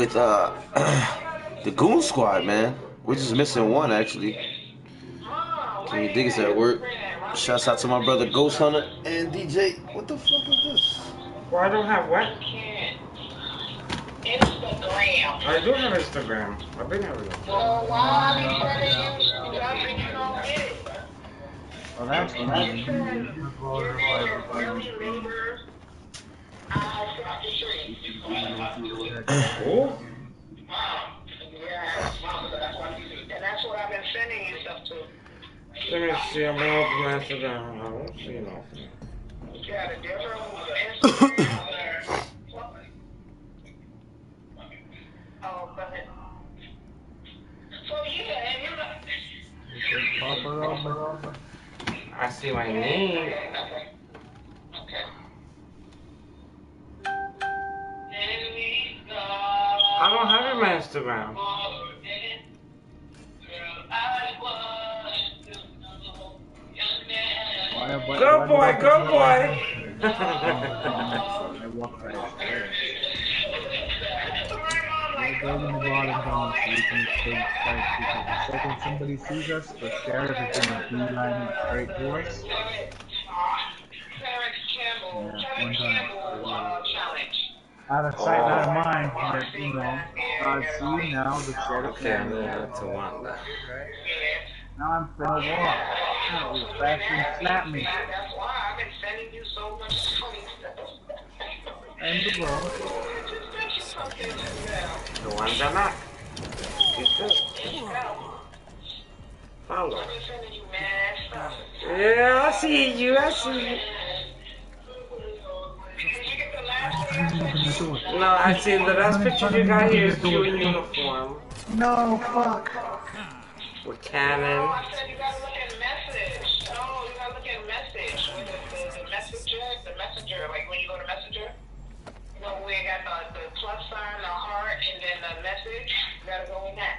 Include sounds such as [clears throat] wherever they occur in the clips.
with uh [clears throat] the Goon Squad, man. We're just missing one actually. Can you dig us at work? Shouts out to my brother Ghost Hunter and DJ. What the fuck is this? Well, I don't have what? Instagram. I do have Instagram. I've been having it. Well, why are you sending you Oh? Yeah, and that's what I've been sending you stuff to. Let me see. I'm gonna open my Instagram. I don't see nothing. You got a different Instagram. Oh, ahead. So yeah, and you're not. I see my name. Okay. I don't have it on my Instagram. Go boy, go boy. I walk right there. We're building the bottom so we can stay the second somebody sees us, the sheriff is gonna beeline it straight to us. Yeah, one time. Out of sight, out of mind, but you know, I see now the sheriff. Okay, I'm gonna have to want that. Now I'm finna walk. Now you and slap me. That's why I've been sending you so much funny stuff. And the ball. Just sent you something just. The one that knock. It's good. Follow. I've been sending you. Yeah, I see you. I see you. Did you get the last Open the door. No, I see the last picture you got here is you in uniform No, fuck. with cannon. Oh, I you gotta look at message. No, you gotta look at message. With the, the, the messenger, the messenger, like when you go to messenger. You know, we got the, the plus sign, the heart, and then the message. You gotta go in that.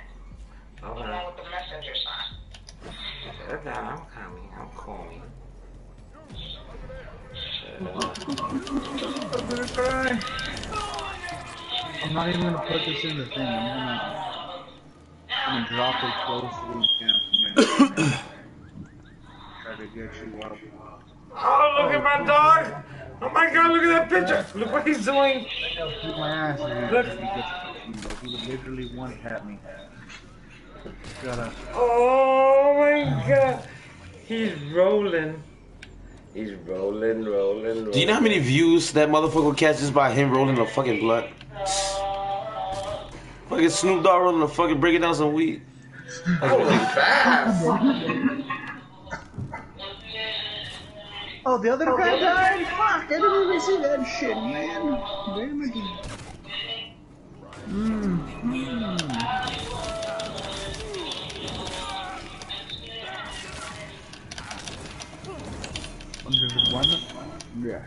The one Okay. with the messenger sign. Okay, I'm coming. I'm coming. I'm gonna cry. I'm not even gonna put this in the thing. I'm gonna, I'm gonna drop it close to the camp. Try to get you up. Oh, look at my dog! Oh my god, look at that picture! Look what he's doing! Keep my ass in Look. he gets fucking, he would literally one tap me. Gotta. Oh my god! He's rolling. He's rolling, rolling, rolling. Do you know how many views that motherfucker catches by him rolling a fucking blunt? Fucking Snoop Dogg rolling a fucking breaking down some weed. That was fast! Oh, the other guy died? Fuck, I didn't even see that shit, man. Damn it. Mm, mm. Yeah.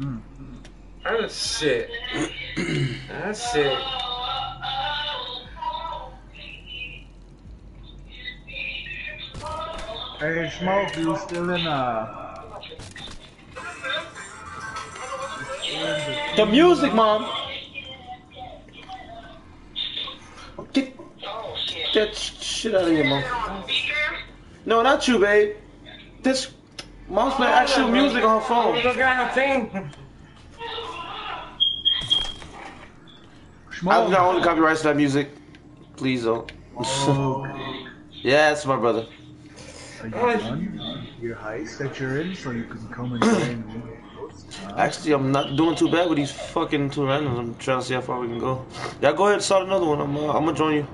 Mm. That's shit. That's shit. Hey, Smoke, you still in, uh... The music, mom. Get that shit out of here, mom. No, not you, babe. This mom's playing actual music on her phone. Look at her thing. I Smoke! got only copyrights to that music. Please don't. yeah, it's my brother. Are you done? Your heist that you're in, so you can come and [clears throat] join me. Actually, I'm not doing too bad with these fucking two randoms. I'm trying to see how far we can go. Yeah, go ahead and start another one. I'm, uh, I'm gonna join you.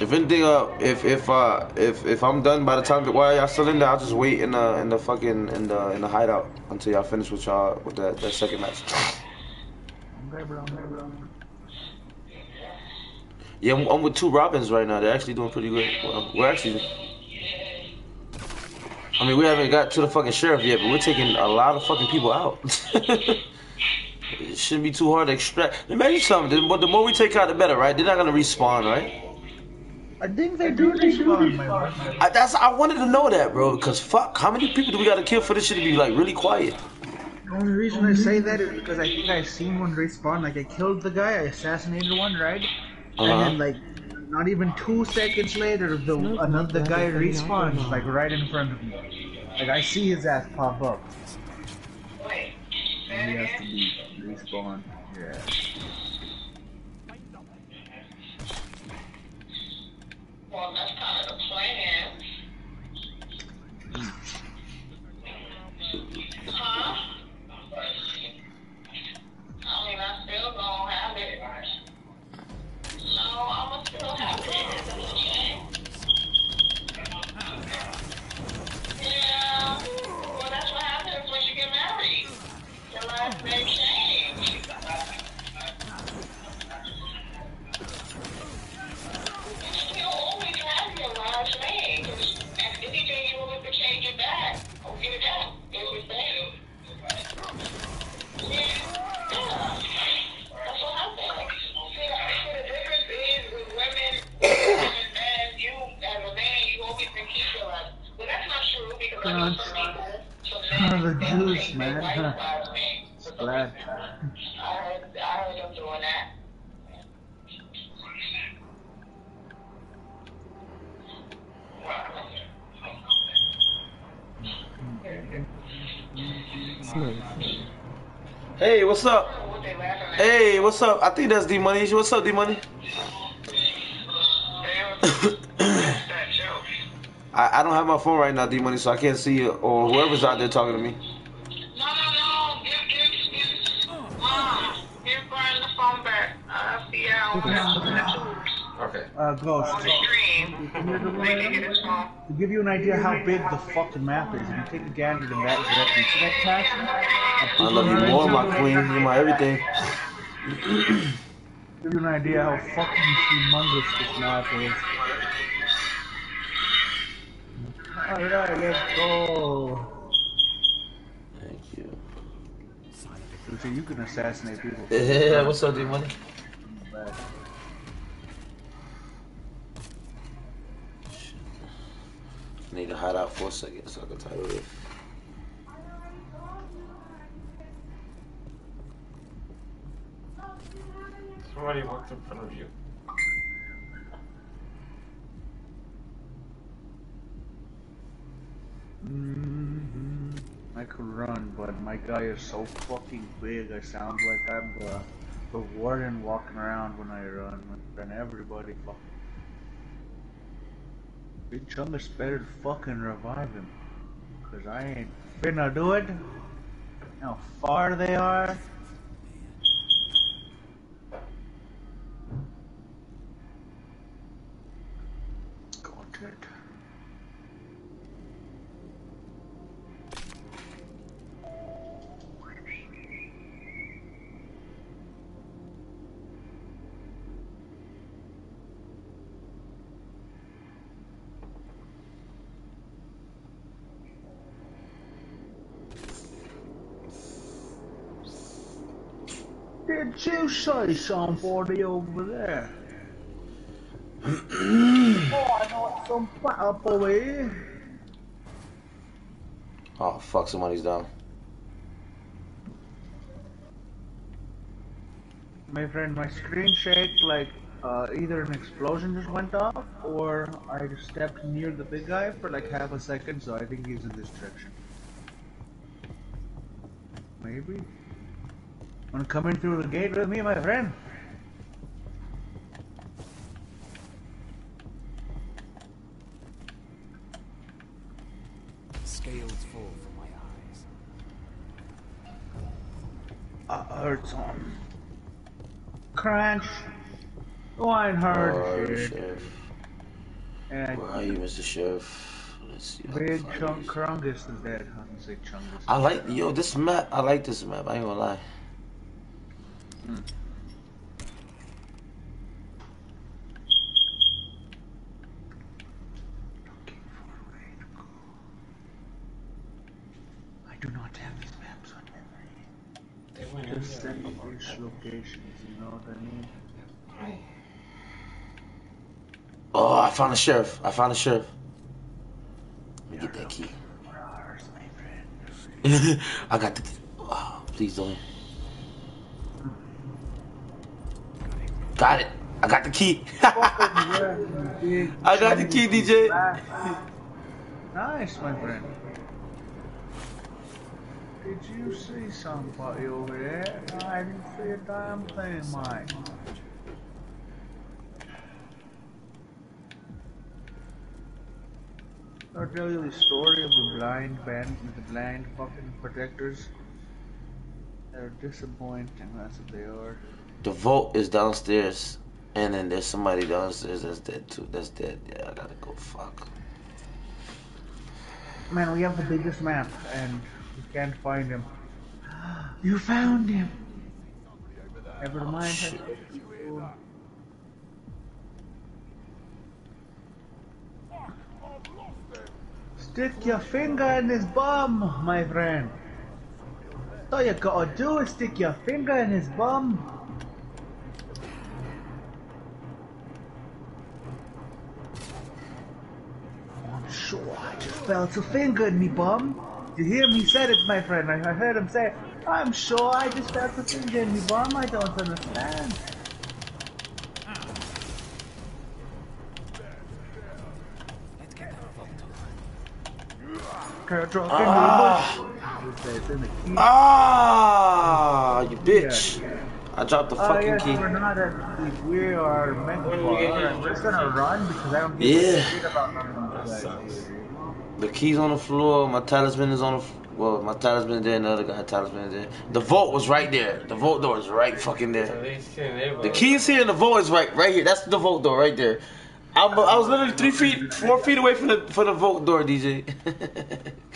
If anything, uh, if if uh, if if I'm done by the time that while y'all still in there, I'll just wait in the in the fucking in the in the hideout until y'all finish with y'all with that that second match. Yeah, I'm, I'm with two Robins right now. They're actually doing pretty good. We're actually. I mean, we haven't got to the fucking sheriff yet, but we're taking a lot of fucking people out. [laughs] It shouldn't be too hard to extract. Let me ask you something. But the more we take out, the better, right? They're not gonna respawn, right? I think they do respawn, my man. I, that's I wanted to know that, bro. Cause fuck, how many people do we gotta kill for this shit to be like really quiet? The only reason I say that is because I think I seen one respawn. Like I killed the guy, I assassinated one, right? Uh-huh. And then like not even two seconds later, the another guy respawns like right in front of me. Like I see his ass pop up. And he has to be respawn. Yeah. Well, that's kind of the plan. Hmm. Huh? I mean, I still gonna have it. Still have it. It's a shame. Yeah. Well, that's what happens when you get married. Your last name change. You always have your last name. 'cause At any day you want to change it back. Or get it out. It's the same. Yeah. Yeah. That's what happens. See, see, the difference is with women and men, you, as a man, you always been keep your last. Well, that's not true because I know some people, some Son of men, the they'll juice, take their man. wife's last name. Splat. I heard, I heard them doing that. Hey, what's up? Hey, what's up? I think that's D Money. What's up, D Money? I, I don't have my phone right now, D Money, so I can't see you or whoever's out there talking to me. No, no, no. Give, give, give, um, give Brian the phone back. Uh, see tubes Okay. Uh, Ghost. on the stream. They can get his phone. To give you an idea how big the fucking map is, if you take a gander in that direction, see that task? I love you more, my queen. You're my everything. [clears throat] Give you an idea how fucking humongous this map is. Alright, let's go. Thank you. So you can assassinate people. [laughs] Yeah, what's up, D Money? But Need to hide out for a second so I can title it. Somebody walked in front of you. hmm I could run, but my guy is so fucking big. I sound like I'm the the warden walking around when I run, and everybody fucking. Big Chungus better fucking revive him, cause I ain't finna do it. How far they are. Got it. Did you say somebody over there? [clears throat] oh, I know it's some fat boy. Oh fuck, somebody's down. My friend, my screen shake like uh, either an explosion just went off or I just stepped near the big guy for like half a second, so I think he's in this direction. Maybe. Wanna come in through the gate with me, my friend? Scales fall from my eyes. I heard some. Crunch. Oh, I heard Oh, shit. And Where are you, Mr. Chef? Let's see. if I Big find Chunk you. Chungus is dead. I can. I like yo this map. I like this map. I ain't gonna lie. Looking for a way to go. I do not have these maps on memory. They Just send me which locations, you know what I mean? Oh, I found the sheriff. I found the sheriff. Let me get that key. Ours, my friend. [laughs] I got the. Oh, please don't. Got it. I got the key. [laughs] I got the key, DJ. Nice, my friend. Did you see somebody over there? I didn't see a damn thing, Mike. I'll tell you the story of the blind band, with the blind fucking protectors. They're disappointing, that's what they are. The vault is downstairs, and then there's somebody downstairs that's dead too. That's dead. Yeah, I gotta go. Fuck. Man, we have the biggest map, and we can't find him. You found him! Never oh, mind. shit. Stick your finger in his bum, my friend. All you gotta do is stick your finger in his bum. Sure I just felt a finger in me bum. You hear me said it, my friend. I heard him say, I'm sure I just felt a finger in me bum. I don't understand. Let's get that vault open. Can I draw a finger Ah. in the bush? It's in the key. Ah, you bitch. I dropped the Oh fucking yes, key. we're not at we are meant When for. we get Alright, here. we're just gonna run because I don't give Yeah. a shit about none of those guys. The key's on the floor. My talisman is on the. F- well, my talisman there, and the other guy talisman there. The vault was right there. The vault door is right fucking there. At least in there, The key's here, and the vault is right, right here. That's the vault door right there. I'm, I was literally three feet, four feet away from the from the vault door, DJ. [laughs]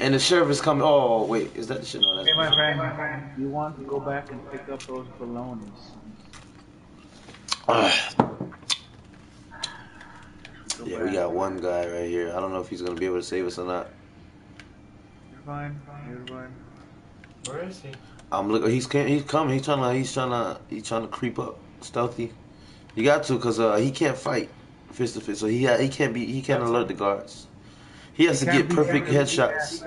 and the sheriff is coming. Oh wait, is that the shit? No, that's Hey, my friend, my friend, you want to go back and pick up those balloons? Go [sighs] yeah, we got one guy right here. I don't know if he's gonna be able to save us or not. You're fine. You're fine. Where is he? I'm looking. He's can he's coming. He's trying to. He's trying to. He's trying to creep up, stealthy. You got to, cause uh, he can't fight fist to fist. So he he can't be. He can't alert the guards. He has to get perfect every- headshots.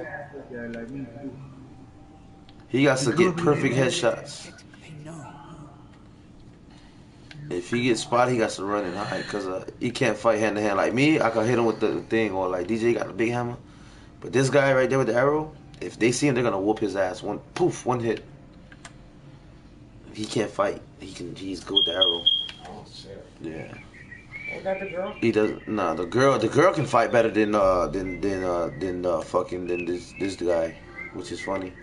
Yeah, like me. He got to get perfect headshots. If he gets spotted, he got to run and hide, cause uh, he can't fight hand to hand like me. I can hit him with the thing, or like DJ got the big hammer. But this guy right there with the arrow, if they see him, they're gonna whoop his ass. One poof, one hit. He can't fight. He can. He's good with the arrow. Oh. Yeah. I got the girl. He does nah the girl the girl can fight better than uh than than uh than uh fucking than this this guy, which is funny.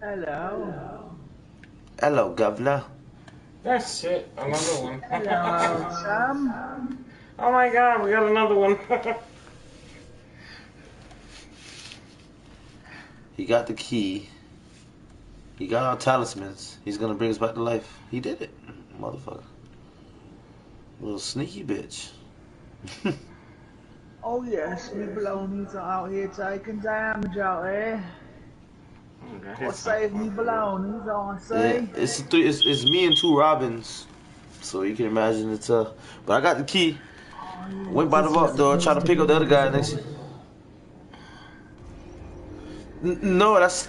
Hello. Hello, governor. That's it. Another one. [laughs] Hello, Sam. oh my god, we got another one. [laughs] He got the key. He got our talismans. He's gonna bring us back to life. He did it, motherfucker. Little sneaky bitch. [laughs] Oh yes, me baloney's are out here taking damage out here. Or save me baloney's, I Yeah, it's three. It's, it's me and two Robins. So you can imagine it's uh. But I got the key. Went by the vault door, trying to pick up the other guy next. No, that's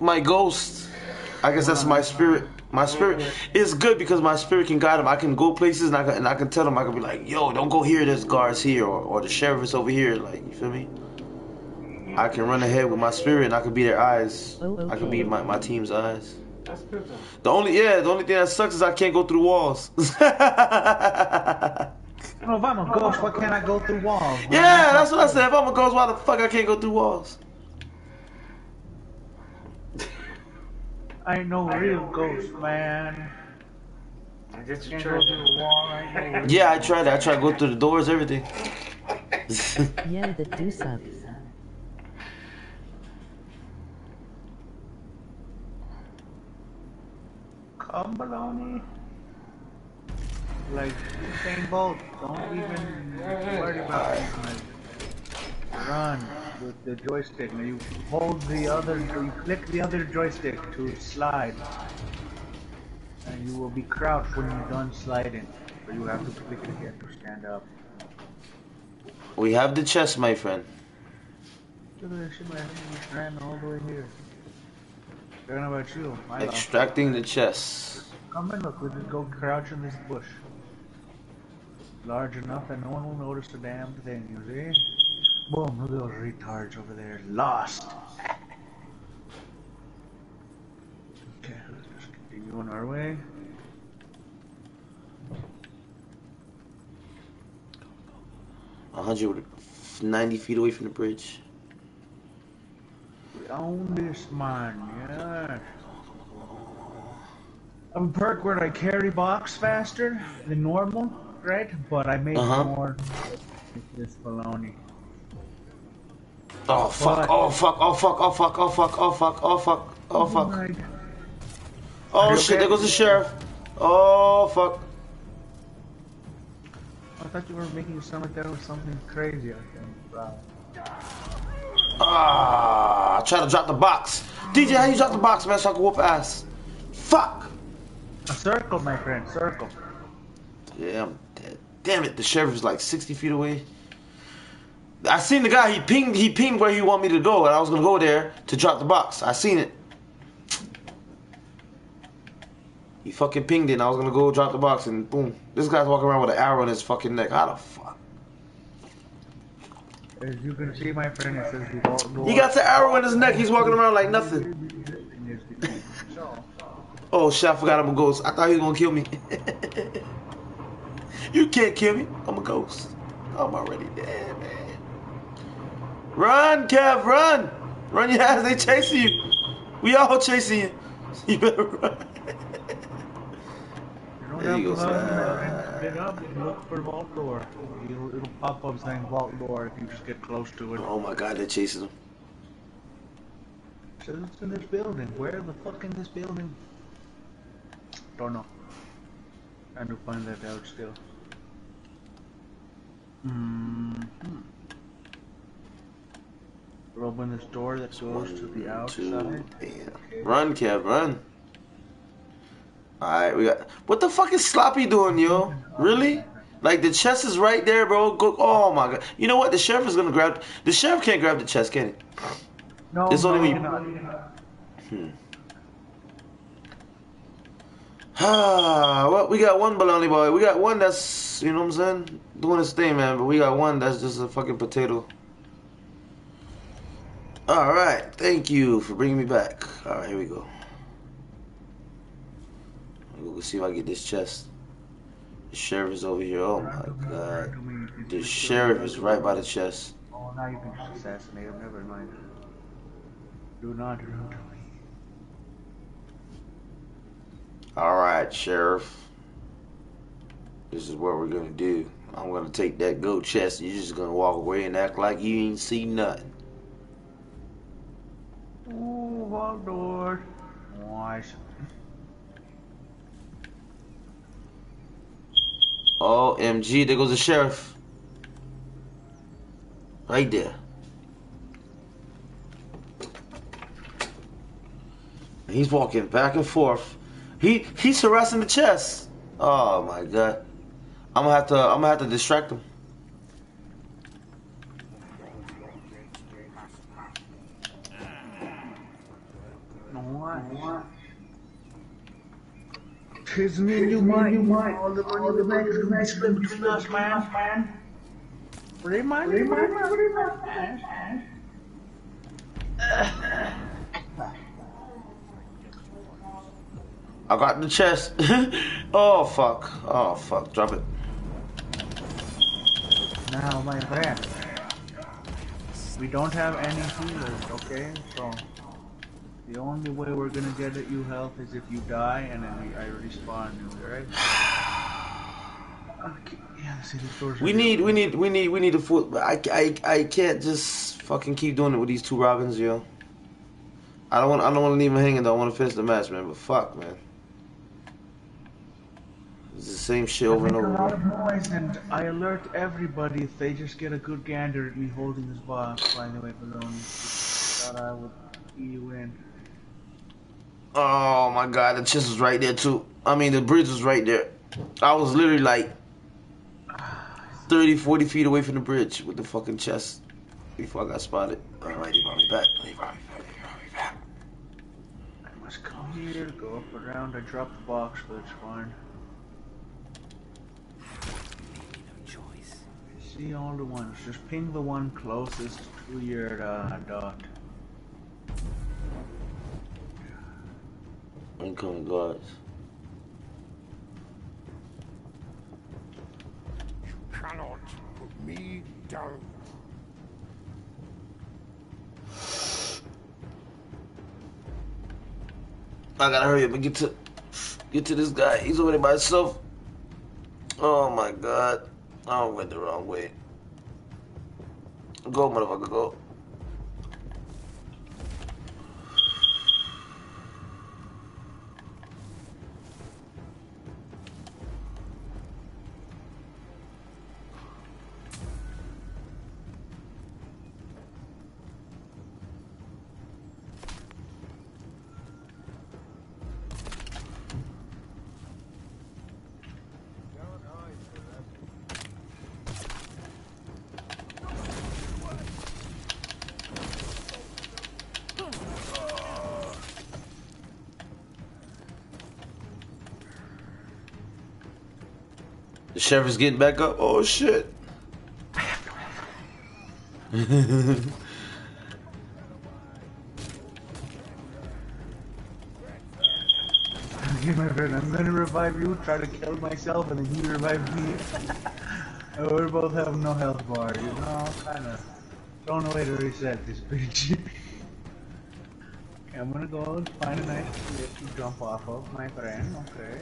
my ghost. I guess that's my spirit. My spirit is good because my spirit can guide him. I can go places and I can, and I can tell him. I can be like, "Yo, don't go here. There's guards here, or, or the sheriff is over here." Like, you feel me? I can run ahead with my spirit, and I can be their eyes. I can be my, my team's eyes. That's good though. The only yeah, the only thing that sucks is I can't go through walls. Oh, [laughs] if I'm a ghost, why can't I go through walls? man? yeah, that's what I said. If I'm a ghost, why the fuck I can't go through walls? I ain't no real ghost, man. I guess you tried go through the wall. I ain't Yeah, I tried that. I tried to go through the doors, everything. [laughs] [laughs] Yeah, the do sucks. Come, baloney. Like, same boat. don't even worry about it. Run with the joystick. Now you hold the other, you click the other joystick to slide. And you will be crouched when you're done sliding. But you have to click again to stand up. We have the chest, my friend. Look at that shit, man. You ran all the way here. Talking about you. I lost. Extracting the chest. Come in, look. We just go crouch in this bush. Large enough that no one will notice a damn thing, you see? Boom, look at those retards over there. Lost. Okay, let's just continue on our way. A hundred ninety feet away from the bridge. We own this mine, yeah. I'm a perk where I carry box faster than normal, right? But I make Uh-huh. more with this baloney. Oh fuck! Oh fuck! Oh fuck! Oh fuck! Oh fuck! Oh fuck! Oh fuck! Oh fuck! Oh shit! There goes the sheriff. Oh fuck! I thought you were making it sound like that was something crazy. I think. Wow. Ah! I tried to drop the box. DJ, how you drop the box, man? So I can whoop ass. Fuck! A circle, my friend, circle. Yeah, I'm dead. Damn it! The sheriff is like sixty feet away. I seen the guy. He pinged. He pinged where he want me to go, and I was gonna go there to drop the box. I seen it. He fucking pinged it, and I was gonna go drop the box, and boom. This guy's walking around with an arrow in his fucking neck. How the fuck? As you can see, my friend, it says the vault door. He got the arrow in his neck. He's walking around like nothing. [laughs] Oh shit! I forgot I'm a ghost. I thought he was gonna kill me. [laughs] you can't kill me. I'm a ghost. I'm already dead. Run, Kev, run! Run your ass. They chasing you. We all chasing you. [laughs] You better run. you don't There you go, to run, son. my friend. Get up and look for the vault door. It'll, it'll pop up saying vault door if you just get close to it. oh my god, they're chasing him. So it's in this building. Where the fuck in this building? Don't know. Trying to find that out still. Hmm. Open this door that goes to the One, two, outside. Run, Kev, run. Alright, we got. What the fuck is Sloppy doing, yo? Really? Like the chest is right there, bro. Go. Oh my god. You know what? The sheriff is gonna grab. The sheriff can't grab the chest, can he? No, It's no, only me- not. Ah, [sighs] well, we got one baloney boy. We got one that's, you know what I'm saying, doing his thing, man. But we got one that's just a fucking potato. All right, thank you for bringing me back. All right, here we go. We'll see if I get this chest. The sheriff is over here. Oh my god. The sheriff is right by the chest. Oh, now you can assassinate him. Never mind. Do not run to me. All right, sheriff. This is what we're gonna do. I'm gonna take that goat chest. And you're just gonna walk away and act like you ain't seen nothing. Vault door. Nice. OMG, there goes the sheriff. Right there. He's walking back and forth. He he's harassing the chest. Oh my god. I'm gonna have to I'm gonna have to distract him. Nice. Tis me and you, mine, you, mine. All the money the bank is gonna be split between us, man. Remind me, man. I got the chest. [laughs] oh fuck. Oh fuck. Drop it. Now, my friend. We don't have any healers, okay? So, the only way we're gonna get at you health is if you die and then we, I respawn you, alright? [sighs] Okay, yeah, see, these doors We need we need we need we need a foot. I, I, I can't just fucking keep doing it with these two Robins, yo. I don't want I don't want to leave him hanging. though. I want to finish the match, man. But fuck, man. This is same shit over and make a over. lot of noise and I alert everybody if they just get a good gander at me holding this box. By the way, Baloney. Thought I would you in. Oh my god, the chest was right there too. I mean, the bridge was right there. I was literally like 30, 40 feet away from the bridge with the fucking chest before I got spotted. Alright, he brought me back. He brought me back. He brought me back. I must come here, go up around. I dropped the box, but it's fine. No choice. See all the ones. Just ping the one closest to your uh, dot. Incoming guards. You cannot put me down. I gotta hurry up and get to get to this guy. He's over there by himself. Oh my god. I went the wrong way. Go, motherfucker, go. The sheriff is getting back up. Oh shit. Okay, my friend, I'm gonna revive you, try to kill myself, and then you revive me. and [laughs] we both have no health bar, you know, kinda throwing away to reset this bitch. [laughs] okay, I'm gonna go and find a nice cliff to jump off of, my friend, okay?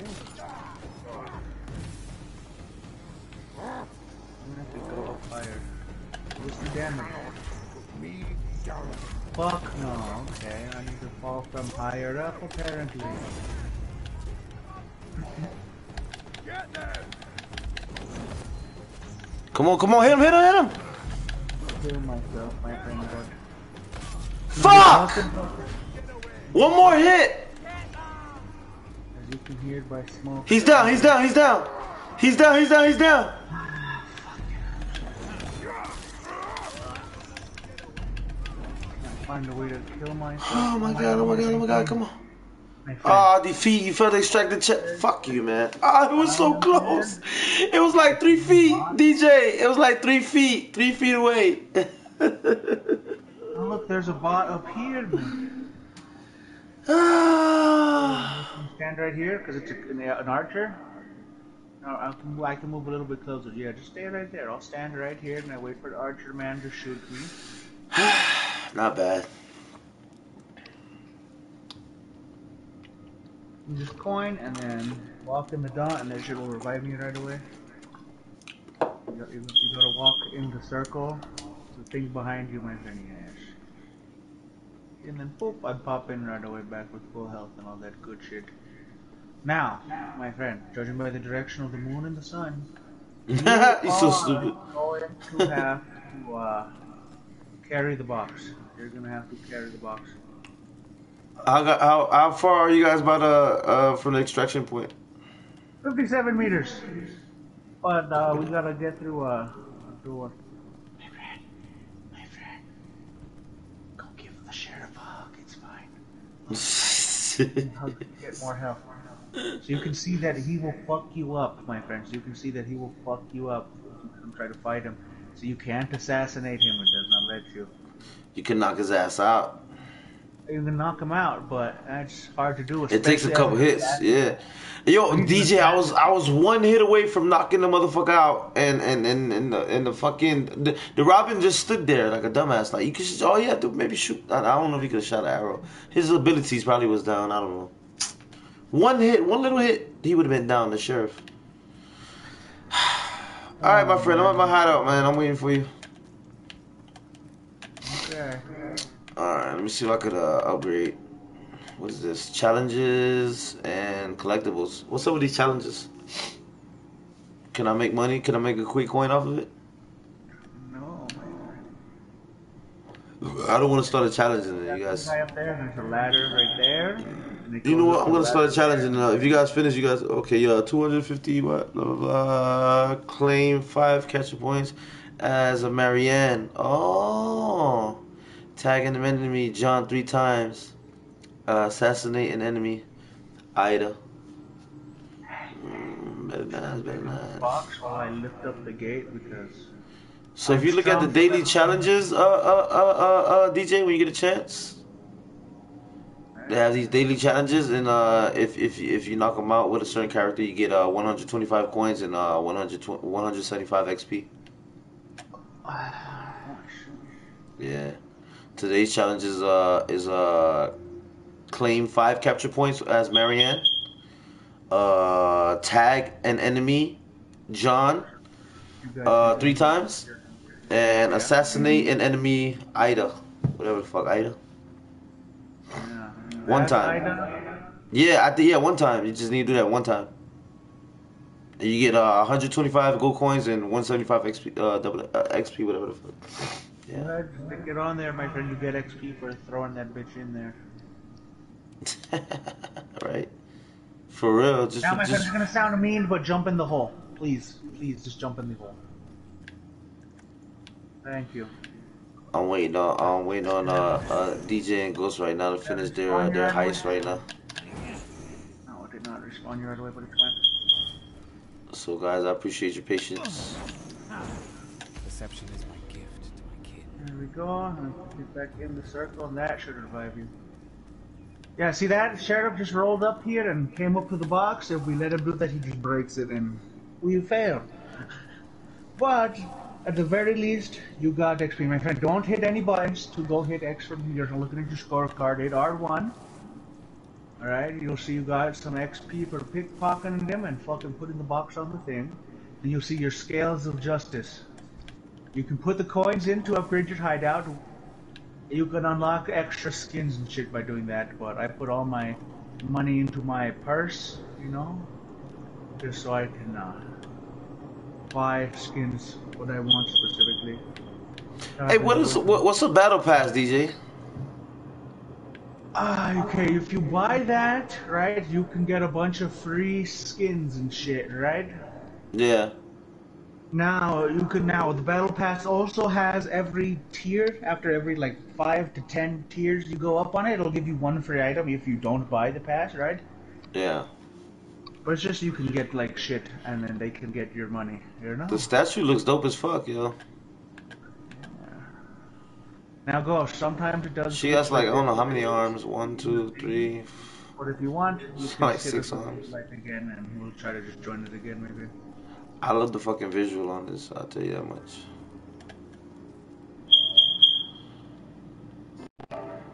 What's the damage? Put me down. Fuck no, okay, I need to fall from higher up apparently. Get them! Come on, come on, hit him, hit him, hit him. Kill myself, my friend. Fuck! One more hit. As you can hear by smoke. He's down, he's down, he's down. He's down, he's down, he's down. Find a way to kill myself. Oh my god, oh my god, oh my god, come on. Ah, defeat, you failed to extract the check. Fuck you, man. Ah, it was so close. It was like three feet, DJ. It was like three feet, three feet away. Oh, look, there's a bot up here. man. ah. Stand right here, because it's a, an, an archer. No, I can, I can move a little bit closer. Yeah, just stay right there. I'll stand right here and I wait for the archer man to shoot me. [sighs] Not bad. You just coin and then walk in the dot, and that shit will revive me right away. You, got, you, you gotta walk in the circle. The thing behind you, my any ash. And then boop, I pop in right away back with full health and all that good shit. Now, my friend, judging by the direction of the moon and the sun, [laughs] He's so stupid. going to have to uh, carry the box. You're gonna have to carry the box. How, how how far are you guys about uh, uh from the extraction point? 57 meters. But uh, we gotta get through uh, a door. My friend, my friend, go give the sheriff a hug. It's fine. Hug [laughs] get more help. So you can see that he will fuck you up, my friends. You can see that he will fuck you up if you come try to fight him. So you can't assassinate him. It does not let you. you can knock his ass out. You can knock him out, but that's hard to do. It takes a couple hits, yeah. Yo, DJ, I was I was one hit away from knocking the motherfucker out, and and and and the, and the fucking the, the Robin just stood there like a dumbass. Like you could, just, all you had to maybe shoot. I, I don't know if he could have shot an arrow. His abilities probably was down. I don't know. One hit, one little hit, he would have been down. The sheriff. All right, my friend, I'm at my hideout, man. I'm waiting for you. Okay. All right, let me see if I could uh, upgrade. What is this? Challenges and collectibles. What's up with these challenges? Can I make money? Can I make a quick coin off of it? No, man. I don't want to start a challenge in it, you guys. up there. There's a ladder right there. You know what? I'm gonna start a ladder. challenge, and uh, if you guys finish, you guys okay? Yeah, 250. What? Blah, blah, blah. Claim five catcher points as a Marianne. Oh, tagging an enemy John three times. Uh, assassinate an enemy Ida. Mm, very nice, very nice. Box while I lift up the gate because So if you look at the daily challenges, uh, uh, uh, uh, uh, DJ, when you get a chance, they have these daily challenges, and uh, if if if you knock them out with a certain character, you get uh 125 coins and uh 100 175 XP. [sighs] Yeah. Today's challenge is uh is uh claim five capture points as Marianne. Uh, tag an enemy, John, uh three times, and assassinate an enemy, Ida, whatever the fuck Ida. One time. Yeah, I think yeah, one time. You just need to do that one time. And you get uh 125 gold coins and 175 XP, uh, double, uh, XP, whatever the fuck. Yeah. Get on there, my friend. You get XP for throwing that bitch in there. [laughs] right. For real, just Now, my friend, just it's gonna sound mean, but jump in the hole, please. Please, just jump in the hole. Thank you. I'm waiting on I'm waiting on uh, uh DJ and Ghost right now to finish their uh, their heist right now. No, it did not respawn you right away, but it's fine. So guys, I appreciate your patience. Perception is my gift to my kid. There we go. Get back in the circle, and that should revive you. Yeah, see that? Sheriff just rolled up here and came up to the box. If we let him do that, he just breaks it, and we failed. [laughs] But, at the very least, you got XP. My friend, don't hit any buttons to go hit X from here. Looking at your scorecard, hit R1. Alright, you'll see you got some XP for pickpocketing them and fucking putting the box on the thing. And you'll see your scales of justice. You can put the coins in to upgrade your hideout. You can unlock extra skins and shit by doing that, but I put all my money into my purse, you know, just so I can uh, buy skins what I want specifically. Hey, what is what, what's a battle pass, DJ? Ah, okay, if you buy that, right, you can get a bunch of free skins and shit, right? Yeah. Now you can now the battle pass also has every tier after every like five to ten tiers you go up on it, it'll give you one free item if you don't buy the pass, right? Yeah. But it's just you can get like shit and then they can get your money, you know? The statue looks dope as fuck, yo. Now go, sometimes it does She has like I don't know how many arms. One, two, three. But if you want, you can Like six arms. light again and we'll try to just join it again maybe. I love the fucking visual on this. I'll tell you that much.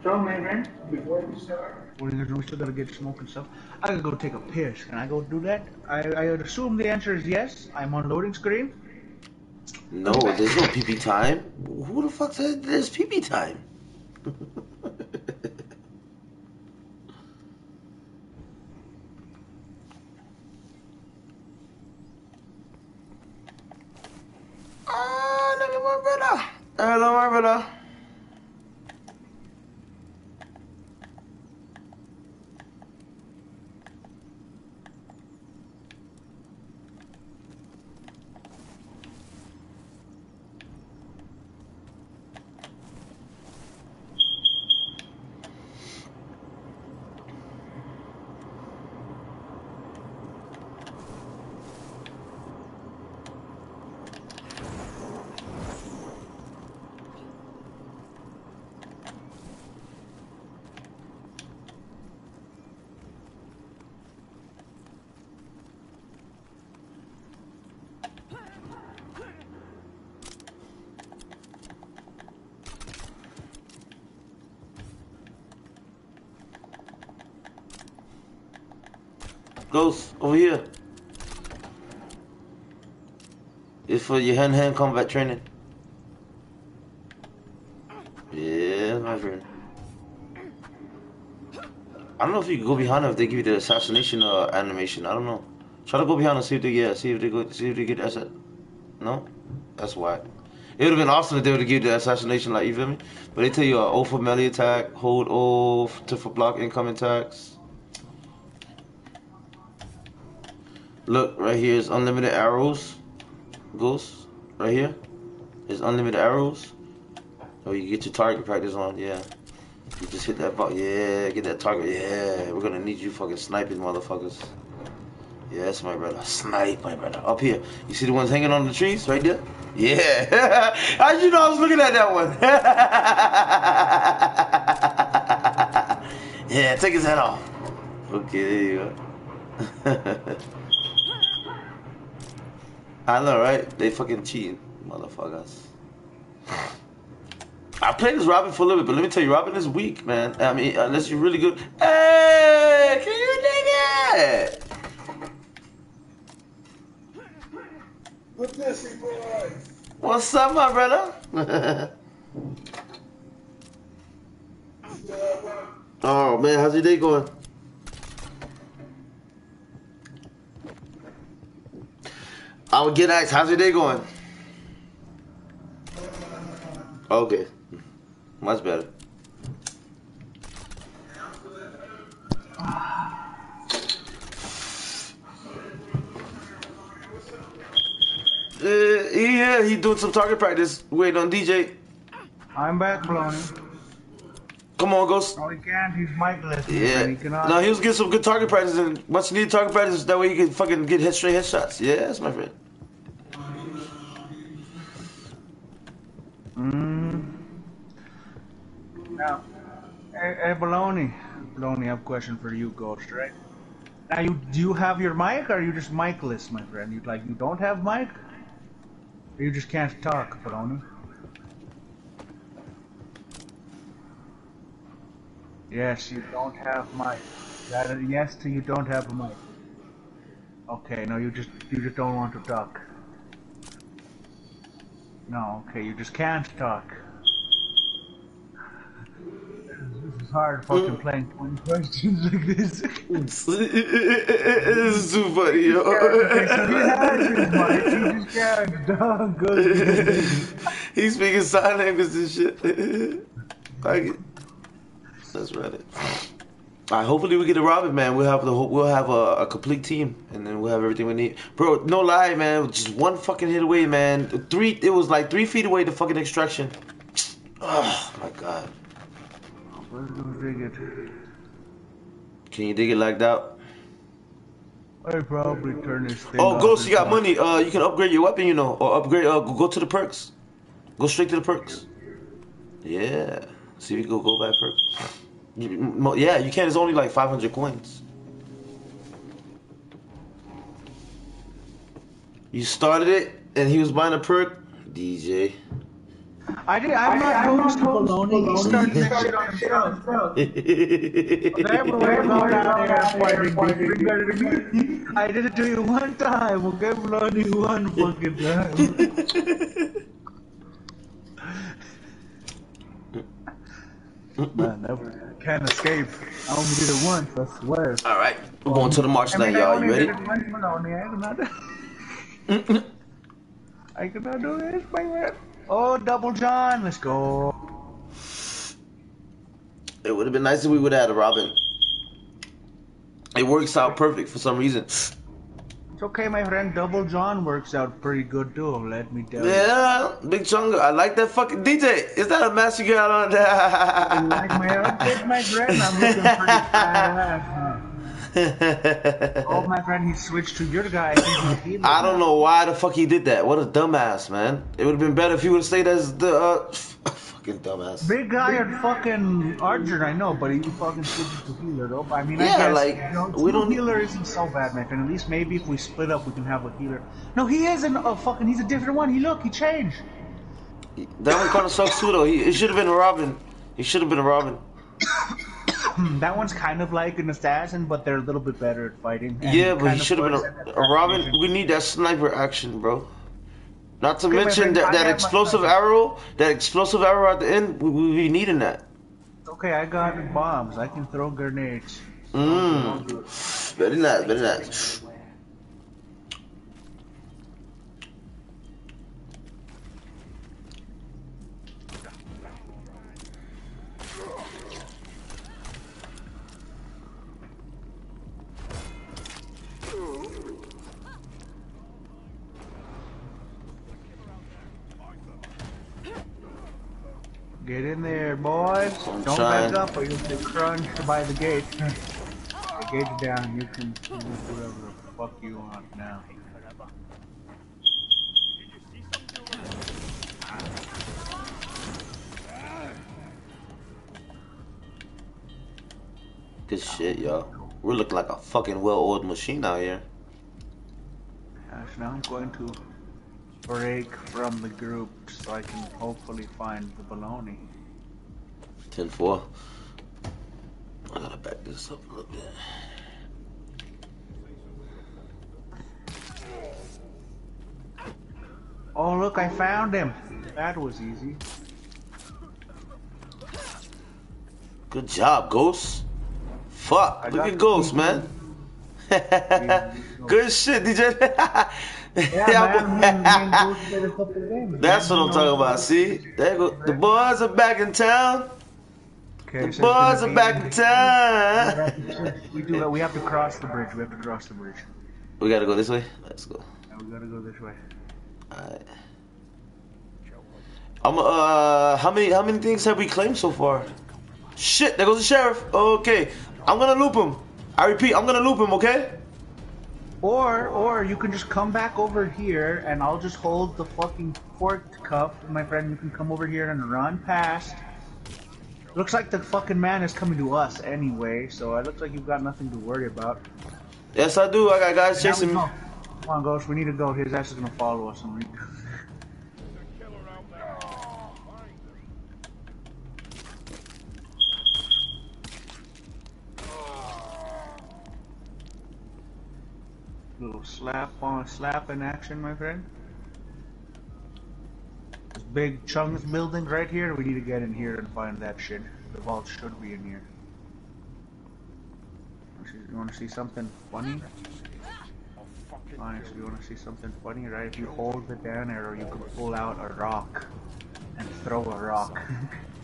So, my friend, before we start, what are you gonna? We still gotta get smoke and stuff. I gotta go take a piss. Can I go do that? I, I assume the answer is yes. I'm on loading screen. No, there's no PP time. Who the fuck said there's PP time? [laughs] Ah, look at my brother. Hello, my brother. Ghost, over here. It's for your hand-hand combat training. Yeah, my friend. I don't know if you go behind them if they give you the assassination uh, animation. I don't know. Try to go behind and see if they yeah, see if they go see if they get that. No, that's why. It would have been awesome if they would have given the assassination, like you feel me. But they tell you uh, O for melee attack, hold O to for block incoming attacks. Look right here is unlimited arrows. Ghost right here is unlimited arrows. Oh, you get your target practice on, yeah. You just hit that button, yeah. Get that target, yeah. We're gonna need you fucking sniping motherfuckers. Yes, my brother. Snipe, my brother. Up here. You see the ones hanging on the trees right there? Yeah. [laughs] How'd you know I was looking at that one? [laughs] yeah, take his head off. Okay, there you go. [laughs] I know, right? They fucking cheating, motherfuckers. I played this Robin for a little bit, but let me tell you, Robin is weak, man. I mean, unless you're really good. Hey, can you dig it? What's this, boy? What's up, my brother? [laughs] oh man, how's your day going? I would get asked, how's your day going? Okay, much better. Uh, yeah, he doing some target practice. Waiting on DJ. I'm back, Baloney. Come on, Ghost. No, he can't. He's Michaelist. Yeah. He cannot. No, he was getting some good target practice, and once you need target practice, that way you can fucking get hit straight headshots. Yeah, that's my friend. Mm. Now, hey, hey, Baloney. Baloney, I have a question for you, Ghost, right? Now, you do you have your mic, or are you just Michaelist, my friend? You like you don't have mic, or you just can't talk, Baloney? Yes, you don't have mic. That is, yes, to you don't have a mic. Okay, no, you just you just don't want to talk. No, okay, you just can't talk. This is hard fucking mm. playing 20 [laughs] questions like this. this is too funny, yo. he has his mic, he just can't talk. He's speaking sign language and shit. [laughs] Get. That's right. Alright, hopefully we get a Robin, man. We'll have the we'll have a, a complete team, and then we'll have everything we need. Bro, no lie, man. Just one fucking hit away, man. Three, it was like three feet away to fucking extraction. Oh my god. Where's the dig it? Can you dig it like that? I probably turn this thing Oh, Ghost, you got and- money. Uh, you can upgrade your weapon, you know, or upgrade. Uh, go to the perks. Go straight to the perks. Yeah. See if you can go, go by perks. You- mo- Yeah, you can. It's only like 500 coins. You started it, and he was buying a perk. DJ. I did. I'm not Ghost Baloney. He started that on himself. Everywhere go down there fighting bigger, better than me. I did it to you one time. Okay, Baloney, one fucking time. [laughs] Man, never [laughs] can't escape. I only did it once. I swear. All right, we're going to the march I now, mean, y'all. You ready? did it once, Baloney. I cannot. I cannot do this, my man. Oh, double John, let's go. It would have been nice if we would have had a Robin. It works out perfect for some reason. It's okay, my friend. Double John works out pretty good too. Let me tell you. Yeah, Big Chunga. I like that fucking DJ. Is that a mask you got on You like my outfit, my friend? I'm looking pretty huh? Oh, my friend, he switched to your guy. [laughs] I think he's healing I don't know why the fuck he did that. What a dumbass, man. It would have been better if he would have stayed as the uh, fucking dumbass. Big guy at fucking Archer, I know, but he fucking switches to healer though. I mean, I guess like, you know, we don't- healer isn't so bad, my friend. At least maybe if we split up, we can have a healer. No, he isn't a fucking. He's a different one. He look, he changed. That one kind of sucks too, though. He, it should have been a Robin. He should have been a Robin. [coughs] That one's kind of like an assassin, but they're a little bit better at fighting. Yeah, but he should have been a, a Robin. We need that sniper action, bro. Not to mention that, that explosive arrow. That explosive arrow at the end. We, we be needing that. Okay, I got bombs. I can throw grenades. Mmm. Very nice, very nice. Get in there, boys. I'm Don't trying. back up or you'll get crunched by the gate. [laughs] the gate's down. You can do whatever the fuck you want now. Good shit, y'all. We're looking like a fucking well-oiled machine out here. Gosh, now I'm going to break from the group so I can hopefully find the baloney. 10-4. I gotta back this up a little bit. Oh, look, I found him. That was easy. Good job, Ghost. Fuck, I look at Ghost, man. [laughs] Good shit, DJ. [laughs] Yeah, man. me and- me and Bruce played a couple of games, That's what I'm talking about. See, there go. The boys are back in town. Okay, The so boys are back in town. We do. We have to cross the bridge. We have to cross the bridge. We gotta go this way. Let's go. Now we gotta go this way. Alright. I'm uh how many how many things have we claimed so far? Shit, there goes the sheriff. Okay. I'm gonna loop him. I repeat, I'm gonna loop him, okay? Or, or you can just come back over here, and I'll just hold the fucking forked cuff, my friend. You can come over here and run past. Looks like the fucking man is coming to us anyway, so it looks like you've got nothing to worry about. Yes I do. I got guys chasing me. Come on, Ghost. We need to go. His ass is gonna follow us. And we... Little slap on slap in action, my friend. This big chunks building right here. We need to get in here and find that shit. The vault should be in here. You want to see something funny? Honestly, you want to see something funny, right? If you hold the down arrow, you can pull out a rock and throw a rock.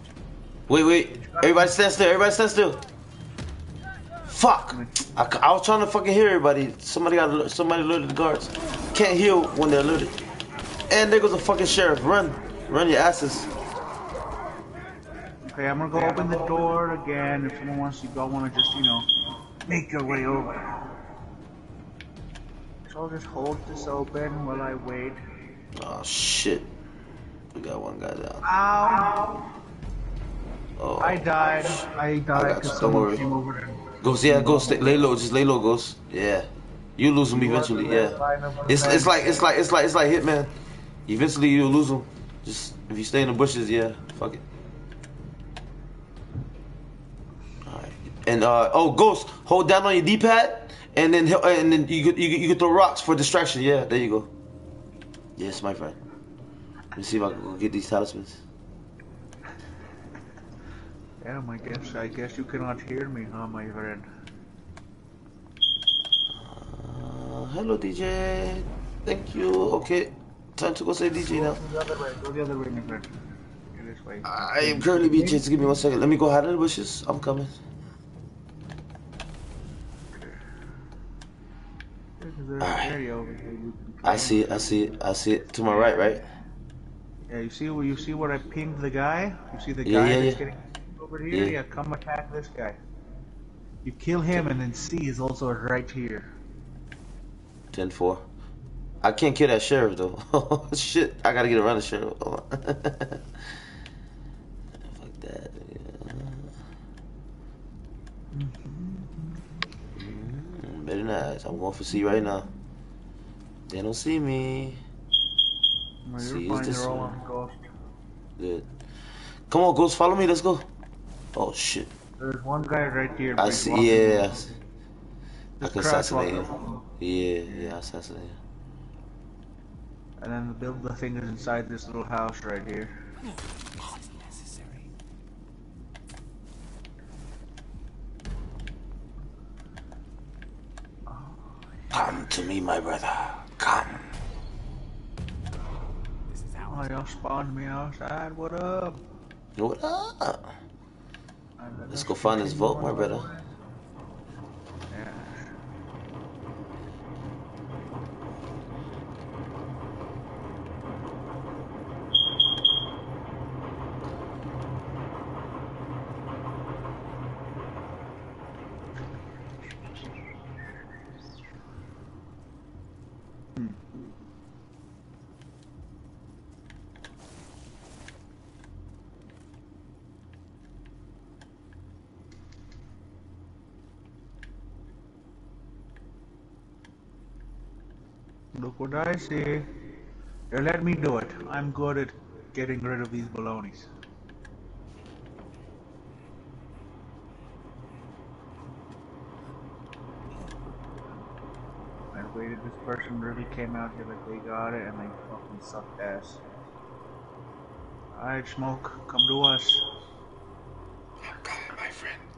[laughs] Wait, wait. Everybody stand still. Everybody stand still. Fuck. I was trying to fucking hear everybody. Somebody got somebody alerted the guards. Can't heal when they're alerted. And there goes a fucking sheriff. Run. Run your asses. okay, I'm gonna go open the door again. If someone wants, you don't want to just, you know, make your way over. So I'll just hold this open while I wait. Oh shit. We got one guy down. Ow! Oh. I died. I died because someone came over Ghost, yeah, Ghost, lay low, just lay low, Ghost. Yeah, you lose him eventually. Yeah, it's it's like it's like it's like it's like Hitman. Eventually you'll lose them. Just if you stay in the bushes, yeah, fuck it. Alright, and uh oh, Ghost, hold down on your D-pad, and then and then you could you, you could throw rocks for distraction. Yeah, there you go. Yes, my friend. Let me see if I can get these talismans. Damn, I guess I guess you cannot hear me, huh, my friend? Uh, hello, DJ. Thank you. Okay, time to go say DJ now. Go the other way. Go the other way, my friend. Go. I am currently being chased. Give me one second. Let me go hide in the bushes. I'm coming. There's an Alright. area over here you can I see it. I see it. I see it. To my right, right? Yeah, you see where you see where I pinged the guy? You see the guy yeah, that's yeah. Over here? Yeah. Yeah. come attack this guy. You kill him and then C is also right here. 10 4. I can't kill that sheriff, though. [laughs] Shit. I gotta get around the sheriff. [laughs] Fuck that. Yeah. Mm, Very nice. I'm going for C right now. They don't see me. Well, See, is this one? Good. Come on, Ghost. Follow me. Let's go. Oh, shit. There's one guy right here. I see. Yeah. I see. I can assassinate him. Yeah, yeah, assassinate him. And then the build the thing is inside this little house right here. Necessary. Come to me, my brother. Come. This is Oh, y'all spawned me outside. What up? What up? Let's go find this vault, my brother. Look what I see. Here, let me do it. I'm good at getting rid of these balonies. I waited. This person really came out here but they got it, and they fucking sucked ass. Alright, Smoke, come to us. I'm coming, my friend.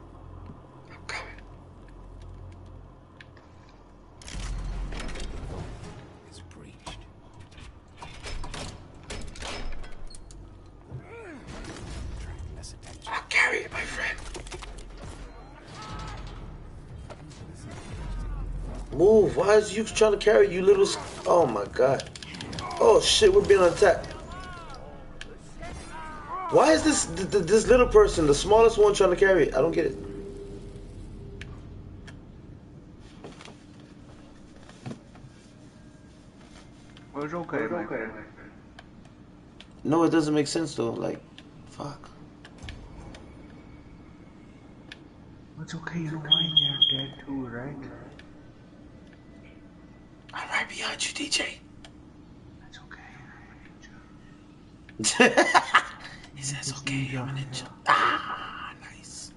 Move. Why is you trying to carry you little? Oh my god. Oh shit, we're being attacked. Why is this th- th- this little person, the smallest one, trying to carry it? I don't get it. Well, it's okay, my friend. No, it doesn't make sense though. Like, fuck. It's okay, You're why they're dead too, right? I'm right behind you, DJ. That's okay. [laughs] he says, okay, I'm a ninja. Ah, nice.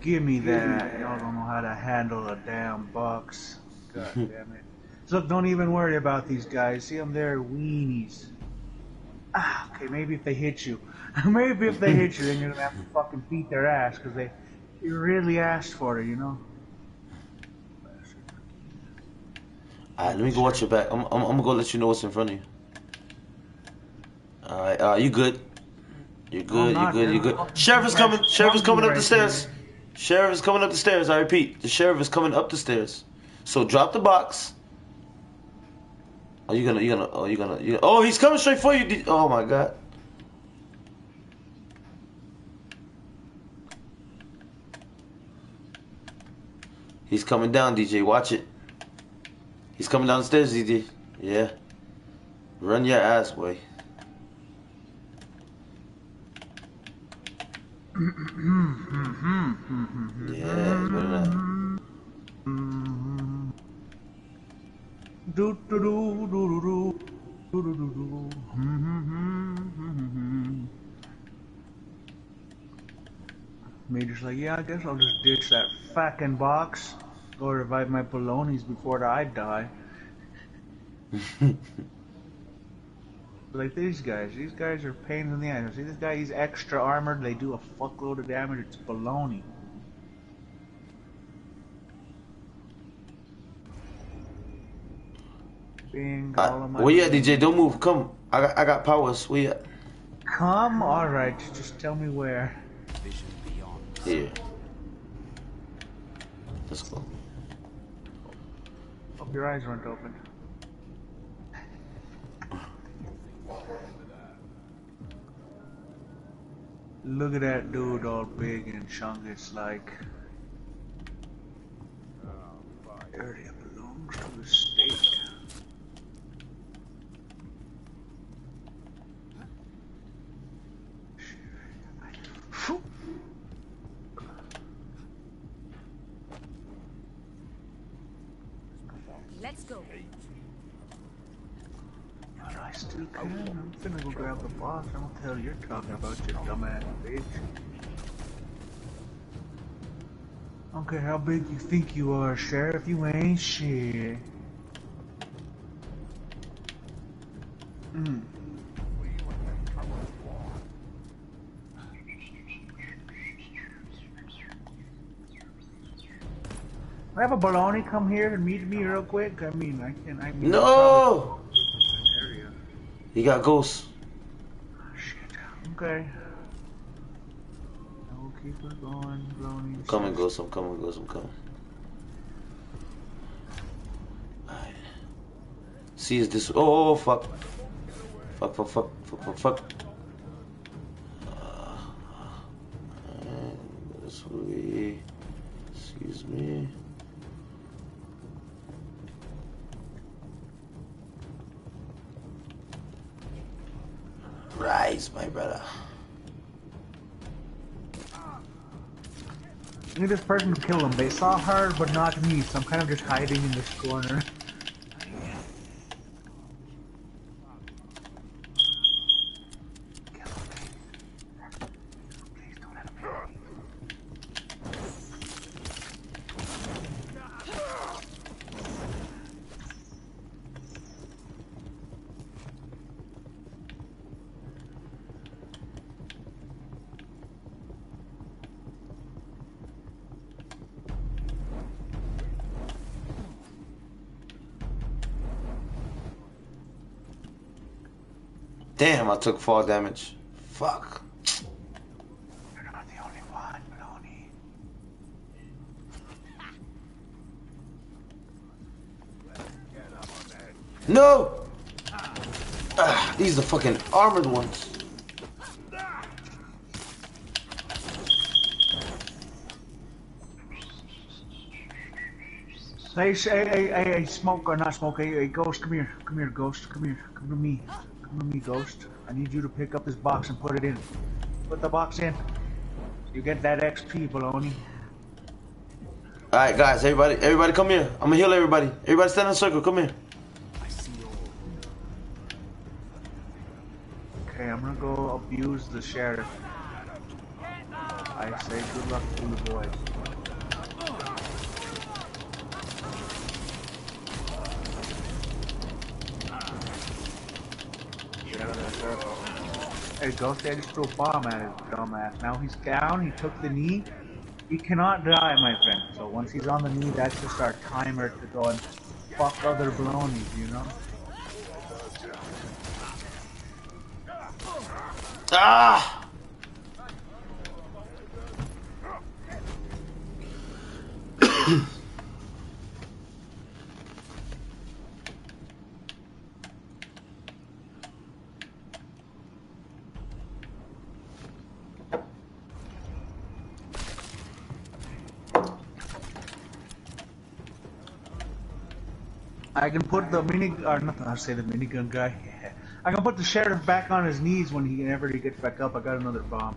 Give me that. Y'all don't know how to handle a damn box. God [laughs] damn it. Look, don't even worry about these guys. See them there, weenies. Ah, okay, maybe if they hit you. [laughs] maybe if they hit you, then you're gonna have to fucking beat their ass because they, they really asked for it, you know? Alright, let me go watch your back. I'm, I'm, I'm gonna go let you know what's in front of you. Alright, uh, you good? You're good, you're good, you're good. Sheriff is coming, sheriff is coming up the stairs. Sheriff is coming up the stairs, I repeat. The sheriff is coming up the stairs. So drop the box. Are you gonna, you gonna, oh, you gonna, you oh, he's coming straight for you. Oh my god. He's coming down, DJ. Watch it. He's coming down the stairs, DJ. Yeah. Run your ass, boy. Yeah, better not. Do do do do do do do do do do. Major's like, yeah, I guess I'll just ditch that fucking box. Go revive my balonies before I die. [laughs] Like these guys, these guys are pains in the ass. See this guy, he's extra armored. They do a fuckload of damage. It's baloney. Bing, Uh, all of my. where you at, DJ? Don't move. Come. I got, I got powers. Where you at? Come, all right. Just tell me where. Vision Here. Let's go. Hope your eyes weren't open. Look at that dude all big and chungus like. Oh, Area belongs to state. Phew. Let's go. Still can. I'm finna go grab the boss. I don't tell you're talking about your dumbass bitch. I don't care how big you think you are, Sheriff. You ain't shit. Mm. I have a baloney come here and meet me real quick. I mean, I can. I mean, No. He got ghosts. Shit. Okay. I will keep her going, baloney. I'm coming, ghosts. I'm coming, ghosts. I'm coming. Alright. See, is this? Oh, oh, fuck. Fuck, fuck, fuck, fuck, fuck, fuck. Uh, this way. Excuse me. Rise, my brother. I need this person to kill them. They saw her, but not me, so I'm kind of just hiding in this corner. Damn, I took fall damage. Fuck. You're not the only one, Maloney. No! Ah, these are the fucking armored ones. Hey, hey, hey, hey, hey, smoke or not smoke, hey, hey, ghost, come here, come here, ghost, come here, come to me, to me, ghost. I need you to pick up this box and put it in. Put the box in. You get that XP, baloney. Alright, guys, everybody, everybody come here. I'm gonna heal everybody. Everybody stand in a circle, come here. I see all. Okay, I'm gonna go abuse the sheriff. I say good luck to the boys. Get out of that circle. Hey, Ghost, just threw a bomb at his dumbass. Now he's down, he took the knee. He cannot die, my friend. So once he's on the knee, that's just our timer to go and fuck other balonies, you know? Ah! I can put the mini, or not, I say the minigun guy. I can put the sheriff back on his knees when he whenever he gets back up. I got another bomb.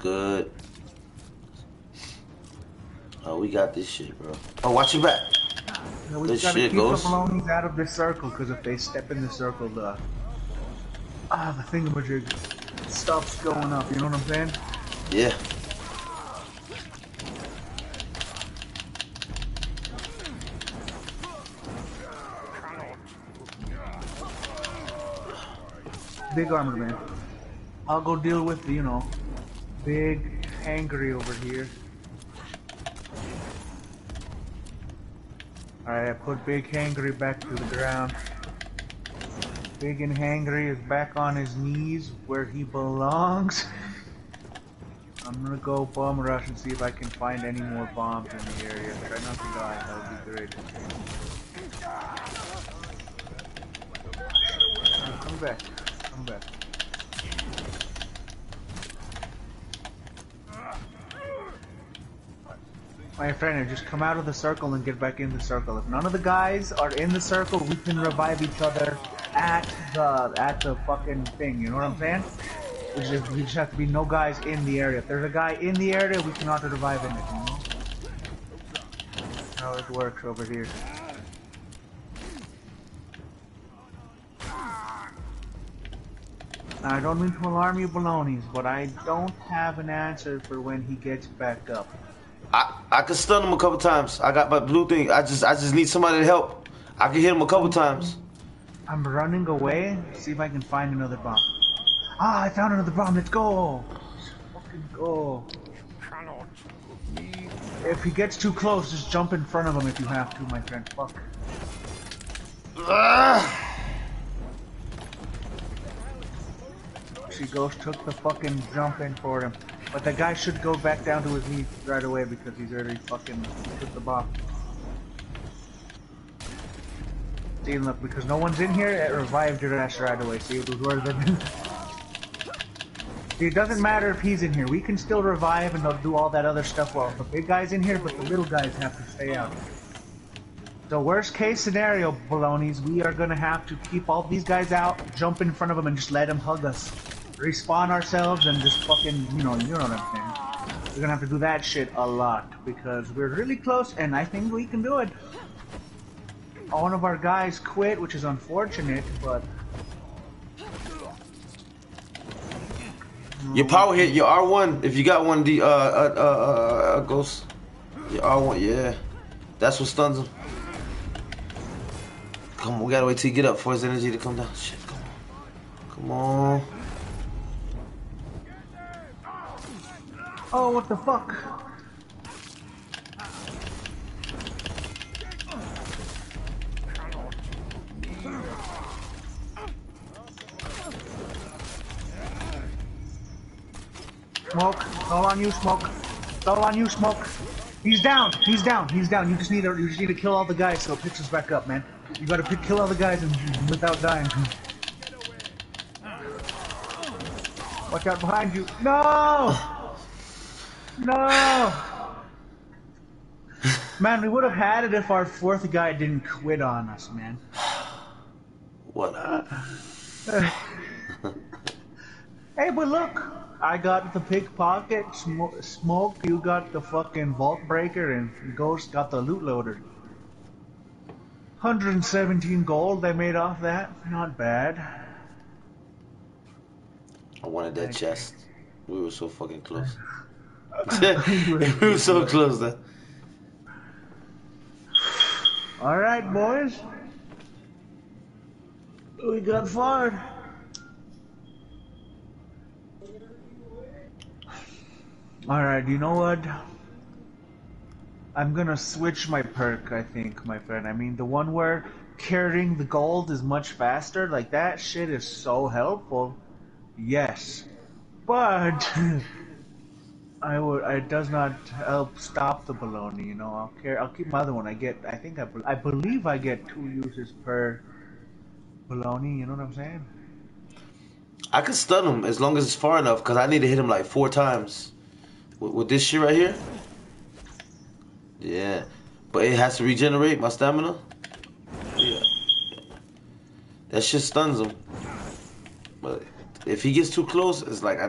Good. Oh, we got this shit, bro. Oh, watch your back. Yeah, we just gotta shit, keep Ghost. the balonies out of this circle, because if they step in the circle, the ah, the thingamajig stops going up. You know what I'm saying? Yeah. Big armor man. I'll go deal with you know, big hangry over here. Alright, I put Big Hangry back to the ground. Big and Hangry is back on his knees where he belongs. I'm gonna go bomb rush and see if I can find any more bombs in the area. Try not to die, that would be great. Come back, come back. My friend, just come out of the circle and get back in the circle. If none of the guys are in the circle, we can revive each other at the at the fucking thing. You know what I'm saying? We just, we just have to be no guys in the area. If there's a guy in the area, we cannot revive in it. You know? How it works over here. I don't mean to alarm you, balonies, but I don't have an answer for when he gets back up. I I can stun him a couple times. I got my blue thing. I just I just need somebody to help. I can hit him a couple times. I'm running away. See if I can find another bomb. Ah, I found another bomb. Let's go. Let's fucking go. If he gets too close, just jump in front of him if you have to, my friend. Fuck. Ah! She Ghost took the fucking jump in for him. But the guy should go back down to his knees right away because he's already fucking hit the bomb. See, look, because no one's in here, it revived your ass right away. See, it was worth it. [laughs] It doesn't matter if he's in here. We can still revive and they'll do all that other stuff while the big guy's in here, but the little guys have to stay out. The worst case scenario, balonies, we are gonna have to keep all these guys out, jump in front of them, and just let them hug us. Respawn ourselves and just fucking, you know, you know what I'm saying. We're gonna have to do that shit a lot because we're really close, and I think we can do it. One of our guys quit, which is unfortunate, but Your power hit, your R1, if you got one, the, uh, uh, uh, uh, ghost. Your R1, yeah. That's what stuns him. Come on, we gotta wait till you get up for his energy to come down. Shit, come on. Come on. Oh, what the fuck? Smoke. All on you, smoke. All on you, smoke. He's down. He's down. He's down. You just need to. You just need to kill all the guys so it picks us back up, man. You gotta pick, kill all the guys and without dying. Watch out behind you. No! No! Man, we would have had it if our fourth guy didn't quit on us, man. What? Uh? [sighs] hey, but look, I got the pickpocket, sm smoke, you got the fucking vault breaker, and Ghost got the loot loader. 117 gold they made off that. Not bad. I wanted that chest. We were so fucking close. [laughs] were so close there. Alright, boys. We got far. Alright, you know what? I'm gonna switch my perk, I think, my friend. I mean, the one where carrying the gold is much faster, like that shit is so helpful. Yes. But [laughs] I would it does not help stop the baloney, you know. I'll care I'll keep my other one. I get I think I, I believe I get two uses per baloney, you know what I'm saying? I can stun him as long as it's far enough because I need to hit him like four times. With, with this shit right here? Yeah. But it has to regenerate my stamina? Yeah. That shit stuns him. But if he gets too close, it's like I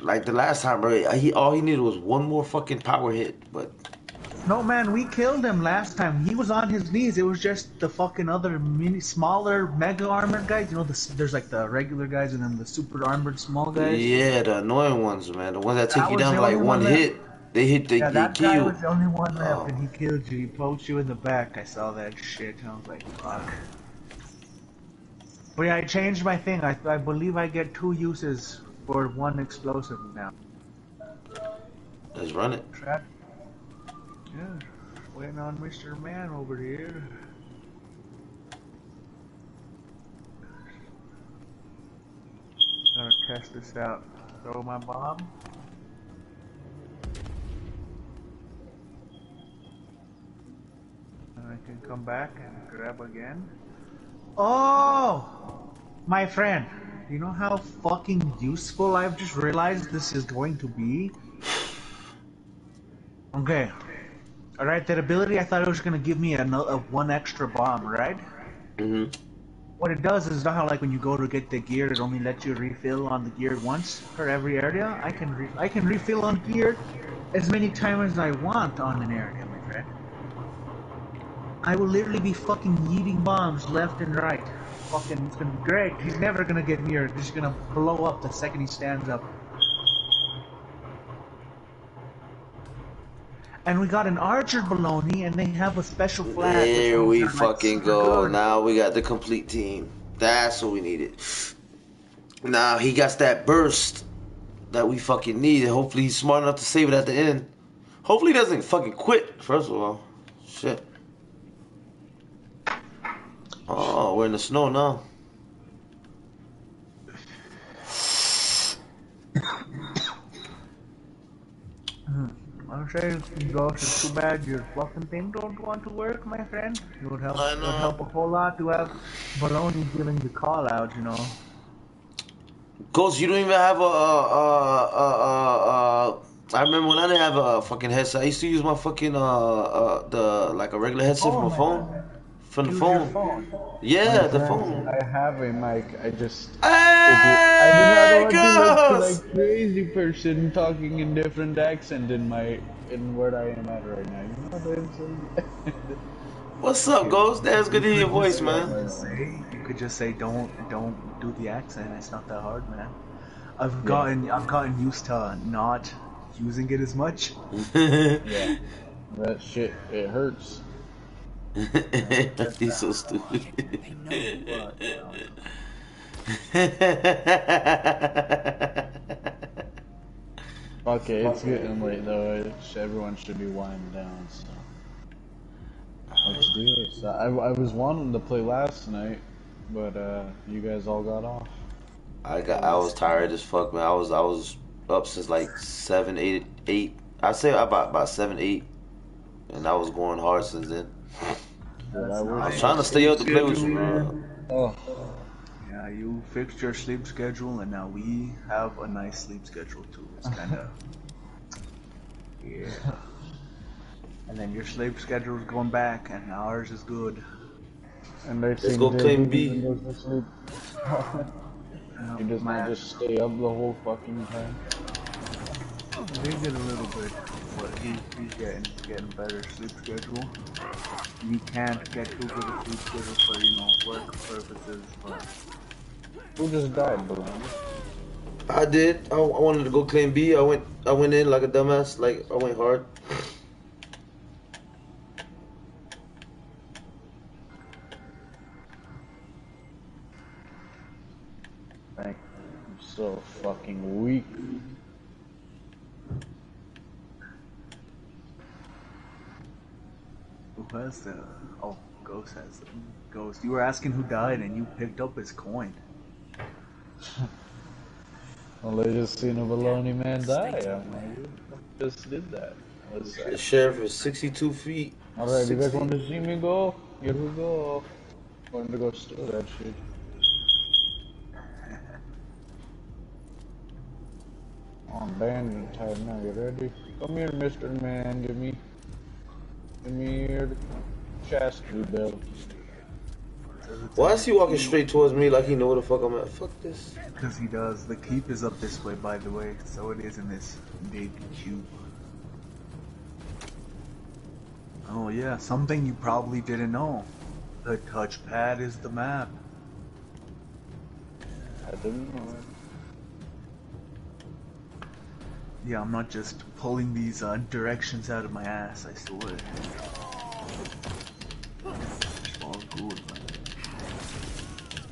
like the last time, bro. He all he needed was one more fucking power hit, but no man, we killed him last time. He was on his knees. It was just the fucking other mini, smaller, mega armored guys. You know, the, there's like the regular guys and then the super armored small guys. Yeah, the annoying ones, man. The ones that take that you down like one hit. They hit the yeah, that kill guy was the only one left, oh. and he killed you. He poked you in the back. I saw that shit, and I was like, fuck. But yeah, I changed my thing. I, I believe I get two uses for one explosive now. Let's run it. Trap. Yeah, waiting on Mr. Man over here. Gonna test this out. Throw my bomb. And I can come back and grab again. Oh! My friend, you know how fucking useful I've just realized this is going to be? Okay. Alright, that ability I thought it was gonna give me a, a one extra bomb, right? Mm-hmm. What it does is not how like when you go to get the gear, it only lets you refill on the gear once for every area. I can I can refill on gear as many times as I want on an area, my friend. I will literally be fucking yeeting bombs left and right. Fucking, it's gonna be great. He's never gonna get near. He's gonna blow up the second he stands up. And we got an archer baloney, and they have a special flag. There we fucking go. Good. Now we got the complete team. That's what we needed. Now he got that burst that we fucking needed. Hopefully he's smart enough to save it at the end. Hopefully he doesn't fucking quit, first of all. Shit. Oh, we're in the snow now. I'm sure gosh, it's too bad your fucking thing don't want to work, my friend. It would help. It would help a whole lot to have Baloney giving the call out, you know. Ghost, you don't even have a, uh, uh, uh, uh, uh, I remember when I didn't have a fucking headset. I used to use my fucking, uh, uh, the, like a regular headset from my phone. From the your phone. Yeah, the phone. I have a mic. I just. Hey, I do not want to look like crazy person talking in different accent in my in where I am at right now. You know what I'm saying? What's up, Ghost? That's good to hear your voice, man. Say, you could just say don't don't do the accent. It's not that hard, man. I've gotten I've gotten used to not using it as much. [laughs] yeah. That shit, it hurts. He's so stupid. Okay, it's getting late though. It's, everyone should be winding down. So let's do it. So I, I was wanting to play last night, but uh, you guys all got off. I got. I was tired as fuck, man. I was. I was up since like seven, eight, eight. I say about about seven, eight, and I was going hard since then. But I I was, was trying to stay out to play with you, man. oh, Yeah, you fixed your sleep schedule, and now we have a nice sleep schedule too. It's [laughs] kind of yeah. And then your sleep schedule is going back, and ours is good. and they think go claim B. even goes to sleep. He does not just stay up the whole fucking time. They did a little bit, but he, he's getting getting better sleep schedule. We can't get too good a sleep schedule for you know work purposes, but Who just died, bro? I did. I, I wanted to go claim B. I went. I went in like a dumbass. Like I went hard. Like, I'm so fucking weak. Who has the? Oh, Ghost has them. Ghost, you were asking who died, and you picked up his coin. [laughs] Well, they just seen a baloney man die. I'm just did that? What's The that? sheriff is 62 feet. Alright, you guys 60. want to see me go? Here we go. Going to go steal that shit. I'm bandaged tied now. You ready? Come here, Mr. Man. Give me, give me your chastity belt. Why is he walking straight towards me like he know where the fuck I'm at? Fuck this. Because he does. The keep is up this way, by the way. So it is in this big cube. Oh yeah, something you probably didn't know. The touchpad is the map. I didn't know it. Yeah, I'm not just pulling these uh, directions out of my ass. I swear. All good, man.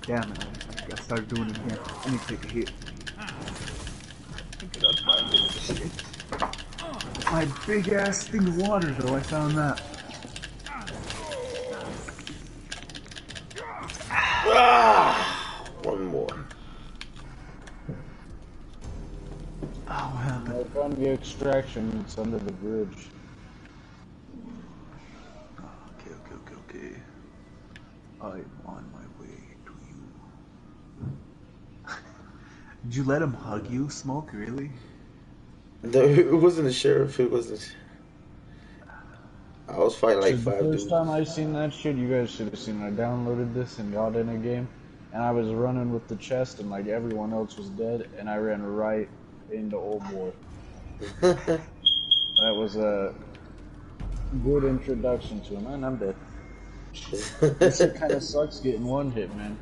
Damn it! I gotta start doing it again. I need to take a hit. My. My big ass thing of water, though. I found that. Ah, one more. Oh, what happened? I found the extraction. It's under the bridge. Oh, okay, okay, okay, okay. I'm on my way to you. [laughs] Did you let him hug you, Smoke? Really? No, it wasn't the sheriff. It wasn't. I was fighting like Shit, the first dudes. time I seen that shit, you guys should have seen. it. I downloaded this and got in a game, and I was running with the chest, and like everyone else was dead, and I ran right into old boy. [laughs] That was a good introduction to him, and I'm dead. [laughs] This shit kind of sucks getting one hit, man.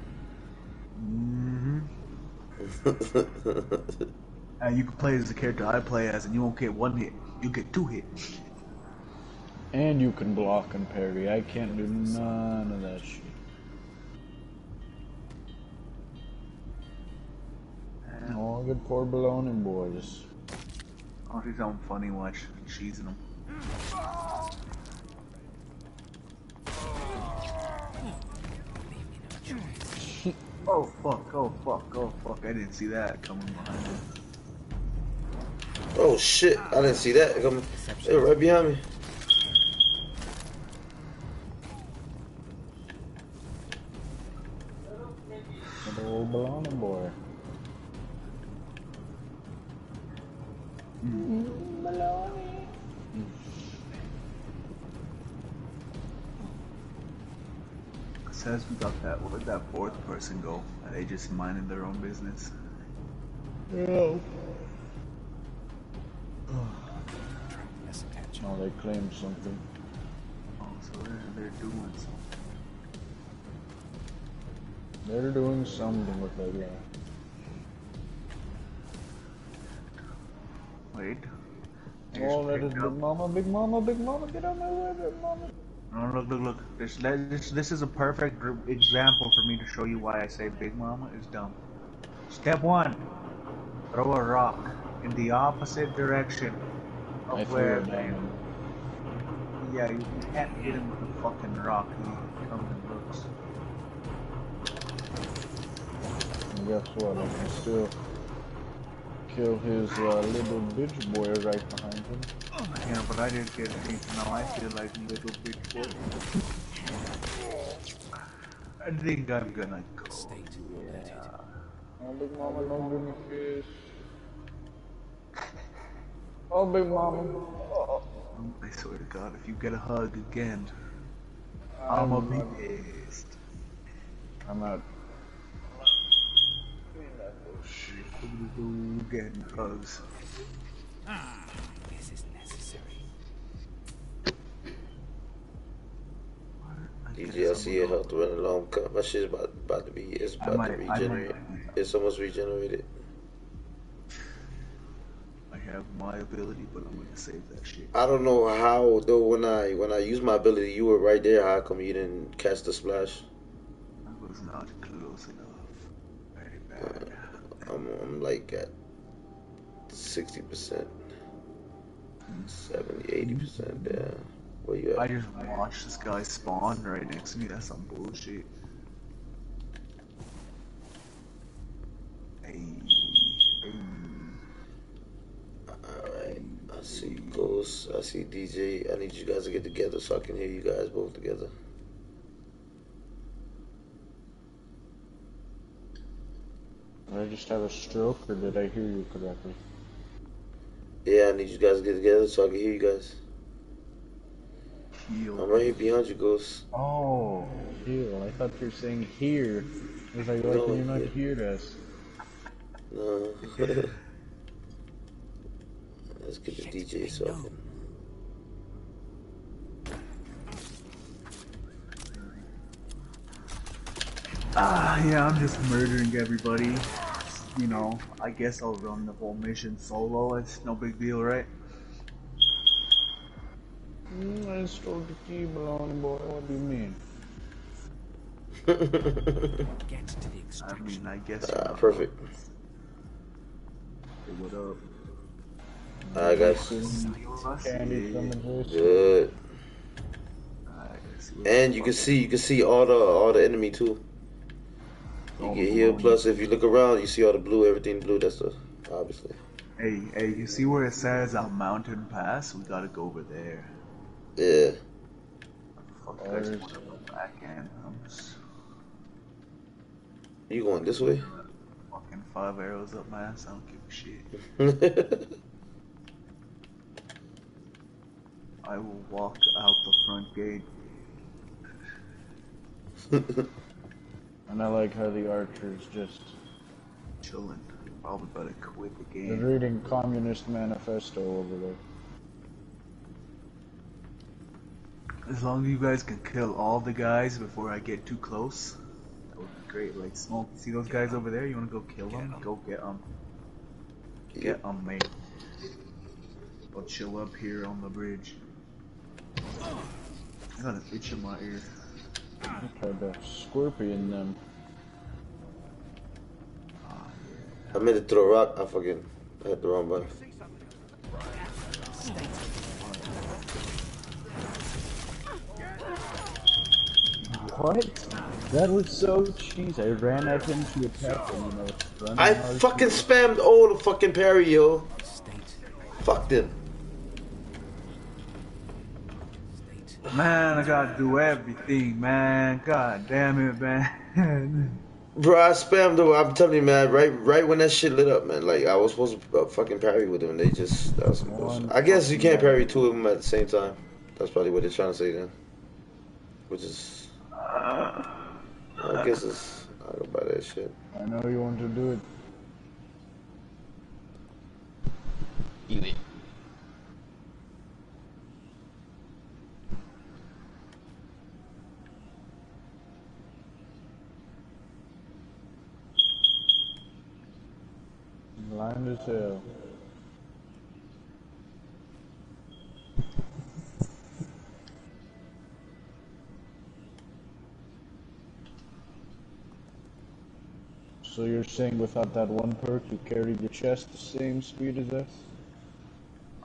Mm-hmm. [laughs] Uh, you can play as the character I play as, and you won't get one hit. You get two hits. And you can block and parry. I can't do none of that shit. Oh, good poor baloney boys. I'll do something funny. Watch, cheesing them. [laughs] Oh fuck! Oh fuck! Oh fuck! I didn't see that coming behind me. oh shit! I didn't see that. Come, they were right behind me. Good old baloney boy. Says we got that. Where'd that fourth person go? Are they just minding their own business? Yeah. Less attention. No, they claimed something. Oh, so they're, they're doing something. They're doing something with that, yeah. Uh, Wait. Oh, that is Big. Mama, Big Mama, Big Mama, get out of my way, Big Mama. No, look, look, look. This, this, this is a perfect example for me to show you why I say Big Mama is dumb. Step one: throw a rock in the opposite direction of I threw where. it down. Yeah, you can't hit him with a fucking rock. He comes and looks. And guess what? I can still kill his uh, little bitch boy right behind him. Yeah, but I didn't get anything. Now I feel like little bitch boy. I think I'm gonna go. State limited. Oh, Big Mama, don't give me fish. [laughs] Oh, Big Mama. Oh, I swear to God, if you get a hug again, I'ma be I'm, pissed. I'm out. Getting hugs. This is necessary. I guess DJ, I I'm see your gonna- health running low. My shit's about, about to be, it's about might- to I might- regenerate. It's almost regenerated. I have my ability, but I'm gonna save that shit. I don't know how though. When I when I used my ability, you were right there. How come you didn't catch the splash? I was not close enough. Very bad. I'm I'm like at sixty percent, 70, 80 percent. Yeah, where you at? I just watched this guy spawn right next to me. That's some bullshit. Hey, hey. All right. I see Ghost. I see DJ. I need you guys to get together so I can hear you guys both together. I just have a stroke, or did I hear you correctly? Yeah, I need you guys to get together so I can hear you guys. Heal. I'm right here behind you, Ghost. Oh, heal. I thought you were saying here. I was like, why No, can you not yeah. hear us? No. [laughs] Let's get the DJ talking. Ah, yeah, I'm just murdering everybody. You know, I guess I'll run the whole mission solo. It's no big deal, right? Mm, I stole the key, baloney boy. What do you mean? [laughs] Get to the I mean, I guess. ah, perfect. Hey, what up? Alright, guys. Candy coming here. Good. Alright, let's see what And you can see you can see all the all the enemy too. You oh, get the healed. Plus, if you look around, you see all the blue, everything blue. That's the obviously. Hey, hey, you see where it says a mountain pass? We gotta go over there. Yeah. Fuck, I just wanna go back in. I'm just You going this way? fucking five arrows up my ass. I don't give a shit. [laughs] I will walk out the front gate. [laughs] And I like how the archers just Chilling. Probably to quit the they're game. reading Communist Manifesto over there. As long as you guys can kill all the guys before I get too close, that would be great. Like, smoke. See those guys over there? You wanna go kill them? Go get them. Get them, mate. I'll chill up here on the bridge. I got an itch in my ear. Look at the scorpion them. I meant to throw a rock. I fucking I hit the wrong button. What? That was so cheese. I ran at him to attack him and I was running I fucking spammed all the fucking parry, yo. State. Fuck them. State. Man, I gotta do everything, man. God damn it, man. Bro, I spammed though. I'm telling you, man. Right, right when that shit lit up, man. Like I was supposed to uh, fucking parry with them. They just that was some bullshit. I guess you can't parry two of them at the same time. That's probably what they're trying to say then. Which is, I guess it's. I go by that shit. I know you want to do it. Blind as hell. So you're saying without that one perk, you carry the chest the same speed as us?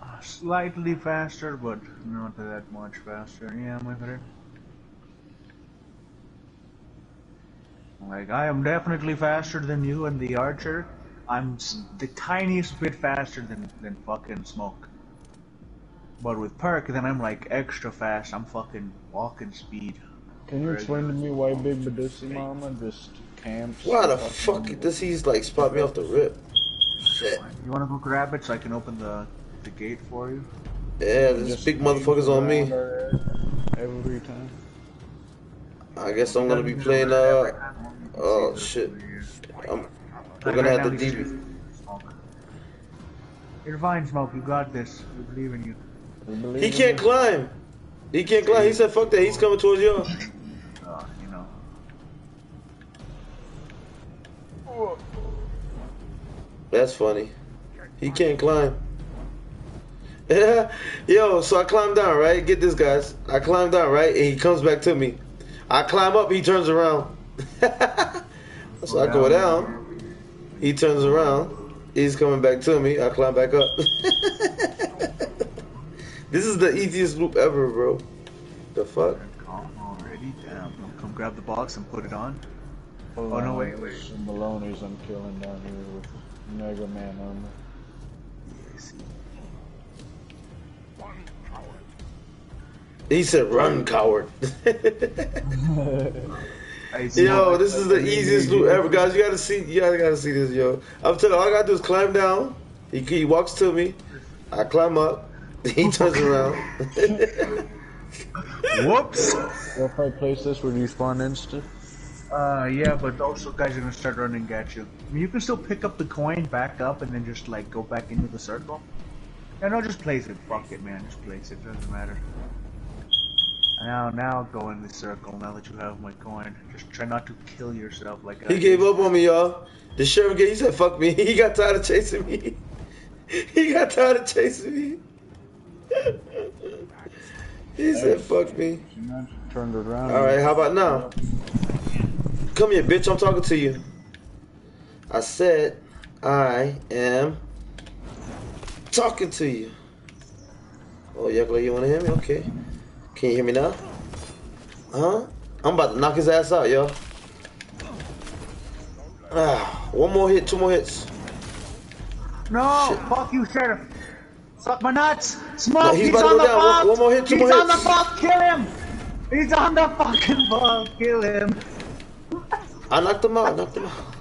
Uh, Slightly faster, but not that much faster. Yeah, my friend. Like, I am definitely faster than you and the archer. I'm the tiniest bit faster than, than fucking smoke. But with perk, then I'm like extra fast. I'm fucking walking speed. Can you explain to me why Big Badussi Mama just camps? Why the fucking- fuck does He's like spot me off the rip? Shit. You wanna go grab it so I can open the, the gate for you? Yeah, this big motherfuckers on me. around our ass Every time. I guess I'm gonna be playing. Uh, oh shit. I'm, we're gonna have to DB. You're fine, Smoke. You got this. We believe in you. Believe He can't you. climb. He can't climb. He said, "Fuck that." He's coming towards you. Uh, you know. That's funny. He can't climb. Yeah, [laughs] yo. So I climb down, right? Get this, guys. I climb down, right? And he comes back to me. I climb up. He turns around. [laughs] so I go down. He turns around. He's coming back to me. I climb back up. [laughs] this is the easiest loop ever, bro. The fuck? Calm already? Damn. Come grab the box and put it on. Hold Oh, no, wait, wait. Some Maloney's I'm killing down here with Mega Man armor. He said, "Run, coward." [laughs] [laughs] Hey, Smoke, Yo, this is the easiest loop ever, guys. You gotta see, you gotta, gotta see this, yo. I'm telling you, all I gotta do is climb down. He, he walks to me. I climb up. [laughs] He turns around. [laughs] Whoops! So if I place this, would you spawn insta? Uh, yeah, but also guys are gonna start running at you. I mean, you can still pick up the coin, back up, and then just like go back into the circle. Yeah, no, just place it. Fuck it, man. Just place it. Doesn't matter. Now, now go in the circle. Now that you have my coin, just try not to kill yourself like I he gave up on me, y'all. The sheriff, gave, he said, "Fuck me." [laughs] He got tired of chasing me. [laughs] He got tired of chasing me. [laughs] he said, "Fuck me." Turned around. All right, how about now? Come here, bitch. I'm talking to you. I said I am talking to you. Oh, you act like you want to hear me? Okay. Can you hear me now? Huh? I'm about to knock his ass out, yo. Ah, one more hit, two more hits. No, fuck you, sheriff. Suck my nuts. Smoke. No, he's he's, on the down. One- one more hit, two he's more on the hits. box. Kill him. He's on the fucking box. Kill him. I knocked him out. I knocked him out.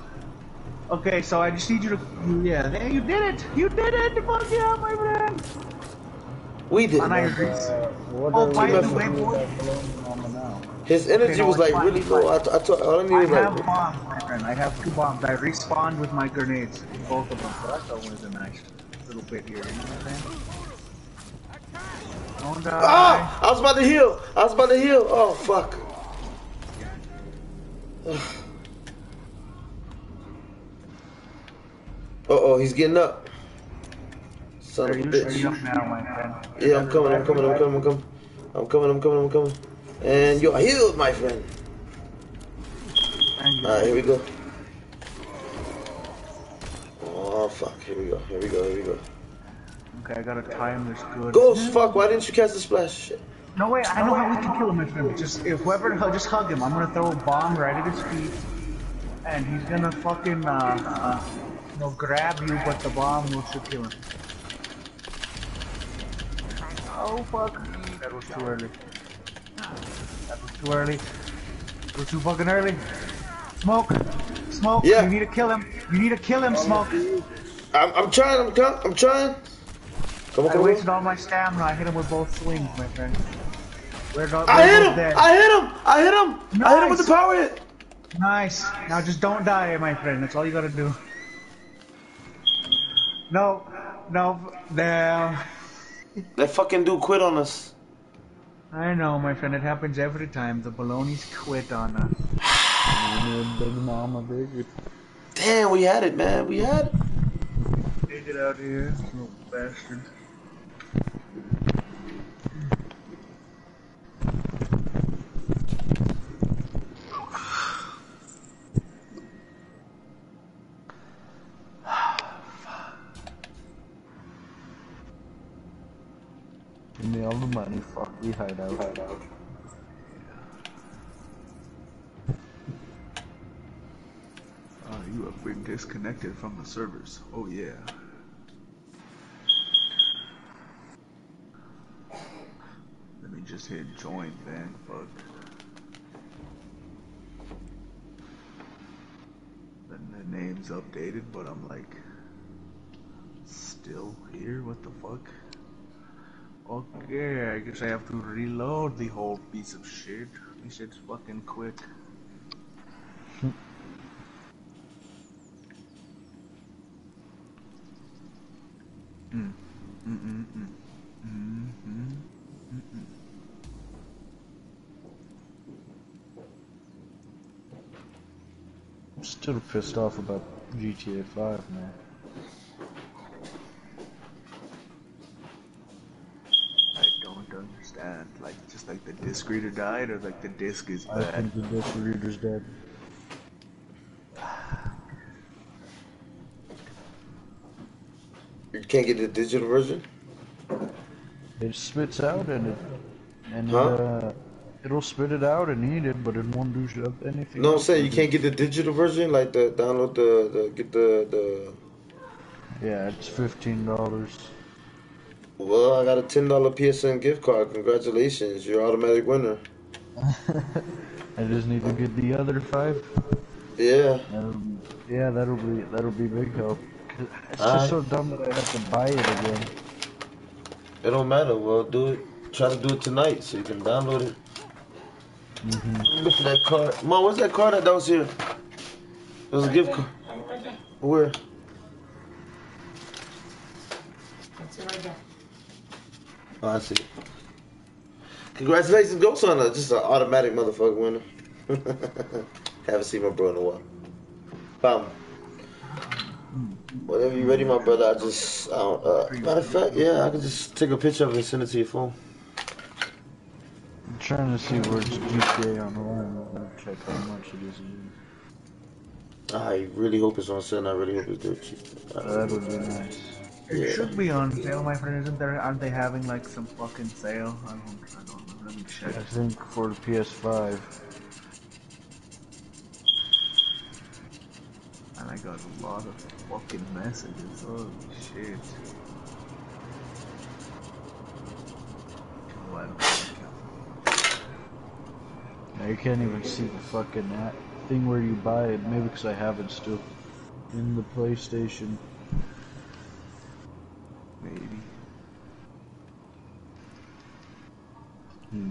Okay, so I just need you to. Yeah, there you did it. You did it. Fuck yeah, my friend. We did. And I man. agree. Uh, Oh, by the way, boy- that Maloney Mama now? His energy was like really low. fine. I, I, thought all I I needed was have like. bombs, my friend. I have two bombs. I respawned with my grenades. Both of them. So that one is a nice little bit here. You know what I'm saying? Don't die. Ah! I was about to heal. I was about to heal. Oh fuck. [sighs] Uh oh, he's getting up. Son of a bitch. now, my friend? Yeah, I'm coming, I'm coming, I'm coming, I'm coming. I'm coming, I'm coming, I'm coming. And you're healed, my friend. Alright, here we go. Oh fuck, here we go, here we go, here we go. Okay, I gotta time this good. Ghost, fuck, why didn't you cast the splash? No way, I know how we can kill him, my friend. Just if whoever, just hug him. I'm gonna throw a bomb right at his feet, and he's gonna fucking uh, uh you know, grab you, but the bomb will kill him. Oh fuck! That was too early. That was too early. It was too fucking early. Smoke. Smoke. Yeah. You need to kill him. You need to kill him, Smoke. I'm, I'm trying. I'm, trying- I'm trying. Come on, I come on. wasted all my stamina. I hit him with both swings, my friend. Where's all, I hit him. dead? I hit him. I hit him. I hit him with the power hit. Nice. Now just don't die, my friend. That's all you gotta do. No, no, there. That fucking dude quit on us. I know, my friend. It happens every time. The baloney's quit on us. Big mama, baby. Damn, we had it, man. We had it. Take it out here, little bastard. Give me all the money. Fuck the hideout. hideout. Oh, ah, you have been disconnected from the servers. Oh yeah. Let me just hit join then, fuck. Then the name's updated, but I'm like still here, what the fuck? Okay, I guess I have to reload the whole piece of shit. This shit's fucking quick. Mm. Mm-mm-mm. Mm-hmm. Mm-mm. I'm still pissed off about GTA 5, man. I don't understand. Like, just like the disc reader died, or like the disc is I bad. think the disc reader's dead. You can't get the digital version. It spits out and it and Huh? it, uh, it'll spit it out and eat it, but it won't do anything. No, I'm else saying you with can't get the digital version, like the download the, the get the the. Yeah, it's fifteen dollars. Well, I got a ten dollar PSN gift card. Congratulations, you're automatic winner. [laughs] I just need to get the other five. Yeah. Um, yeah, that'll be that'll be big help. It's just so dumb that I have to buy it again. It don't matter. Well, do it. Try to do it tonight so you can download it. hmm Look for that card. Mom, what's that card that was here? It was a gift card. Where? It's right there. Oh, I see. Congratulations, Ghost Hunter. Just an automatic motherfucker winner. [laughs] Haven't seen my bro in a while. Bam. whatever you ready, my brother, I just, I don't, uh, matter of fact, yeah, I can just take a picture of it and send it to your phone. I'm trying to see where it's GTA Online. I'll check how much it is. I really hope it's on sale. I really hope it's dirt cheap. That would be nice. It Yeah. should be on sale, my friend. Isn't there? Aren't they having like some fucking sale? I don't. I don't know. Let me check. I think for the PS5. And I got a lot of fucking messages. Holy shit. Oh, Now you can't even see the fucking thing where you buy it. Maybe because I have it still in the PlayStation. Maybe. Hmm.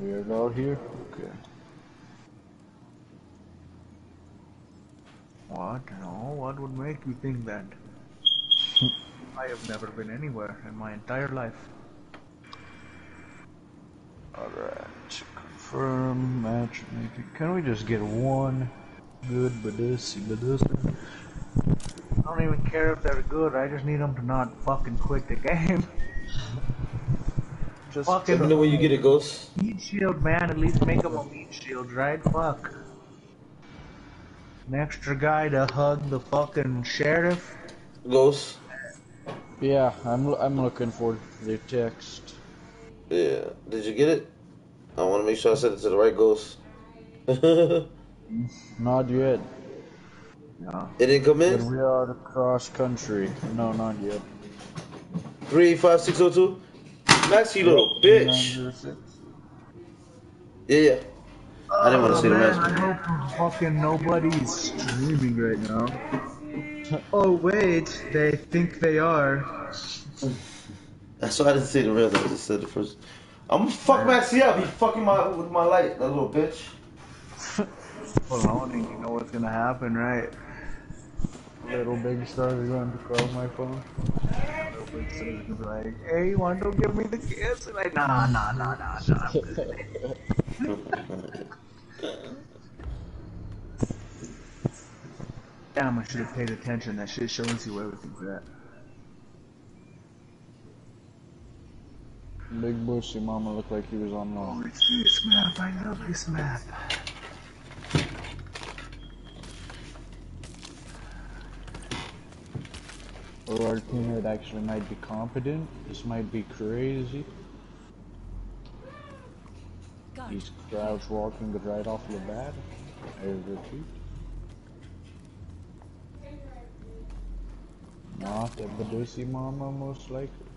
We're out here. Okay. What? No, what would make you think that? [laughs] I have never been anywhere in my entire life. Alright. Confirm matchmaking. Can we just get one good Badussi Badussi? I don't even care if they're good. I just need them to not fucking quit the [laughs] game. Just Let me know fucking when you get it, Ghost. meat shield, man. At least make them a meat shield, right? Fuck. An extra guy to hug the fucking sheriff. Ghost. Yeah, I'm I'm looking for the text. Yeah. Did you get it? I want to make sure I sent it to the right Ghost. [laughs] Not yet. No. It didn't come in? we are the cross country. No, not yet. 35602? Max, you little bitch. 906. Yeah, yeah. I didn't want to oh, see the Oh, rest. I hope fucking nobody's streaming right now. [laughs] Oh wait, they think they are. That's why I didn't say the rest. I just said the first. I'm gonna fuck Maxie up. He fucking my with my light, that little bitch. [laughs] Hold on, and you know what's gonna happen, right? Little big stars are going to call my phone. Little big sister's gonna be like, hey, you want to give me the kiss? And like, nah, nah, nah, nah, nah. [laughs] Damn, I should have paid attention. That shit shows you where everything's at. Big Bushy Mama looked like he was on Oh, it's this map. I love this map. Or our teammate actually might be competent. This might be crazy. He's crouch walking right off the bat. I repeat. Not the Badusi Mama, most likely.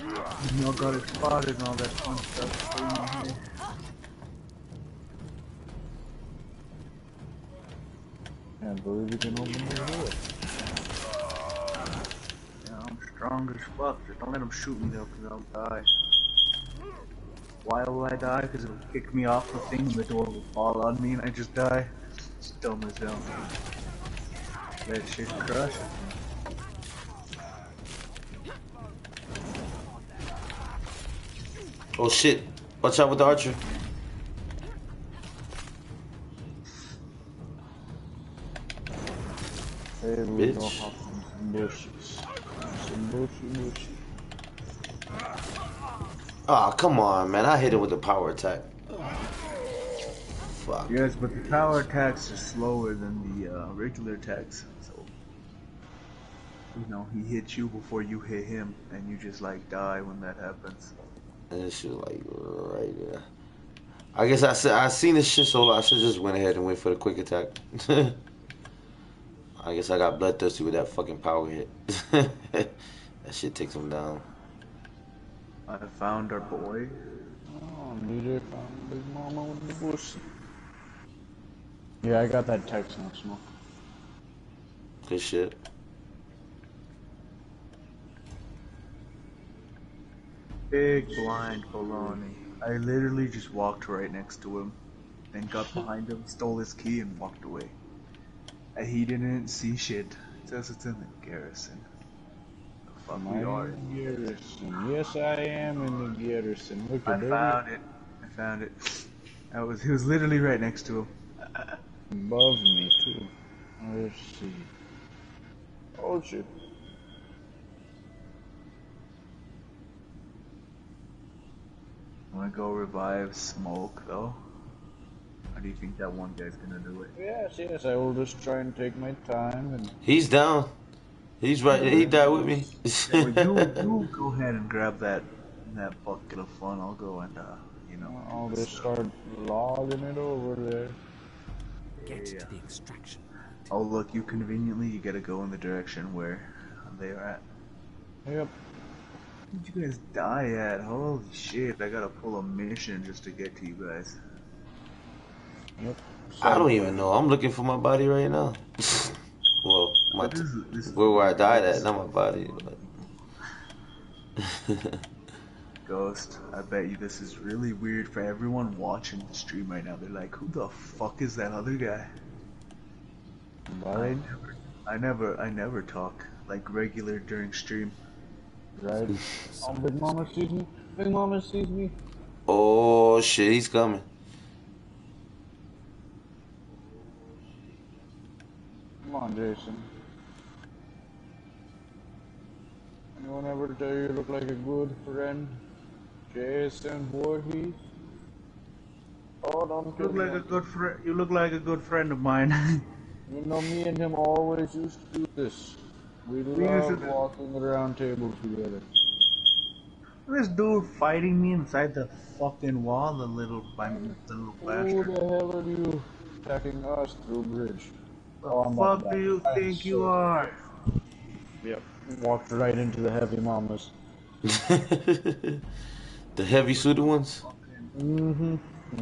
Y'all got it spotted and all that fun stuff. here. Can't believe you can open the door. Yeah, I'm strong as fuck. Just don't let them shoot me though, cause I'll die. Why will I die? Cause it'll kick me off the thing and the door will fall on me and I just die. It's dumb as hell. That shit crush. Oh shit. Watch out with the archer. Hey, Bitch. hop some bushes. Some bushy bushy. Ah, come on, man. I hit him with the power attack. Fuck. Yes, but the power attacks are slower than the uh, regular attacks. So, you know, he hits you before you hit him, and you just like die when that happens. And this shit like right there. I guess I said I seen this shit so I should just went ahead and wait for the quick attack. [laughs] I guess I got bloodthirsty with that fucking power hit. [laughs] that shit takes him down. I found our boy. Oh, DJ found Big Mama with the bush. Yeah, I got that text now, Smoke. Good shit. Big blind baloney. I literally just walked right next to him, and got [laughs] behind him, stole his key, and walked away. And he didn't see shit. It says it's in the garrison. The fuck we are. in the garrison. Yes, I am in the garrison. Look I at found it. I found it. I was. He was literally right next to him. Above me, too. Let's see. Oh, shit. I'm gonna go revive Smoke though. How do you think that one guy's gonna do it? Yes, yes, I will just try and take my time and He's down. He's right. He died with me. Well, you, [laughs] you go ahead and grab that that bucket of fun. I'll go and uh, you know. I'll just start logging it over there. Get Yeah. to the extraction. Oh look, you conveniently you gotta go in the direction where they are at. Yep. Where'd you guys die at? Holy shit! I gotta pull a mission just to get to you guys. Yep. I don't even know. I'm looking for my body right now. [laughs] well, my This is- this is- where where I died at, not my body. But [laughs] Ghost, I bet you this is really weird for everyone watching the stream right now. They're like, who the fuck is that other guy? I never, I never, I never talk like regular during stream. Right? Oh, [laughs] Big Mama sees me. Big Mama sees me. oh shit, he's coming. Come on, Jason. Anyone ever tell you you look like a good friend? Jason Voorhees? Oh, don't You look like a good friend. You look like a good friend of mine. [laughs] You know, me and him always used to do this. We We used love to do- walking around tables together. This dude fighting me inside the fucking wall, the little, by the little Who bastard. the hell are you attacking us through bridge? Oh, Fuck do you that. think you are? Yep. Walked right into the heavy mamas. [laughs] the heavy suited ones. Mm-hmm.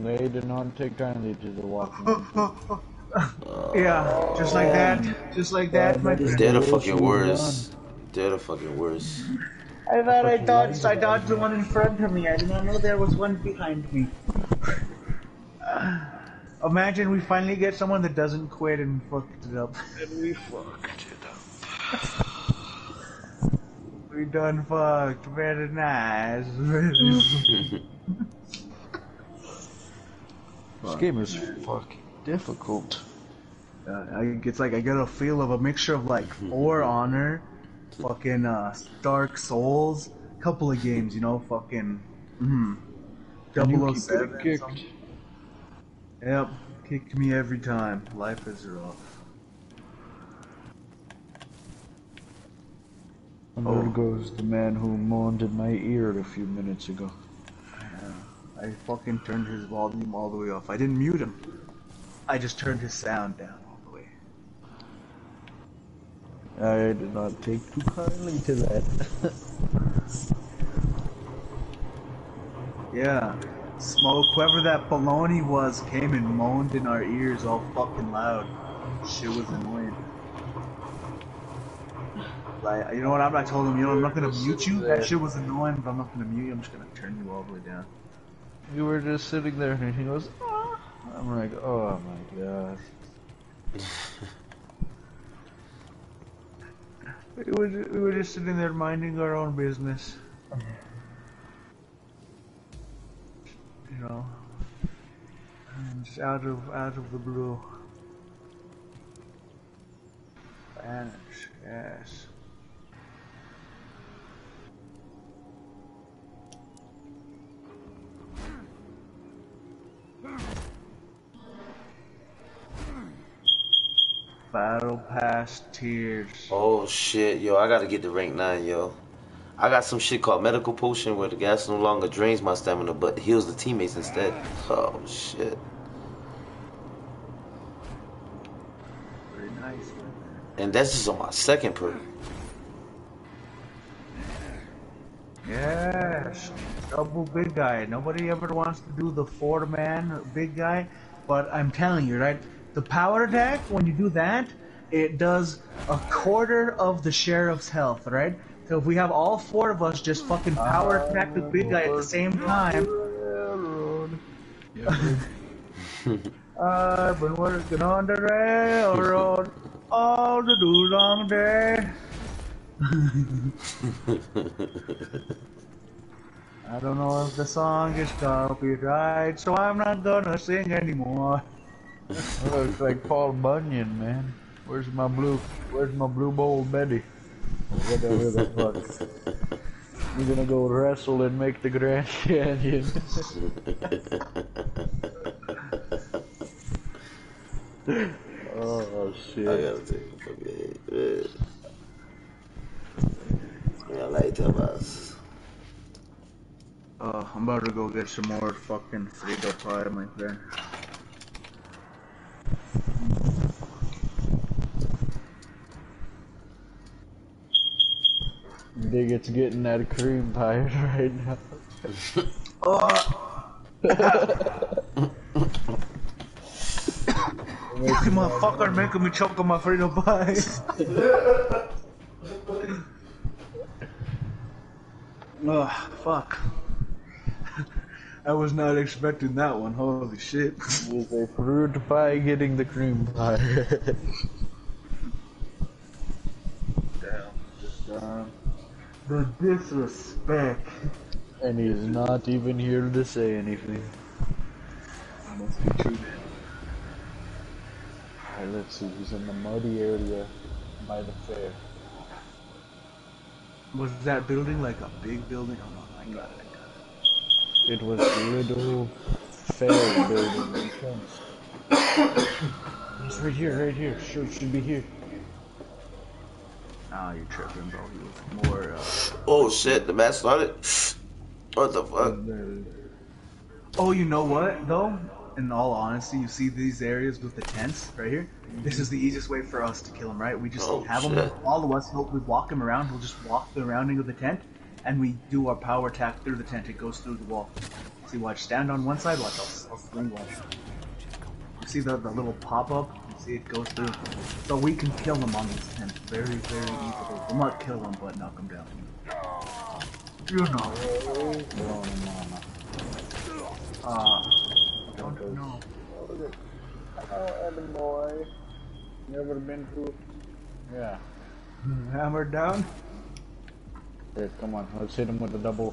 They did not take kindly to the walking. [laughs] Yeah, just like that, just like that, oh, my friend. They're the fucking worst. They're the fucking worst. I thought I dodged, I dodged the one in front of me. I did not know there was one behind me. [sighs] Imagine we finally get someone that doesn't quit and fucked it up. And we fucked it up. [sighs] We done fucked. Very nice. [laughs] [laughs] This game is fucking difficult. Uh, I, it's like I get a feel of a mixture of like [laughs] For Honor, fucking uh, Dark Souls, couple of games, you know, fucking mm, And you 007. kicked. something. Yep, kicked me every time. Life is rough. And Oh. there goes the man who moaned in my ear a few minutes ago. I fucking turned his volume all the way off. I didn't mute him. I just turned his sound down all the way. I did not take too kindly to that. [laughs] Yeah. Smoke, whoever that baloney was, came and moaned in our ears all fucking loud. Shit was annoying. Like, you know what? I'm not told him, you know, I'm not gonna mute you. That shit was annoying, but I'm not gonna mute you. I'm just gonna turn you all the way down. you were just sitting there and he goes, "Ah." I'm like, oh my god. [laughs] We were, ju- we were just sitting there minding our own business. You know, and just out of out of the blue. Vanish, yes. Hmm. Hmm. Battle Pass Tears. Oh shit, yo, I gotta get to rank nine, yo. I got some shit called medical potion where the gas no longer drains my stamina but heals the teammates instead. Oh shit. Very nice. And that's just on my second perk. Yes, double big guy. Nobody ever wants to do the four man big guy, but I'm telling you, right? The power attack, when you do that, it does a quarter of the sheriff's health, right? So if we have all four of us just fucking power attack the big guy at the same time, [laughs] I've been working on the railroad all the do long day. [laughs] I don't know if the song is copyright, so I'm not gonna sing anymore. Looks like Paul Bunyan, man. Where's my blue? Where's my blue bowl Betty? Or Whatever the fuck. We're gonna go wrestle and make the Grand [laughs] Canyon. [laughs] oh shit! I shit! gotta take a fucking hit. Yeah, I like that boss. Uh, I'm about to go get some more fucking Frito pie, my friend. Dig it's getting that cream pie [laughs] right now. oh. Fucking motherfucker making me choke on my Frito pie. [laughs] Ugh, fuck. I was not expecting that one, holy shit. With a fruit pie getting the cream pie. [laughs] Damn, just, um, the disrespect. and he's not even here to say anything. I must be true then. Alright, let's see. He's in the muddy area by the fair. Was that building like a big building? Hold on, I got it. I got It was little fair building. It's right here, right here. Sure, it should be here. it. Nah, you're tripping, bro. He was more, uh, Oh shit, the match started. What the fuck? Oh, you know what though? In all honesty, you see these areas with the tents right here. This is the easiest way for us to kill them, right? We just Oh, have them shit. follow us. We'll, we walk them around. We'll just walk the surrounding of the tent, and we do our power attack through the tent. It goes through the wall. See, watch. Stand on one side. Watch. I'll, I'll swing watch. You see the, the little pop up? You see it goes through. So we can kill them on this tent very, very easily. We'll not kill them, but knock them down. You know. No, no, no. Uh, don't know. Oh, boy. Never been through. Yeah. [laughs] Hammer down. Here, come on. Let's hit him with the double.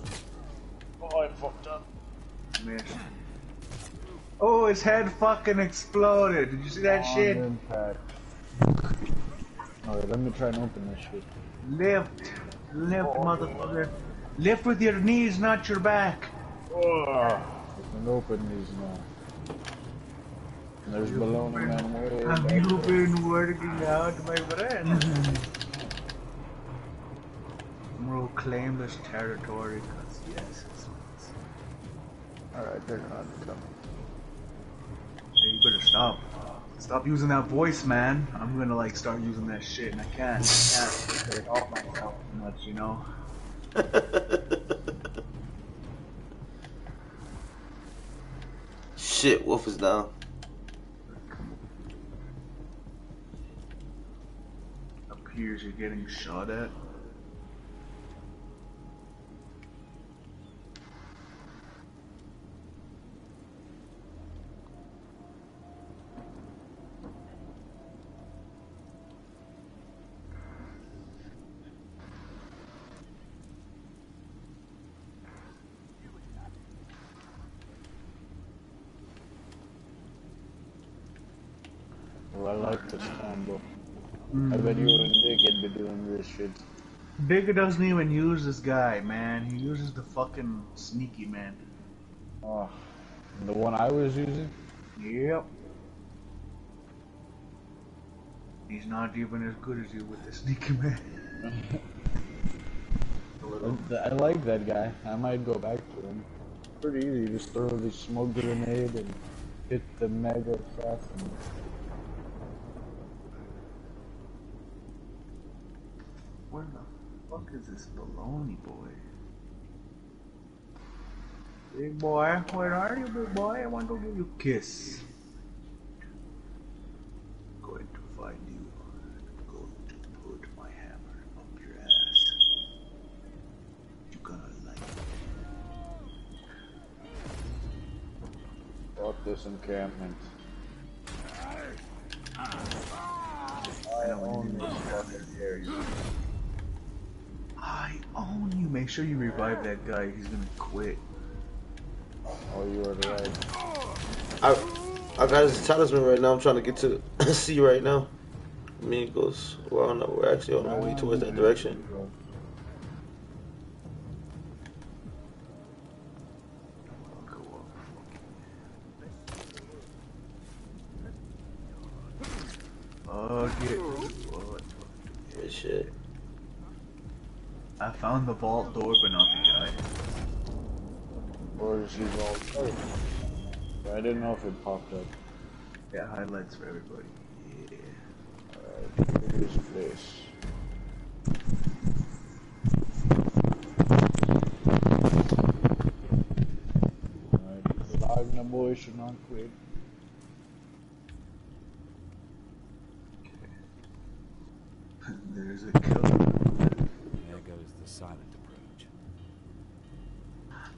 Oh, I fucked up. Miss. Oh, his head fucking exploded. Did you see that On shit? Impact. Alright, let me try and open this shit. Lift. Lift, oh, motherfucker. Lift with your knees, not your back. Oh, I can open these now. There's Baloney Man way Have you been working out, my friend? [laughs] I'm gonna claim this territory, cause yes, it's Alright, they're not coming. Hey, you better stop. Stop using that voice, man. I'm gonna like start using that shit, and I can't. I can't take off myself much, you know. [laughs] Shit, Wolf is down. Appears you're getting shot at. I like this combo. I bet you and Dick would be doing this shit. Bigger doesn't even use this guy, man. He uses the fucking sneaky man. Oh, the one I was using? Yep. He's not even as good as you with the sneaky man. [laughs] I, I like that guy. I might go back to him. Pretty easy. Just throw the smoke grenade and hit the mega assassin. Where the fuck is this baloney boy? Big boy, where are you, big boy? I want to give you a kiss. Going to find you. Going to put my hammer up your ass. You gonna like it. Fuck this encampment. I own this fucking area. You. Make sure you revive that guy. He's gonna quit. Oh, you are right. I I got his talisman right now. I'm trying to get to [laughs] see right now. Amigos. Well, no, we're actually on our way towards that direction. Go up. Fuck it. What? Good shit. I found the vault door, but not the guy. Or she's all oh. I didn't know if it popped up. Yeah, highlights for everybody. Yeah. Alright, here's this. Alright, Wagner boy should not quit. There's a killer. There goes the silent approach.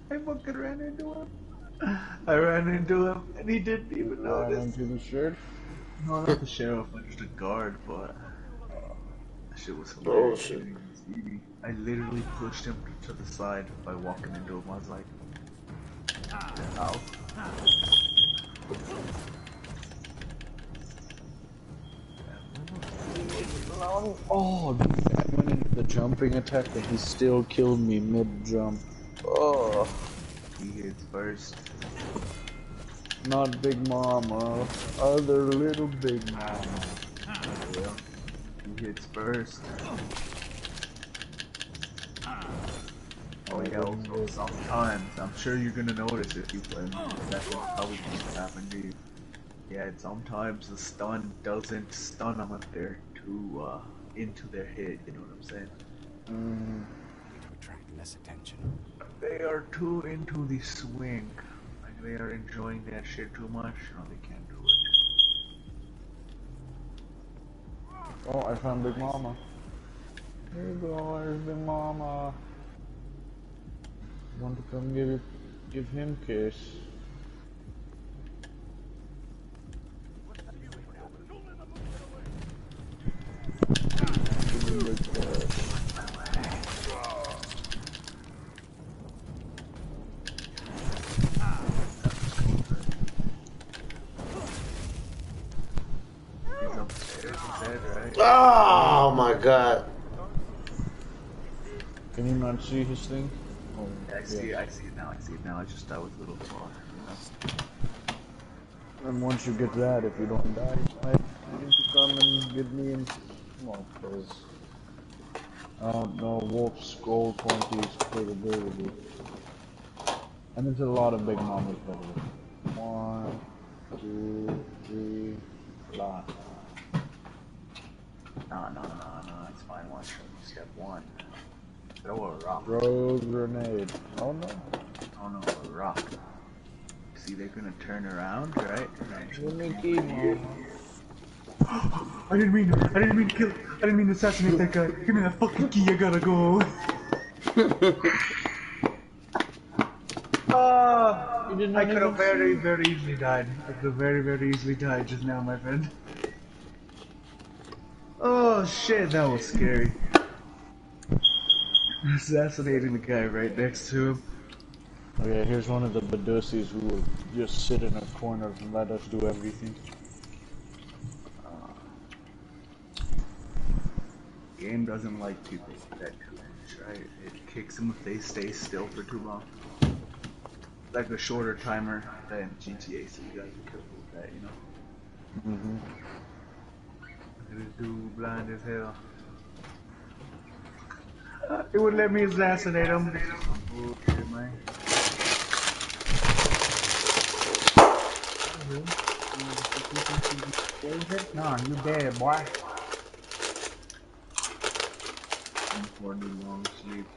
I fucking ran into him. I ran into him, and he didn't even uh, Ran notice. into the shirt. No, not the sheriff, but just a guard, but that shit was Oh, hilarious. shit. I literally pushed him to the side by walking into him. I was like, ow. Oh, dude, I went into the jumping attack and he still killed me mid jump. Oh, He hits first. not Big Mama, other little Big Mama. He hits first. Oh, yeah, also sometimes, I'm sure you're gonna notice if you play me, that's what's probably going to happen to you. Yeah, sometimes the stun doesn't stun them if they're too, uh, into their head, you know what I'm saying? Mm, To attract less attention. They are too into the swing. Like they are enjoying that shit too much, no they can't do it. oh, I found Big Mama. Here you go, there's Big Mama. Want to come give you, give him kiss? Give him big kiss. He's upstairs, he said, right? Oh my god. Can you not see his thing? Oh, I see it, I see it now, I see it now, I just, I was a little far. you? And once you get that, if you don't die, I you need to come and give me in. Well, please. I don't know, Wolf's gold 20 is capability. And there's a lot of big mamas by the way. One, two, three, lot. No, no, no, no, it's fine, watch step one. Throw a rock. Throw a grenade. Oh no. Oh no, a rock. See, they're gonna turn around, right? Let me keep mama. I didn't mean, I didn't mean to kill, I didn't mean to assassinate that guy. Give me that fucking key, I gotta go. [laughs] Ah, You did I not could have very, very easily died. I could have very, very easily died just now, my friend. Oh shit, that was scary. [laughs] Assassinating the guy right next to him. Okay, here's one of the Badusis who will just sit in a corner and let us do everything. Game doesn't like people that much, right? It kicks them if they stay still for too long. Like a shorter timer than GTA, so you gotta be careful with that, you know? Mm-hmm. This dude blind as hell. [laughs] It would let me assassinate him. Bullshit, man. No, you dead, boy. For the long sleep.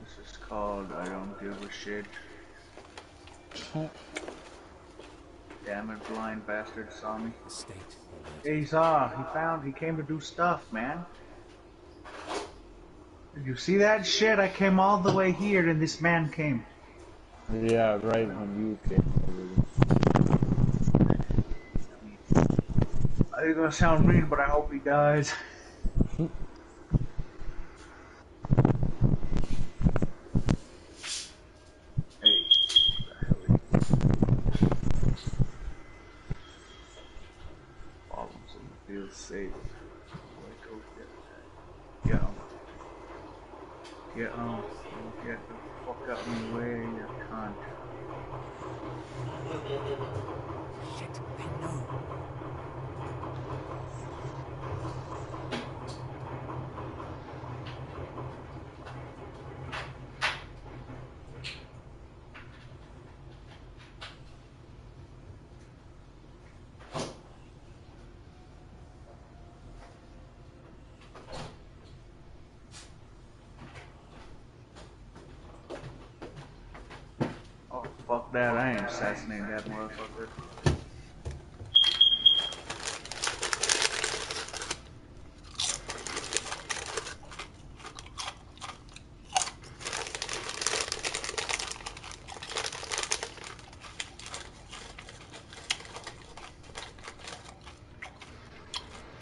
This is called I don't give a shit. Damn it, blind bastard saw me. State. Yeah, he saw. He found. He came to do stuff, man. Did you see that shit? I came all the way here and this man came. Yeah, right when you came over. I ain't gonna sound mean, but I hope he dies. hey. Follow so you feel safe. Like, go get, get on. Get on. Get the fuck out of my way, you cunt. Shit, they know. Oh, fuck that. I ain't assassinating that motherfucker.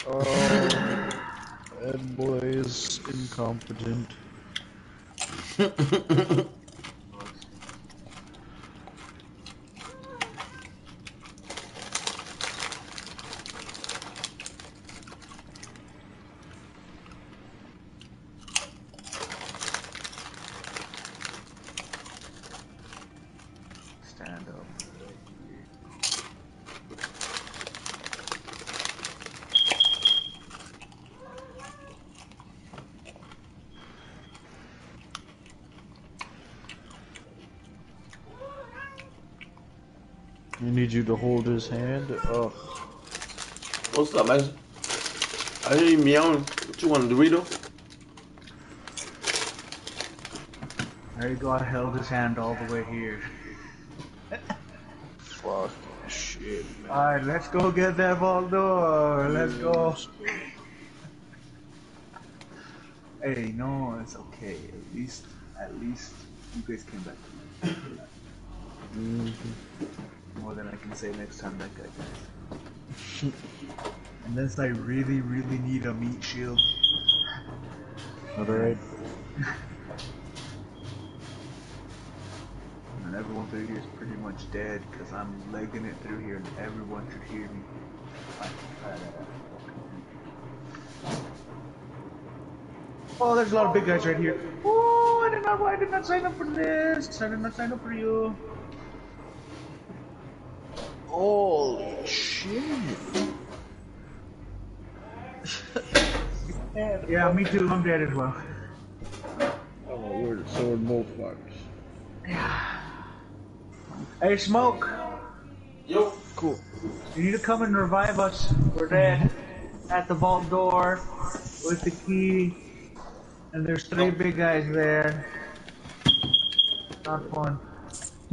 Oh, that boy is incompetent. [laughs] stand up. I need you to hold his hand. Oh, What's up, man? I hear you meowing. What you want, a Dorito? There you go, I held his hand all the way here. fuck shit, man. Alright, let's go get that vault door. Let's go. Hey, no, it's okay. At least, at least you guys came back to life. More than I can say next time that guy dies. Unless I really, really need a meat shield. Alright. [laughs] And everyone through here is pretty much dead because I'm legging it through here and everyone should hear me. Oh, there's a lot of big guys right here. Oh, I did not, I did not sign up for this. I did not sign up for you. Holy shit. Yeah, me too. I'm dead as well. Oh, we're so we're both fucked. Hey, Smoke, Yo. Cool. you need to come and revive us. We're dead. At the vault door with the key. And there's three big guys there. Not fun.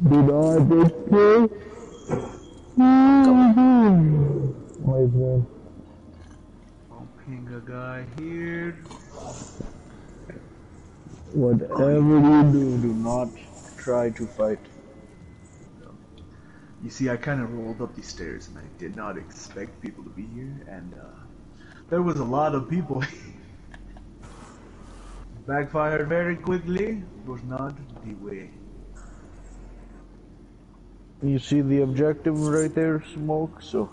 Did I just I'll ping a guy here. Whatever you do, do not try to fight. You see, I kind of rolled up these stairs and I did not expect people to be here, and uh, there was a lot of people. [laughs] Backfired very quickly. Was not the way. You see the objective right there, smoke. So,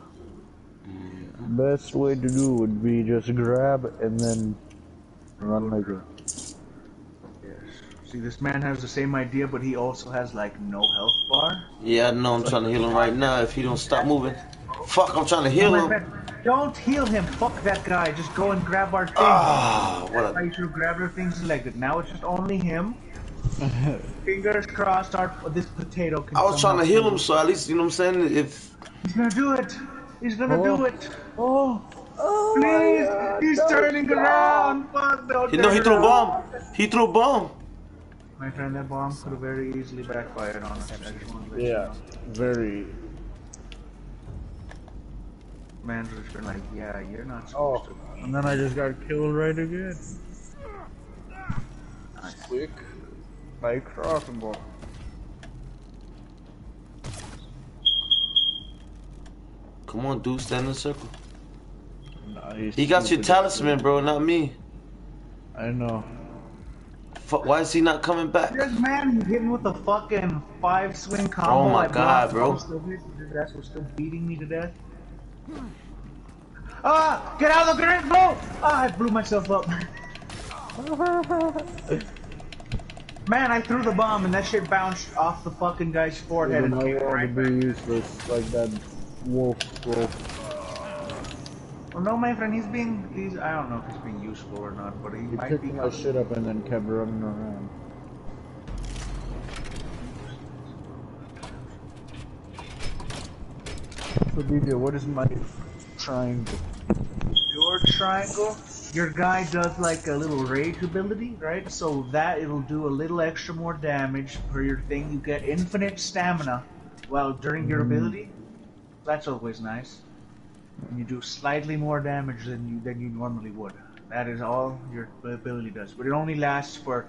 best way to do would be just grab and then run like that. Yes. See, this man has the same idea, but he also has like no health bar. Yeah, I know. I'm trying to heal him right now. If he don't stop moving. Fuck, I'm trying to heal My him. Don't heal him. Fuck that guy. Just go and grab our thing. Ah, what I a. should have grabbed our thing selected. Now it's just only him. Fingers crossed. Our this potato can. I was trying to heal him, so at least you know what I'm saying. If He's gonna do it. He's gonna Oh. do it. Oh, oh Please, God, he's don't turning stop. around. Fuck, don't you know he threw a bomb. He threw a bomb. My friend, that bomb could have very easily backfired on us. I just wanted to let you Yeah, very. Man's just been like, yeah, you're not Oh, to. and then I just got killed right again. Nice. Quick, by crossbow. Come on, dude, stand in a circle. Nice. He got your talisman, bro, not me. I know. Fuck, why is he not coming back? This man hit me with a fucking five swing combo. Oh my I God, bro. I'm Still hit. His ass was still beating me to death. Ah! Get out of the grenade! bro! Ah! I blew myself up. [laughs] [laughs] Man, I threw the bomb and that shit bounced off the fucking guy's forehead Even and came right be back. useless like that wolf wolf. Well, no, my friend, he's being, he's, I don't know if he's being useful or not, but he He might picked be. my shit up and then kept running around. So DJ, what is my triangle? Your triangle, your guy does like a little rage ability, right? So that it'll do a little extra more damage per your thing. You get infinite stamina while during your mm-hmm. ability. That's always nice. And you do slightly more damage than you than you normally would. That is all your ability does, but it only lasts for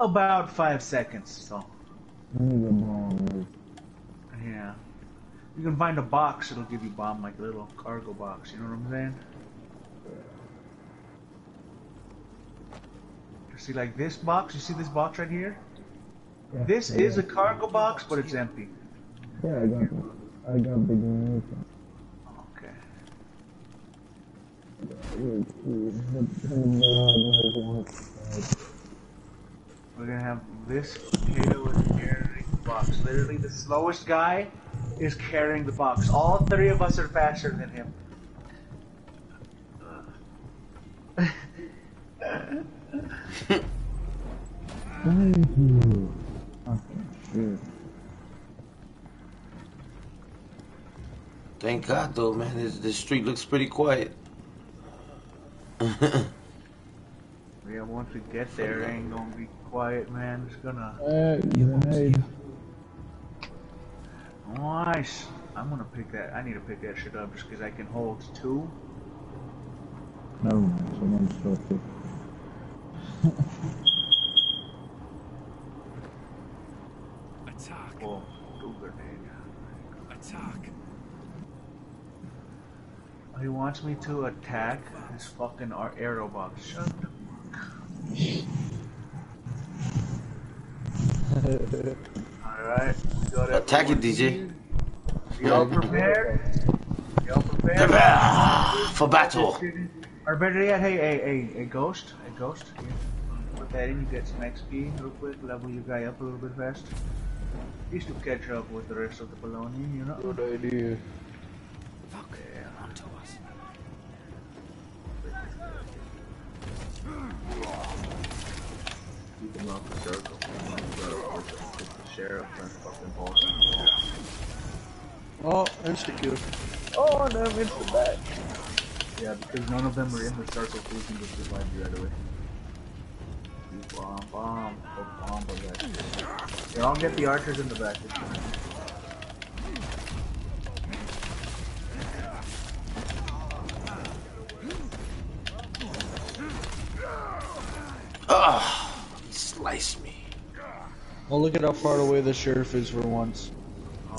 about five seconds. So mm-hmm. yeah, you can find a box. It'll give you bomb like a little cargo box. You know what I'm saying? See, like this box, you see this box right here? This is a cargo box, but it's empty. Yeah, I got I got the grenade. Okay. We're gonna have this potato in here. box. Literally, the slowest guy is carrying the box. All three of us are faster than him. [laughs] Thank you. Thank God though, man. This, this street looks pretty quiet. [laughs] Yeah, once we get there, it ain't gonna be quiet, man. It's gonna. Hey. Nice. I'm gonna pick that. I need to pick that shit up just because I can hold two. No, someone's talking. Attack! Oh, two grenade. Attack! Oh, he wants me to attack his fucking ar- arrow box. Shut the [laughs] Alright, Attack it, DJ. Y'all prepared? Y'all prepared? Prepare for battle. Or better yet, hey, hey, hey, hey, Ghost, A Ghost, here. Put you get some XP real quick, level your guy up a little bit fast. Used to catch up with the rest of the baloney, you know? Good idea. Fuck! Onto us. Keep him off the circle. The sheriff and fucking boss. Oh, insta kill. Oh, no, insta back. Yeah, because none of them are in the circle, so we can just revive you right away. Bomb, bomb, oh, bomb. Yeah, I'll get the archers in the back. Ah, he sliced me. Well, look at how far away the sheriff is for once.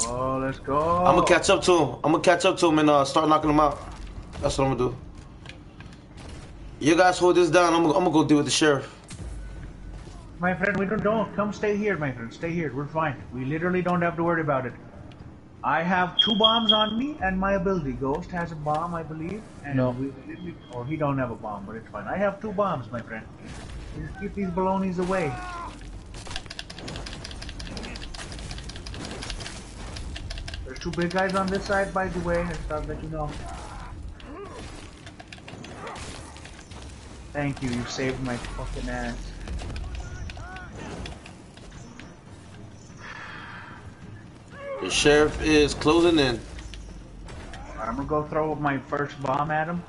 Oh, let's go. I'm gonna catch up to him. I'm gonna catch up to him and uh, start knocking him out. That's what I'm gonna do. You guys hold this down. I'm, I'm gonna go deal with the sheriff. My friend, we don't, don't. Come stay here, my friend. Stay here. We're fine. We literally don't have to worry about it. I have two bombs on me and my ability. Ghost has a bomb, I believe. And No. We, we, or he don't have a bomb, but it's fine. I have two bombs, my friend. Just keep these balonies away. There's two big guys on this side, by the way. I thought I'd you know. Thank you. You saved my fucking ass. The sheriff is closing in. I'm gonna go throw my first bomb at him.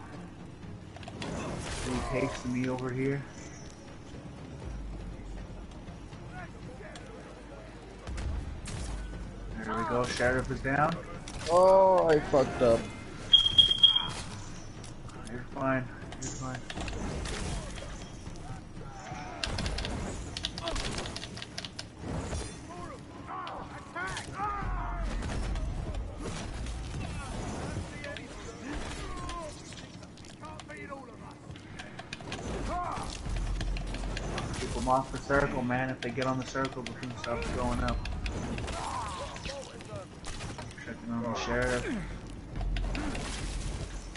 He takes me over here. There we go, sheriff is down. Oh, I fucked up. You're fine, you're fine. Them off the circle, man. If they get on the circle, we can stop going up. Checking on the sheriff.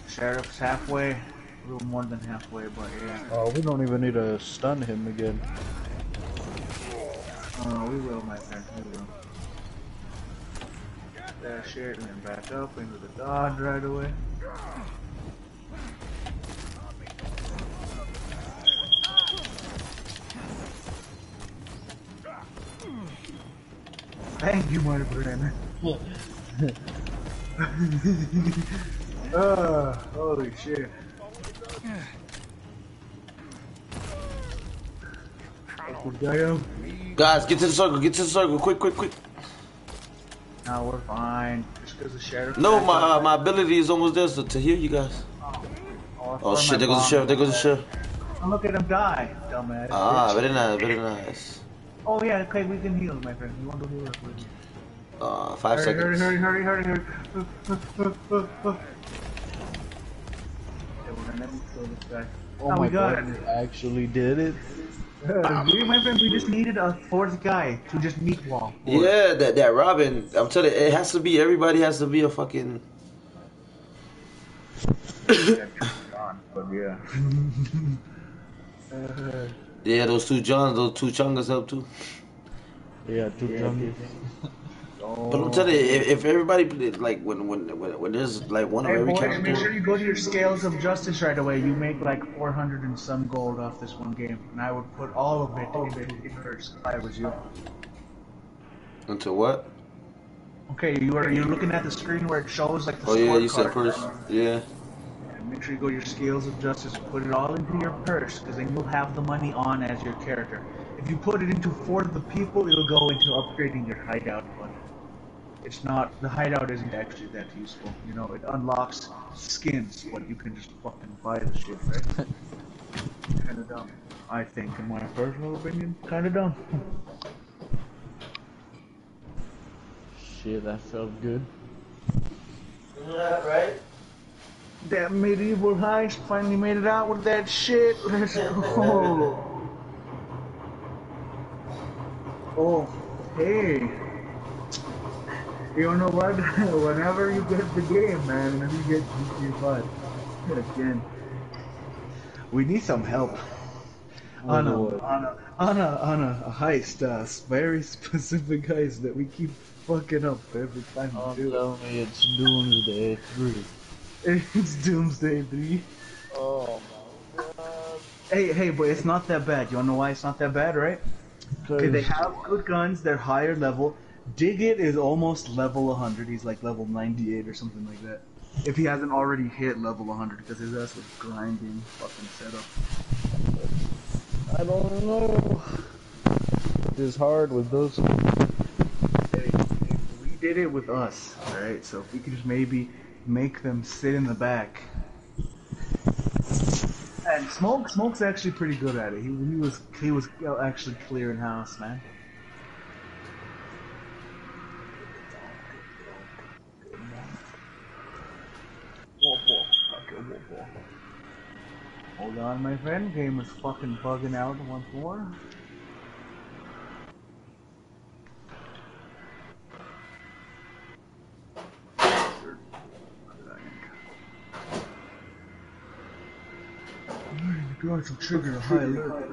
Sheriff's halfway. A little more than halfway, but yeah. Oh, we don't even need to stun him again. Oh, we will, my friend. We will. That shit and then back up into the dodge right away. Thank you, my friend. [laughs] Ah, holy shit. Guys, get to the circle. Get to the circle. Quick, quick, quick. No, we're fine. Just because the sheriff. No, my uh, my ability is almost there so, to heal you guys. Oh, Oh throw shit, my there goes the bomb. sheriff. There goes the sheriff. Oh, look at him die, dumbass. Ah, bitch. very nice, very nice. Oh yeah, okay, we can heal, my friend. You want to heal us, please? Uh, five hurry, seconds. hurry, hurry, hurry, hurry, hurry. Okay, well, then let me kill this guy. Oh, my god, it. we actually did it. [laughs] Uh, my friend, we just needed a fourth guy to just meet wall. Yeah, that that Robin. I'm telling you, it has to be. Everybody has to be a fucking. [coughs] but yeah. [laughs] Yeah, those two Johns, those two Chungus help too. Yeah, two junkies. But I'm telling you, if, if everybody like when when when, when there's like one of Hey every boys, character, make sure you go to your scales of justice right away. You make like 400 and some gold off this one game, and I would put all of it in, in first if I was you. into what? Okay, you are you're looking at the screen where it shows like the Oh yeah, you said first. Yeah. And make sure you go to your scales of justice, and put it all into your purse, because then you'll have the money on as your character. If you put it into for the people, it'll go into upgrading your hideout, but it's not the hideout isn't actually that useful. You know, it unlocks skins, but you can just fucking buy the shit, right? [laughs] kinda dumb. I think, in my personal opinion, kinda dumb. Shit, that felt good. Yeah, right. That medieval heist finally made it out with that shit. Let's [laughs] go. Oh, hey. You know what? [laughs] Whenever you get the game, man, whenever you get GTA 5, again, we need some help. On a, on a, on a, on a heist, uh, very [laughs] specific heist that we keep fucking up every time we Don't do it. tell me it's Doomsday 3. [laughs] It's Doomsday 3. Oh Hey, hey, but it's not that bad. You wanna know why it's not that bad, right? Okay, they have good guns. They're higher level. Diggit is almost level 100. He's like level 98 or something like that. If he hasn't already hit level 100, because his ass was grinding fucking setup. I don't know. It is hard with those. Hey, we did it with us, alright? So if we could just maybe make them sit in the back. And Smoke, Smoke's actually pretty good at it. He, he was he was actually clearing house, man. Hold on, my friend. Game is fucking bugging out once more. Guards will trigger a high alert.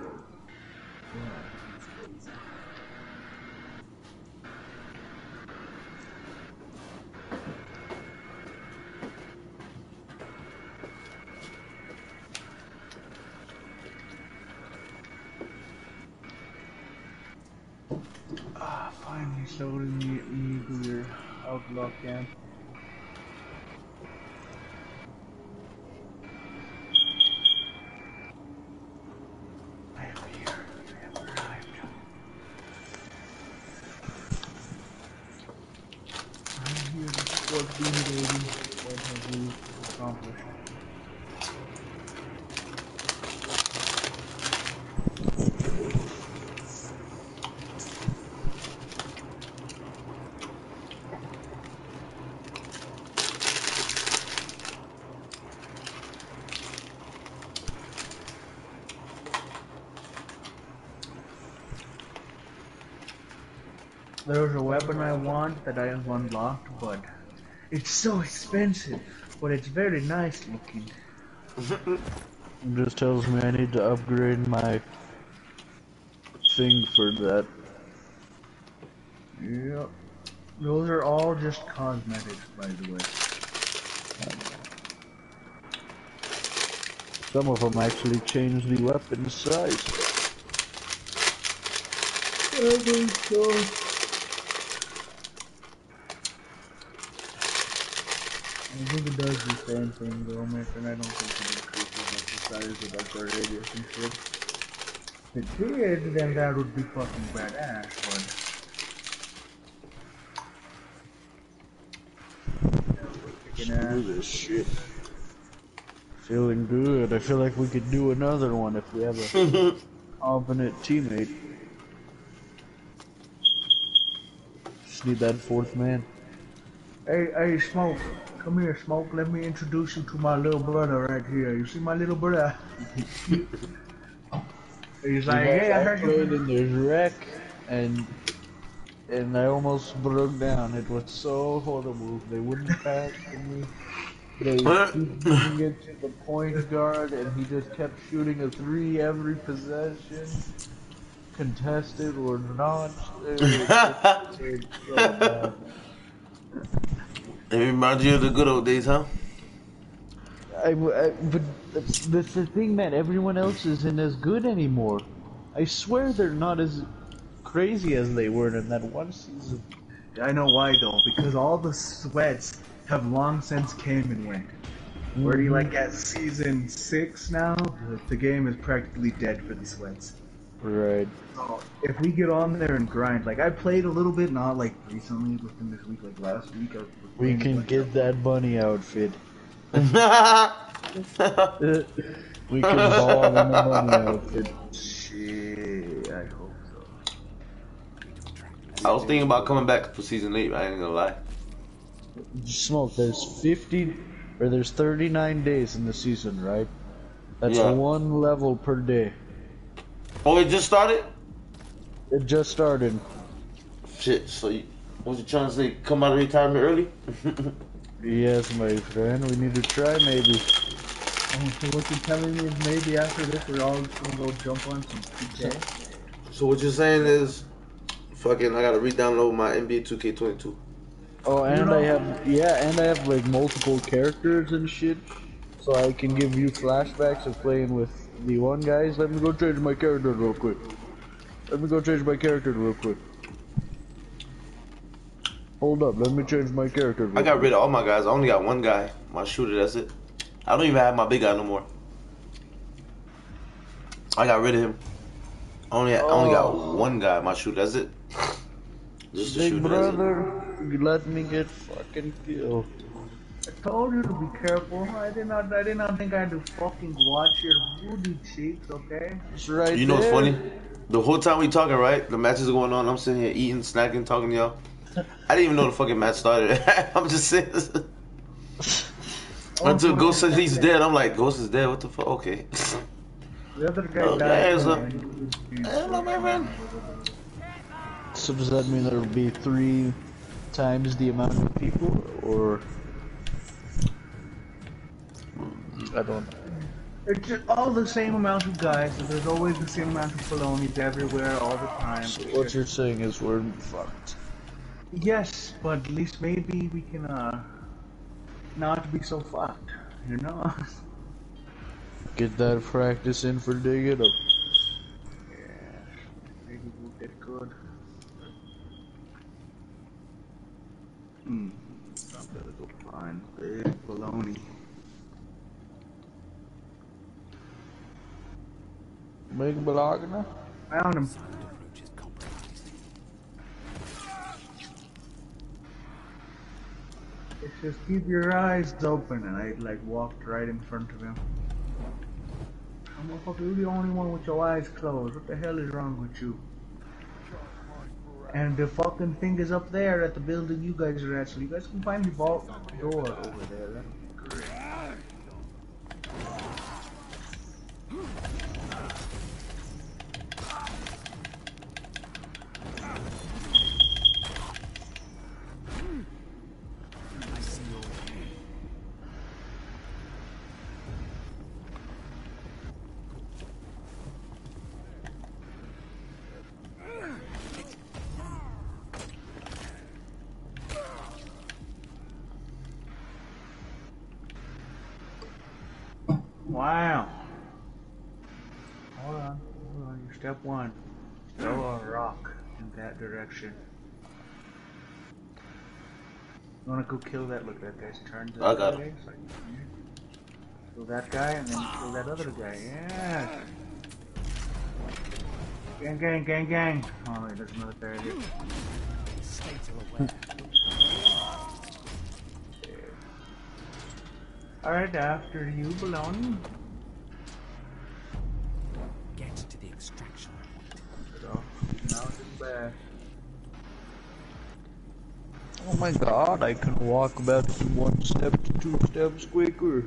Ah, finally loading the nuclear outlaw camp. I am here. I have arrived. I'm here to support Bean Baby. What have we accomplished? There's a weapon I want that I have unlocked, but it's so expensive. But it's very nice looking. [laughs] It just tells me I need to upgrade my thing for that. Yep. Those are all just cosmetics, by the way. Some of them actually change the weapon size. Oh I think it does the same thing though, man, and I don't think it increases like, the size of like the radius and shit. If it did, then that would be fucking badass, but... Kicking ass. Do this shit. Feeling good. I feel like we could do another one if we have a [laughs] confident teammate. Just need that fourth man. Hey, hey, Smoke, come here, Smoke. Let me introduce you to my little brother right here. You see my little brother? [laughs] He's like, hey, I heard played you. in this wreck and and I almost broke down. It was so horrible. They wouldn't [laughs] pass to me. They keep giving it to the point guard, and he just kept shooting a three every possession. contested or not. It's- it's- it's so bad. It reminds you of the good old days, huh? I, I, but that's, that's the thing, man. Everyone else isn't as good anymore. I swear they're not as crazy as they were in that one season. I know why though, because all the sweats have long since came and went. Where do you like mm-hmm. at season six now? The, the game is practically dead for the sweats. Right. So if we get on there and grind, like I played a little bit, not like recently, within this week, like last week. I was We can like- get that bunny outfit. I [laughs] We can ball in the bunny outfit. Shit, I hope so. I was thinking about coming back for season eight. I ain't gonna lie. Smoke, there's 50 or there's 39 days in the season, right? That's Yeah. one level per day. Oh, it just started. It just started. Shit. So, you, what you trying to say? Come out of retirement early? [laughs] Yes, my friend, we need to try maybe. Oh, so what you're telling me is maybe after this we're all gonna go jump on some PK? So what you're saying is, fucking, I gotta re-download my NBA 2K22. Oh, and I have yeah, and I have like multiple characters and shit, so I can give you flashbacks of playing with the one guys. Let me go change my character real quick. Let me go change my character real quick. Hold up, let me change my character. I got rid of all my guys. I only got one guy, my shooter. That's it. I don't even have my big guy no more. I got rid of him. I only I only got Oh. one guy, my shooter. That's it. Just Big shooter. Brother, you let me get fucking killed. I told you to be careful. I did not. I did not think I had to fucking watch your booty cheeks. Okay. It's right You know what's funny? The whole time we talking, right? The matches are going on. I'm sitting here eating, snacking, talking to y'all. I didn't even know the fucking match started. [laughs] I'm just saying. Oh, Until Ghost said he's dead, I'm like, Ghost is dead. What the fuck? Okay. The other guy Oh, died. yeah, so- man. Hello, my friend. So does that mean there'll be three times the amount of people, or I don't know. It's just all the same amount of guys. So there's always the same amount of balonies everywhere all the time. So what you're saying is we're fucked. Yes, but at least maybe we can uh not be so fucked. You know. [laughs] Get that practice in for dig it up. Yeah. Maybe we'll get good. Hmm. I better go find big baloney. Big Bologna? Found him. Silent approach is compromised. It's just keep your eyes open, and I like walked right in front of him. I'm motherfucker, you're the only one with your eyes closed. What the hell is wrong with you? And the fucking thing is up there at the building you guys are at, so you guys can find the vault door over there. That'd be great. I see your pain. Wow. Hold on, hold on. Your step one. Throw a rock in that direction. You wanna go kill that? Look, that guy's turned. I got him. him. Kill that guy and then kill that other guy. Yeah. Gang, gang, gang, gang. Oh, wait, there's another guy here. Stay till aware. Alright, after you, baloney. Get to the extraction point. So, now it's back. Oh my god, I can walk about from one step to two steps quicker.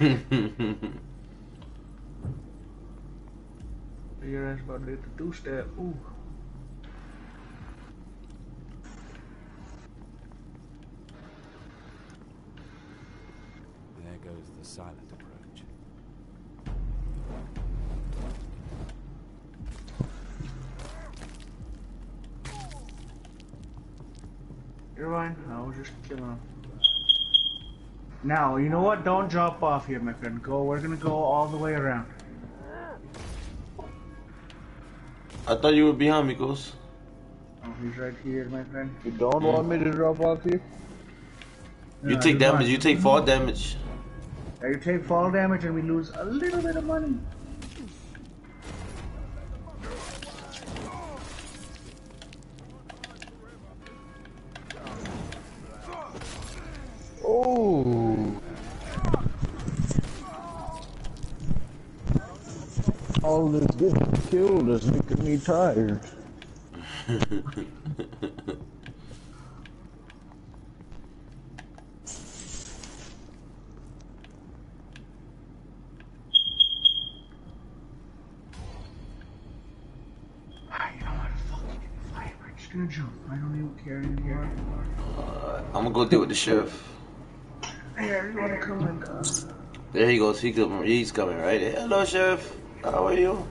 [laughs] Your ass about to hit the two step. Ooh. There goes the silent You're fine. I was just killing him. Now, you know what? Don't drop off here, my friend. Go. We're gonna go all the way around. I thought you were behind me, Ghost. Oh, he's right here, my friend. You don't want me to drop off here? You No, take damage. fine. You take fall damage. Now you take fall damage and we lose a little bit of money. Killed is making me tired. You know what? Fuck it. Fine, we're just gonna jump. I don't even care anymore. I'm gonna go deal with the sheriff. Here, you wanna come and uh, There he goes. He come, he's coming right. Hello, sheriff. How are you?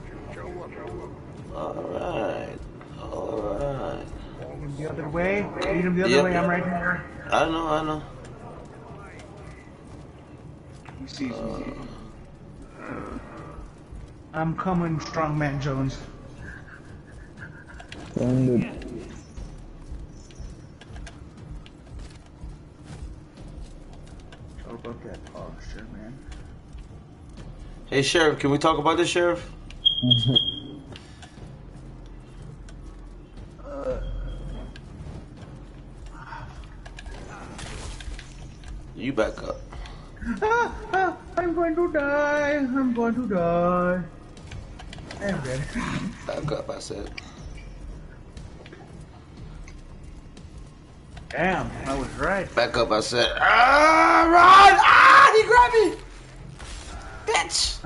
All right. All right. lead him the other way? Lead him the other Yep. way. I'm right here. I know. I know. He sees me. I'm coming, Strongman Jones. Send it. How about that posture, man? Hey, sheriff. Can we talk about this, sheriff? [laughs] You back up. Ah, [laughs] ah, I'm going to die. I'm going to die. I'm dead. Back up. I said. Damn, I was right. Back up. I said. Ah, run! Ah, he grabbed me. Bitch.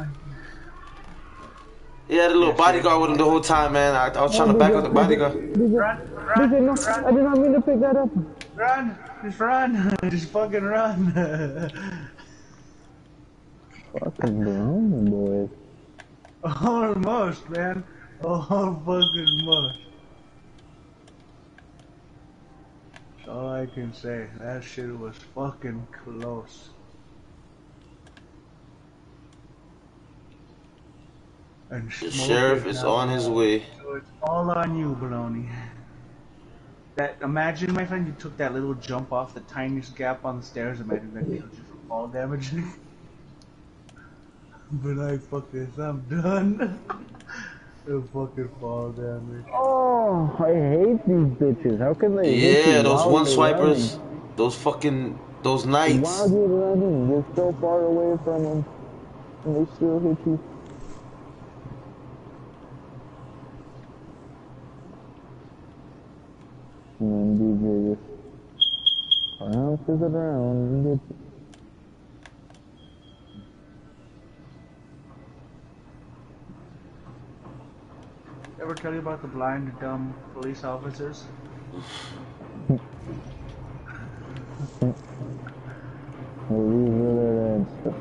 He had a little bodyguard with him the whole time, man. I, I was trying to back up the bodyguard. Run, run, no, run, I did not mean to pick that up. run, just run, [laughs] just fucking run. Fucking Brahmin boys. Almost, man. Oh, fucking much. That's all I can say. That shit was fucking close. And The sheriff is is on his way. So it's all on you, Baloney. That imagine, my friend, you took that little jump off the tiniest gap on the stairs. Imagine that killed you from fall damage. [laughs] but I fuck this, I'm done. [laughs] the fucking fall damage. Oh, I hate these bitches. How can they hit Yeah, you those one swipers, running? those fucking, those knights. While you're running, you're so far away from them, and they still hit you. And DJ just bounces it around and gets it. Ever tell you about the blind, dumb police officers? These are their answers.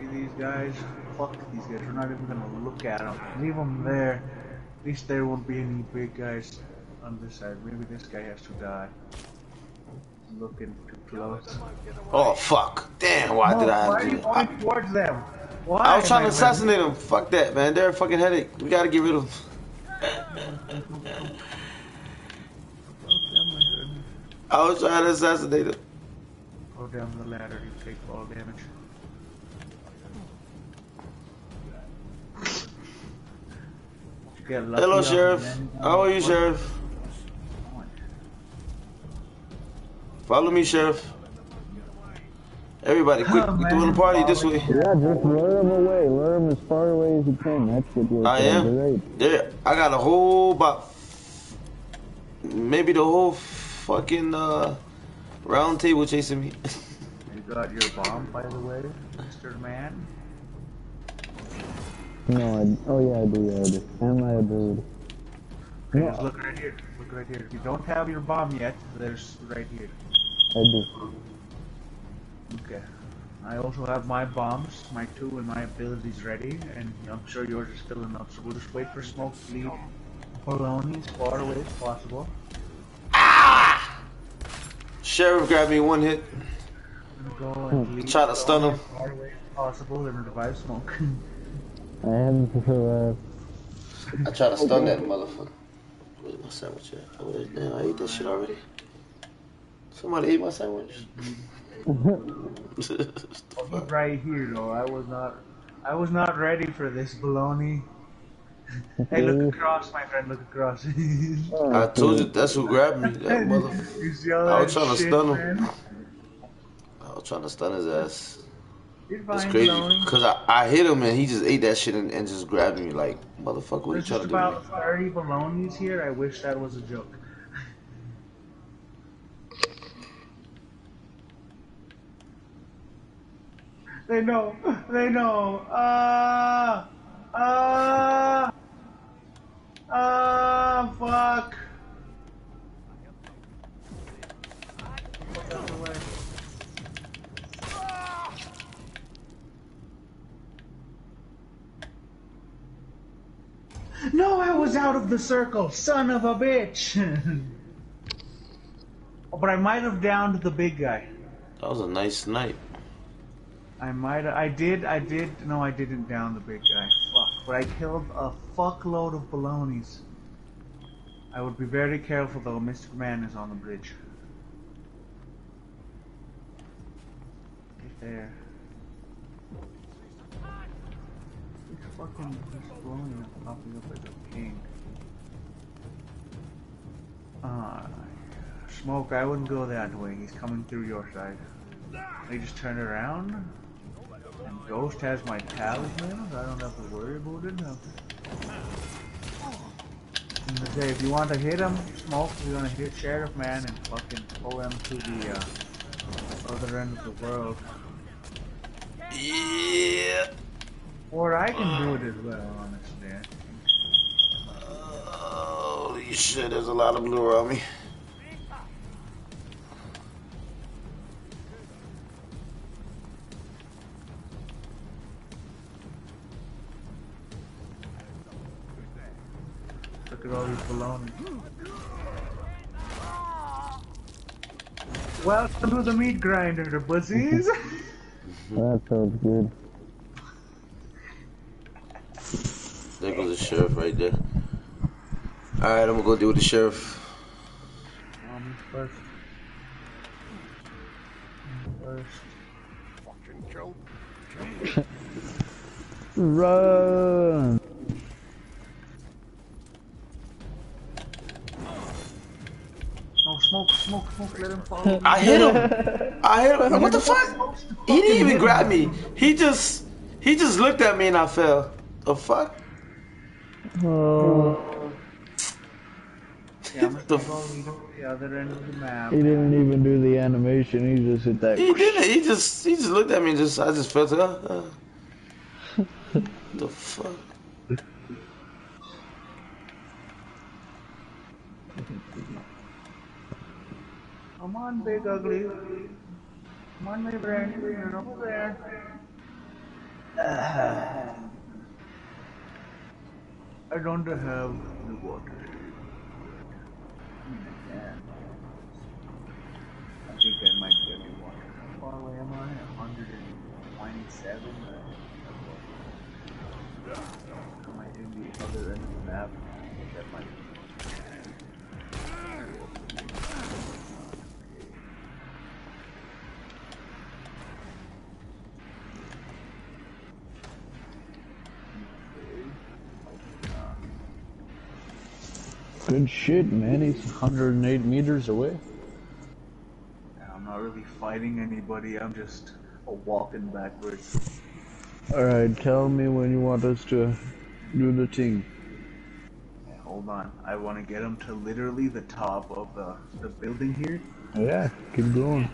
See these guys? Fuck these guys. We're not even gonna look at them. Leave them there. At least there won't be any big guys on this side. Maybe this guy has to die. Looking too close. Oh fuck! Damn, why did I Why are you do going towards them? Why? I was trying to assassinate him. Fuck that, man. They're a fucking headache. We gotta get rid of them. [laughs] I was trying to assassinate him. Go down the ladder, you take fall damage. Hello, sheriff. How are you, sheriff? Follow me, sheriff. Everybody, quick! Oh, We're doing a party this way. Yeah, just lure them away. Lure them as far away as you can. That's what you're I am. right. There, I got a whole about maybe the whole fucking uh, round table chasing me. [laughs] You got your bomb, by the way, Mr. Man. No, I, oh yeah, I do, yeah, I do. And my ability. Okay, No, look right here. Look right here. If you don't have your bomb yet, there's right here. I do. Okay. I also have my bombs, my two and my abilities ready, and I'm sure yours is filling up, so we'll just wait for smoke to leave. Baloney as far away as possible. Sheriff grabbed me one hit. Go and hmm. leave Try to stun him. As far away as possible and revive smoke. [laughs] Uh, I haven't survived. I try to stun that motherfucker. Where's my sandwich at? Oh, damn, I ate that shit already. Somebody ate my sandwich. Right here though. I was not I was not ready for this baloney. [laughs] hey look across my friend, look across. Oh, I told you that's who grabbed me. That motherfucker. [laughs] You see all I was trying to shit, stun him. man? I was trying to stun his ass. It's crazy because I, I hit him and he just ate that shit and, and just grabbed me like motherfucker. What you There's trying just to do? me? about 30 balonies here. I wish that was a joke. They know. They know. Ah. Ah. Ah. Fuck. Fuck out the way. No, I was out of the circle, son of a bitch. [laughs] But I might have downed the big guy. That was a nice snipe. I might. I did. I did. No, I didn't down the big guy. Fuck. But I killed a fuckload of balonies. I would be very careful though. Mr. Man is on the bridge. Right there. This fucking baloney is popping up like a king. Ah, smoke. I wouldn't go that way. He's coming through your side. They just turn around. And Ghost has my talisman. I don't have to worry about it. No. And the day, if you want to hit him, smoke. You're gonna hit Sheriff Man and fucking pull him to the uh, other end of the world. Yeah. Or I can do it as well, honestly. Holy shit, there's a lot of blue around me. Look at all these baloney. Welcome to the meat grinder, bussies. That sounds good. There goes the sheriff right there. Alright, I'm gonna go deal with the sheriff. Um, first. First. [laughs] Run! Oh, smoke, smoke, smoke, let him fall. [laughs] I hit him. I hit him. What the fuck? He didn't even grab me. He just he just looked at me and I fell. The fuck? Oh, Yeah, The gonna go lead him to the other end of the map. he didn't even do the animation. He just hit that. He didn't. He just he just looked at me and just I just felt it. Uh, uh. [laughs] the fuck? Come on, big ugly. Come on, my friend. You're over there. I don't have the water. I think I might get the water. How far away am I? 127? Am uh, I in the other end of the map? That might Good shit, man. He's 108 meters away. I'm not really fighting anybody, I'm just a walking backwards. Alright, tell me when you want us to do the thing. Yeah, hold on, I want to get him to literally the top of the, the building here. Yeah, keep going.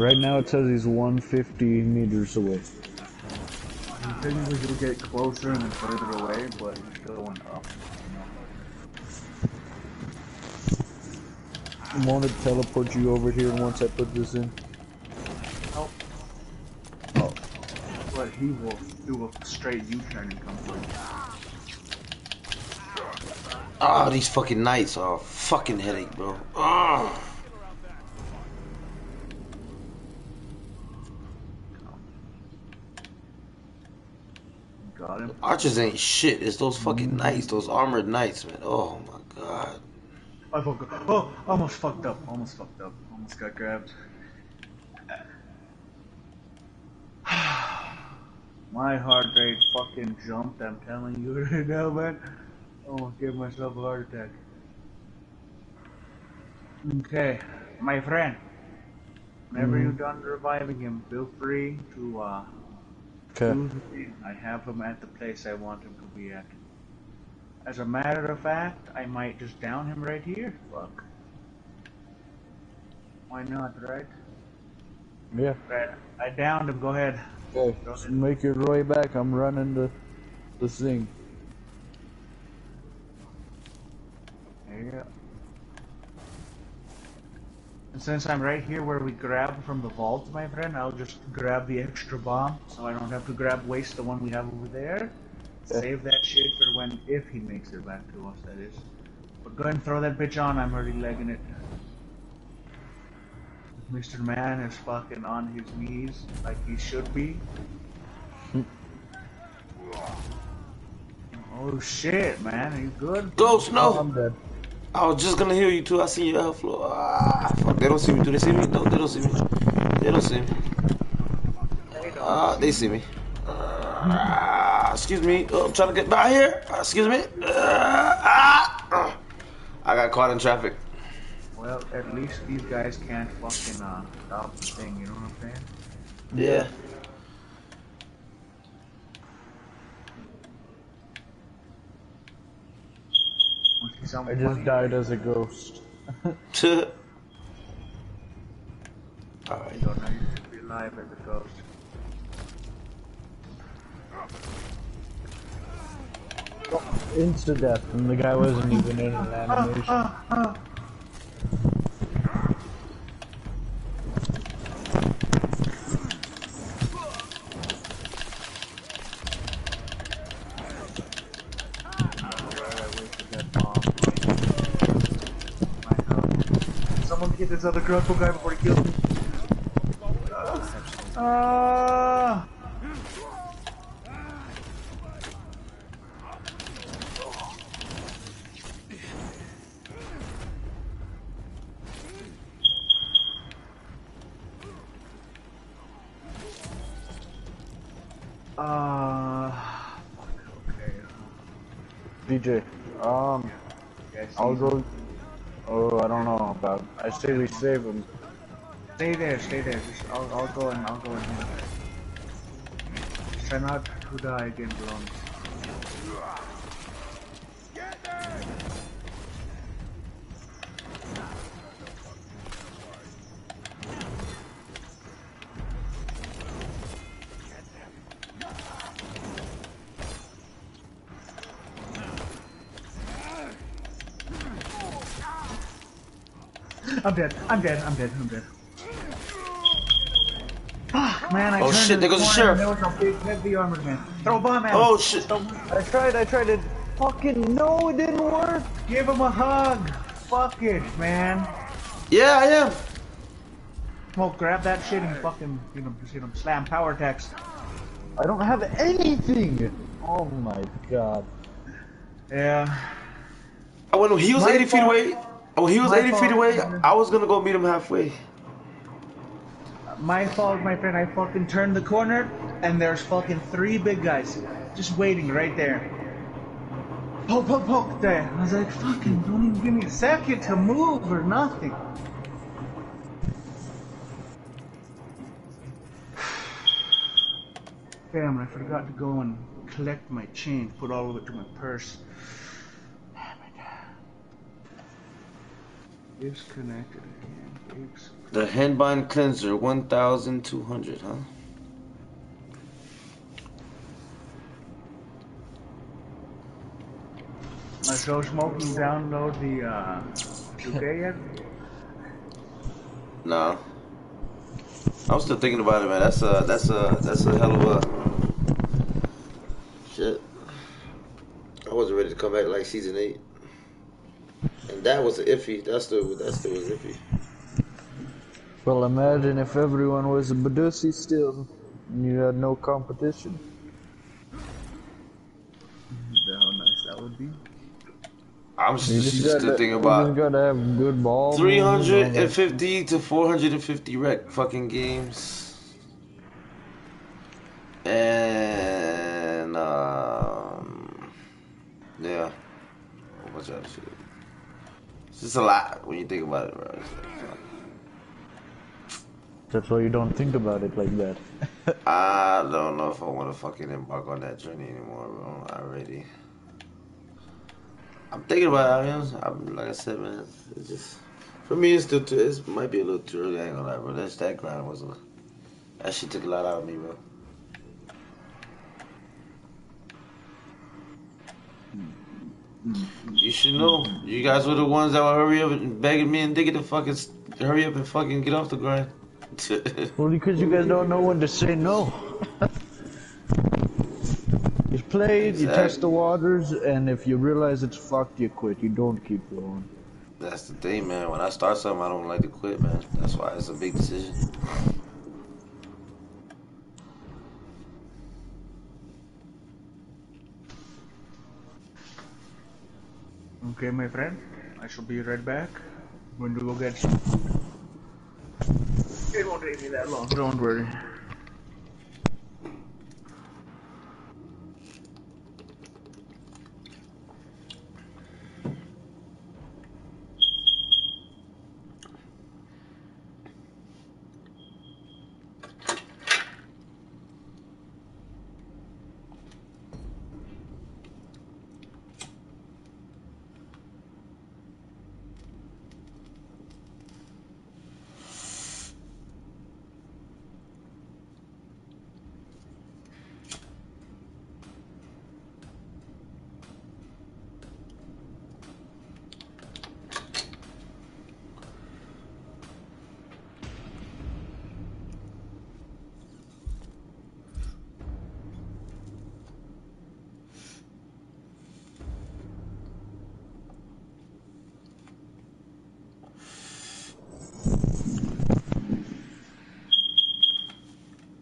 Right now it says he's 150 meters away. He said he was get closer and then further away, but he's going up. Want to teleport you over here once I put this in. Oh. But he will do a straight U-turn and come through. Ah, oh, these fucking knights are a fucking headache, bro. Oh. Got him. Archers ain't shit. It's those fucking knights, those armored knights, man. Oh my god. I Oh, almost fucked up. Almost fucked up. Almost got grabbed. [sighs] My heart rate fucking jumped, I'm telling you [laughs] right now, man. Almost gave myself a heart attack. Okay, my friend. Whenever you're done reviving him, feel free to uh, Okay. do the thing. I have him at the place I want him to be at. As a matter of fact, I might just down him right here. Fuck. Why not, right? Yeah. Right. I downed him. Go ahead. Okay. Make your way back. I'm running the the thing. There you go. And since I'm right here where we grab from the vault, my friend, I'll just grab the extra bomb, so I don't have to grab waste the one we have over there. Yeah. Save that shit for when, if he makes it back to us, that is. But go ahead and throw that bitch on, I'm already legging it. Mr. Man is fucking on his knees, like he should be. oh shit, man, are you good? Ghost, no. I'm dead. I was just gonna heal you too. I see you out floor. Ah, fuck. They don't see me. Do they see me? No, they don't see me. They don't see me. Ah, they see me. Ah, excuse me. Oh, I'm trying to get by here. Ah, excuse me. Ah, ah. I got caught in traffic. Well, at least these guys can't fucking uh, stop the thing, you know what I'm saying? Yeah. Want to see I just died as a ghost. [laughs] Alright. So now you should be alive as a ghost. Insta death, and the guy wasn't even in an animation. Someone get this other grapple guy before he kills me. Ah! Ah. DJ, um, I'll go. Oh, I don't know about. I say we save him. Stay there, stay there. Just, I'll, I'll go and I'll go in here. Try not to die again, belongs. I'm dead. I'm dead. I'm dead. I'm. Fuck, man. I Oh, turned shit, in there goes the corner and sheriff. There was a big heavy armored man. Throw a bomb at him. Oh shit. I tried. I tried to Fucking no, it didn't work. Give him a hug. Fuck it, man. Yeah, I am. Smoke, grab that shit and fucking, you know, just, you know, slam power text. I don't have anything. Oh my god. Yeah. When he was My 80 feet fault. away, when he was My 80 feet away, I was gonna go meet him halfway. My fault, my friend. I fucking turned the corner and there's fucking three big guys just waiting right there. Poke, poke, poke there. I was like, fucking, don't even give me a second to move or nothing. [sighs] Damn, I forgot to go and collect my change, put all of it to my purse. Damn it. Disconnected The handbind cleanser, 1,200, huh? Uh, so smoking download the uh 2K yet? No. I'm still thinking about it, man. That's a that's a that's a hell of a shit. I wasn't ready to come back like season eight. And that was iffy. That's still that still was iffy. Well, imagine if everyone was a Badusi still, and you had no competition. How nice that would be. I'm just, just just gotta, thinking you about just gotta have good ball. movement, all that 350 to 450 rec fucking games. And, um, yeah. A bunch of other shit. It's just a lot when you think about it, bro. It's like, fuck. That's why you don't think about it like that. [laughs] I don't know if I want to fucking embark on that journey anymore, bro. I already. I'm thinking about it. I mean, I'm, like I said, man, it's, it's just for me. It's still too. It might be a little too early. I ain't gonna lie, bro. That's that grind was a. That shit took a lot out of me, bro. You should know. You guys were the ones that were hurry up and begging me and Diggy to fucking hurry up and fucking get off the grind. [laughs] Well, because you guys don't know when to say no. [laughs] you play it, you test the waters, and if you realize it's fucked, you quit. You don't keep going. That's the thing, man. When I start something, I don't like to quit, man. That's why it's a big decision. Okay, my friend. I shall be right back. I'm going to go get some. It won't take me that long. Don't worry.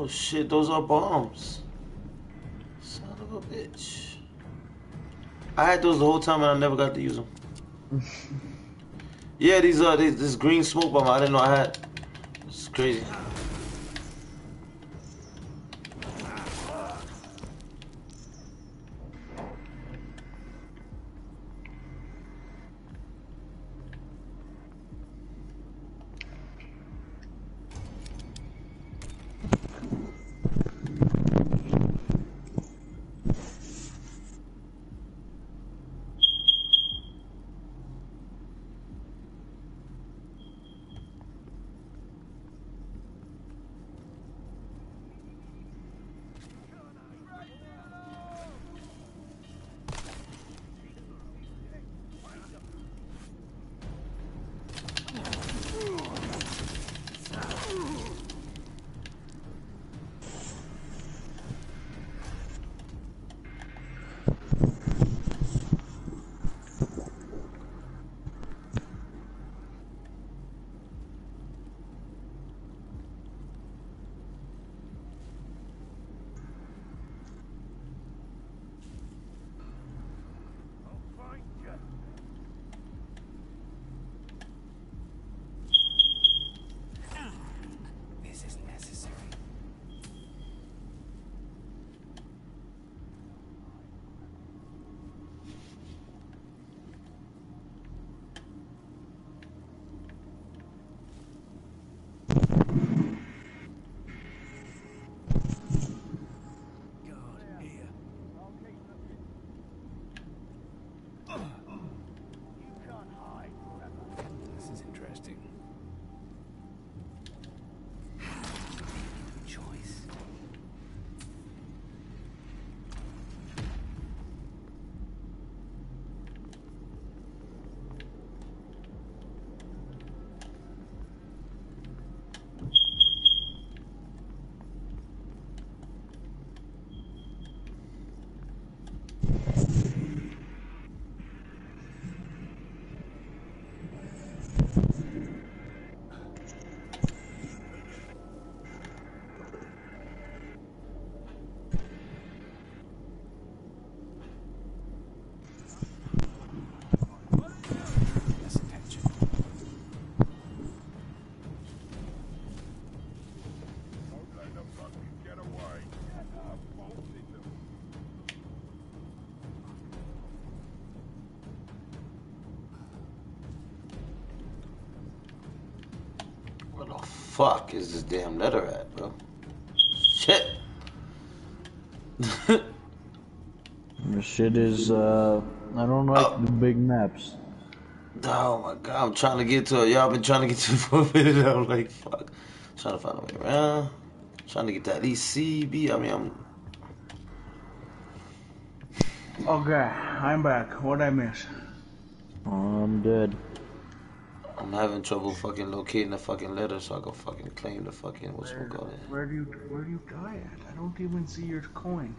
Oh shit, those are bombs. Son of a bitch. I had those the whole time and I never got to use them. [laughs] yeah, these are these, this green smoke bomb. I didn't know I had. It's crazy. Fuck is this damn letter at, bro? Shit. [laughs] This shit is, uh, I don't like the big maps. Oh my god, I'm trying to get to it. Y'all been trying to get to it [laughs] for a minute. I'm like, fuck. Trying to find a way around. Trying to get that at least C, B. I mean, I'm. Okay, I'm back. What'd I miss? I'm dead. I'm having trouble fucking locating the fucking letter so I can fucking claim the fucking what's Where, on. where do you where do you die at? I don't even see your coin.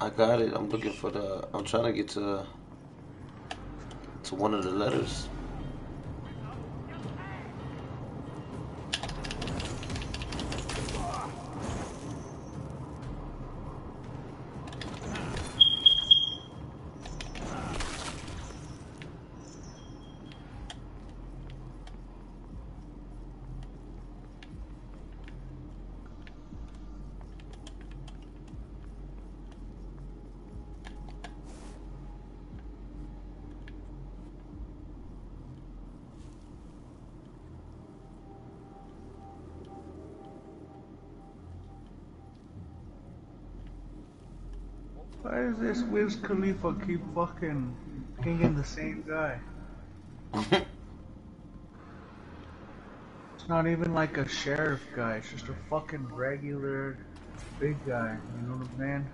I got it. I'm looking for the. I'm trying to get to. To one of the letters. This Wiz Khalifa keep fucking pinging the same guy? It's not even like a sheriff guy, it's just a fucking regular big guy, you know what I'm saying?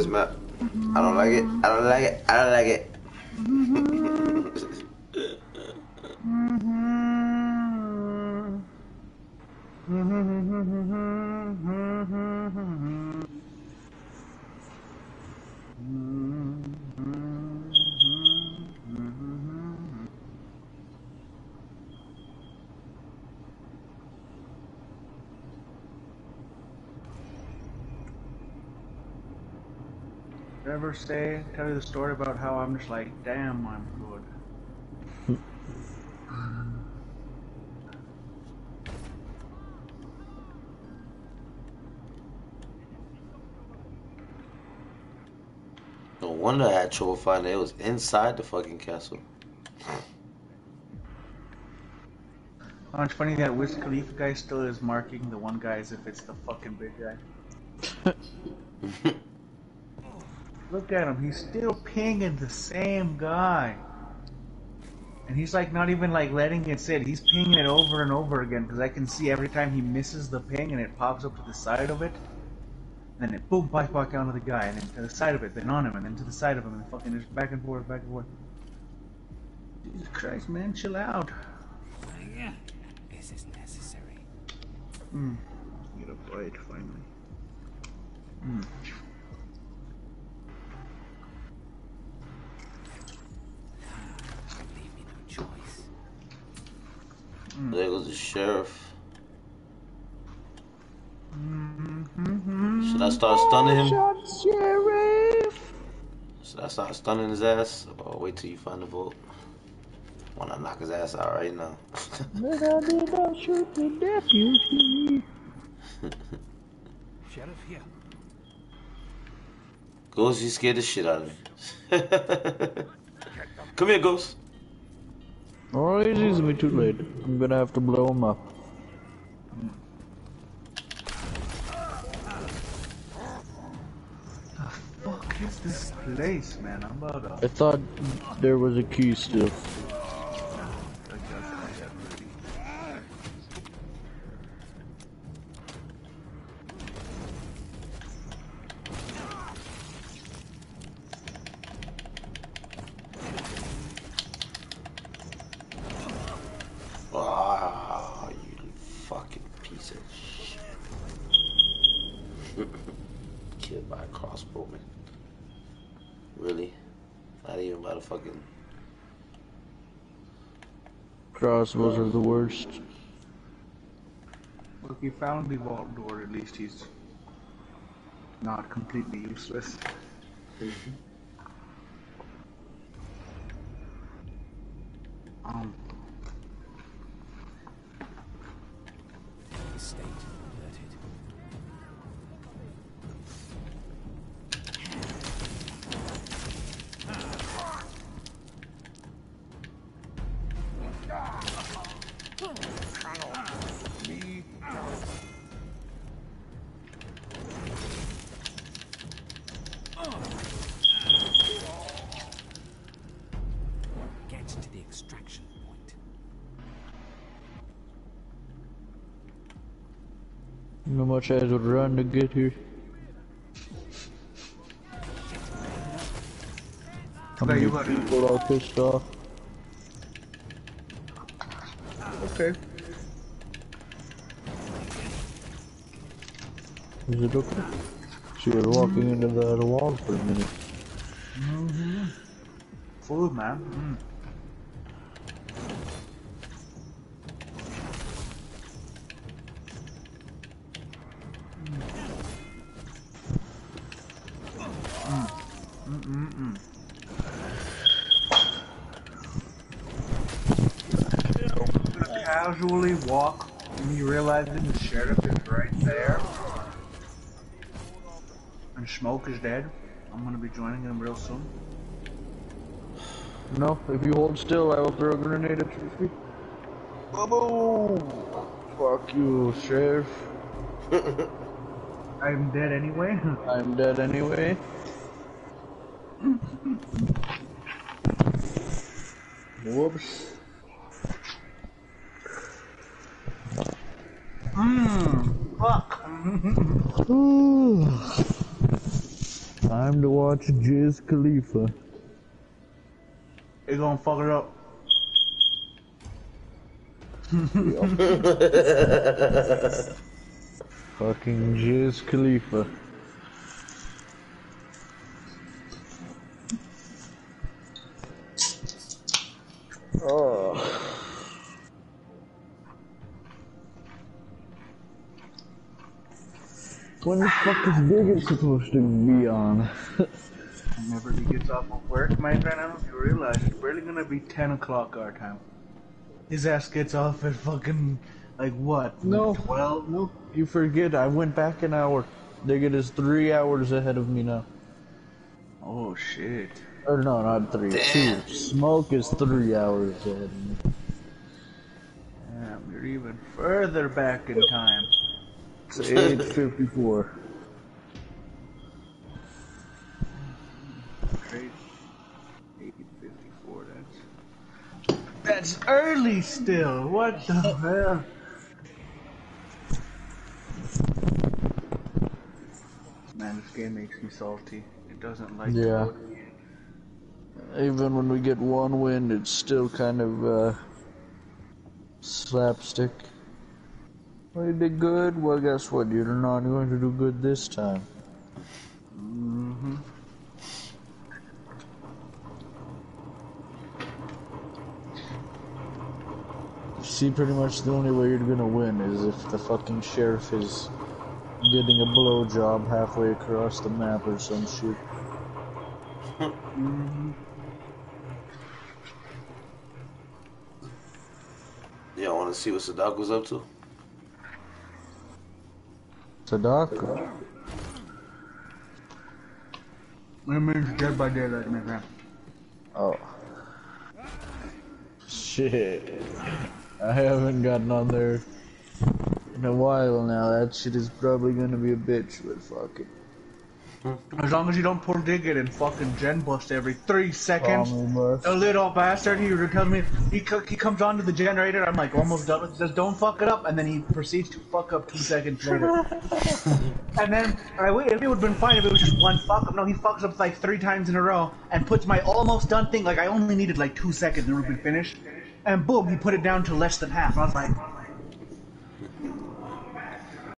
This map. I don't like it. I don't like it. I don't like it. Ever say, tell you the story about how I'm just like, damn, I'm good. No wonder I had trouble finding it. It was inside the fucking castle. Oh, it's funny that Wiz Khalifa guy still is marking the one guy as if it's the fucking big guy. [laughs] Look at him, he's still pinging the same guy. And he's like not even like letting it sit. He's pinging it over and over again because I can see every time he misses the ping and it pops up to the side of it. And then it boom pops back onto the guy and then to the side of it, then on him and then to the side of him and fucking just back and forth, back and forth. Jesus Christ, man, chill out. Is this is necessary? Hmm. Get a bite finally. Hmm. Leave me no choice. There goes the sheriff. Should I start stunning him? Should I start stunning his ass? Or wait till you find the vote? Wanna knock his ass out right now. [laughs] But I did not shoot the deputy. Sheriff here. Ghost, you scared the shit out of me. [laughs] Come here, Ghost. Oh, it is me too late. I'm gonna have to blow him up. This place, man? I'm about to. I thought there was a key still. Ah, you fucking piece of shit. Killed by a crossbowman. Really? Not even by the fucking. Crossbows are the worst. Look, he found the vault door. At least he's not completely useless. Um, Estate alerted. Much I had to run to get here? How Okay, many you got it. people are pissed off? okay. Is it okay? So you're walking into that wall for a minute. Food, man. Mm. And you the sheriff is right there. And Smoke is dead. I'm gonna be joining him real soon. No, if you hold still, I will throw a grenade at your feet. Boom! Fuck you, Sheriff. [laughs] I'm dead anyway. [laughs] I'm dead anyway. [laughs] Whoops. Mmm. Fuck. Time to watch Jiz Khalifa. They gonna fuck it up. [laughs] Fucking Jiz Khalifa. Oh. When the fuck is Bigger supposed to be on? [laughs] whenever he gets off of work, my friend, I don't know if you realize, it's barely gonna be 10 o'clock our time. His ass gets off at fucking, like what? No. 12? No. You forget, I went back an hour. They get is three hours ahead of me now. Oh shit. Or no, not three. Damn. Two. Smoke is three hours ahead of me. Damn, you're even further back in time. It's 8.54. early still! What the hell? Man, this game makes me salty. It doesn't like Yeah. go to the end. Even when we get one win, it's still kind of uh, slapstick. Well, you did good. Well, guess what? You're not going to do good this time. Mm-hmm. See, pretty much the only way you're gonna win is if the fucking sheriff is getting a blowjob halfway across the map or some shit. Yeah, I want to see what Sadak was up to. Sadaka. It means Dead by Daylight, my friend. Oh. Shit. I haven't gotten on there in a while now. That shit is probably gonna be a bitch, but fuck it. As long as you don't pull dig it and fucking gen bust every three seconds. A little bastard, he tells me he he comes onto the generator. I'm like almost done. with it, Says don't fuck it up, and then he proceeds to fuck up two seconds later. [laughs] and then I wait. It would have been fine if it was just one fuck up. No, he fucks up like three times in a row and puts my almost done thing. Like I only needed like two seconds and it would be finished. And boom, he put it down to less than half. I was like,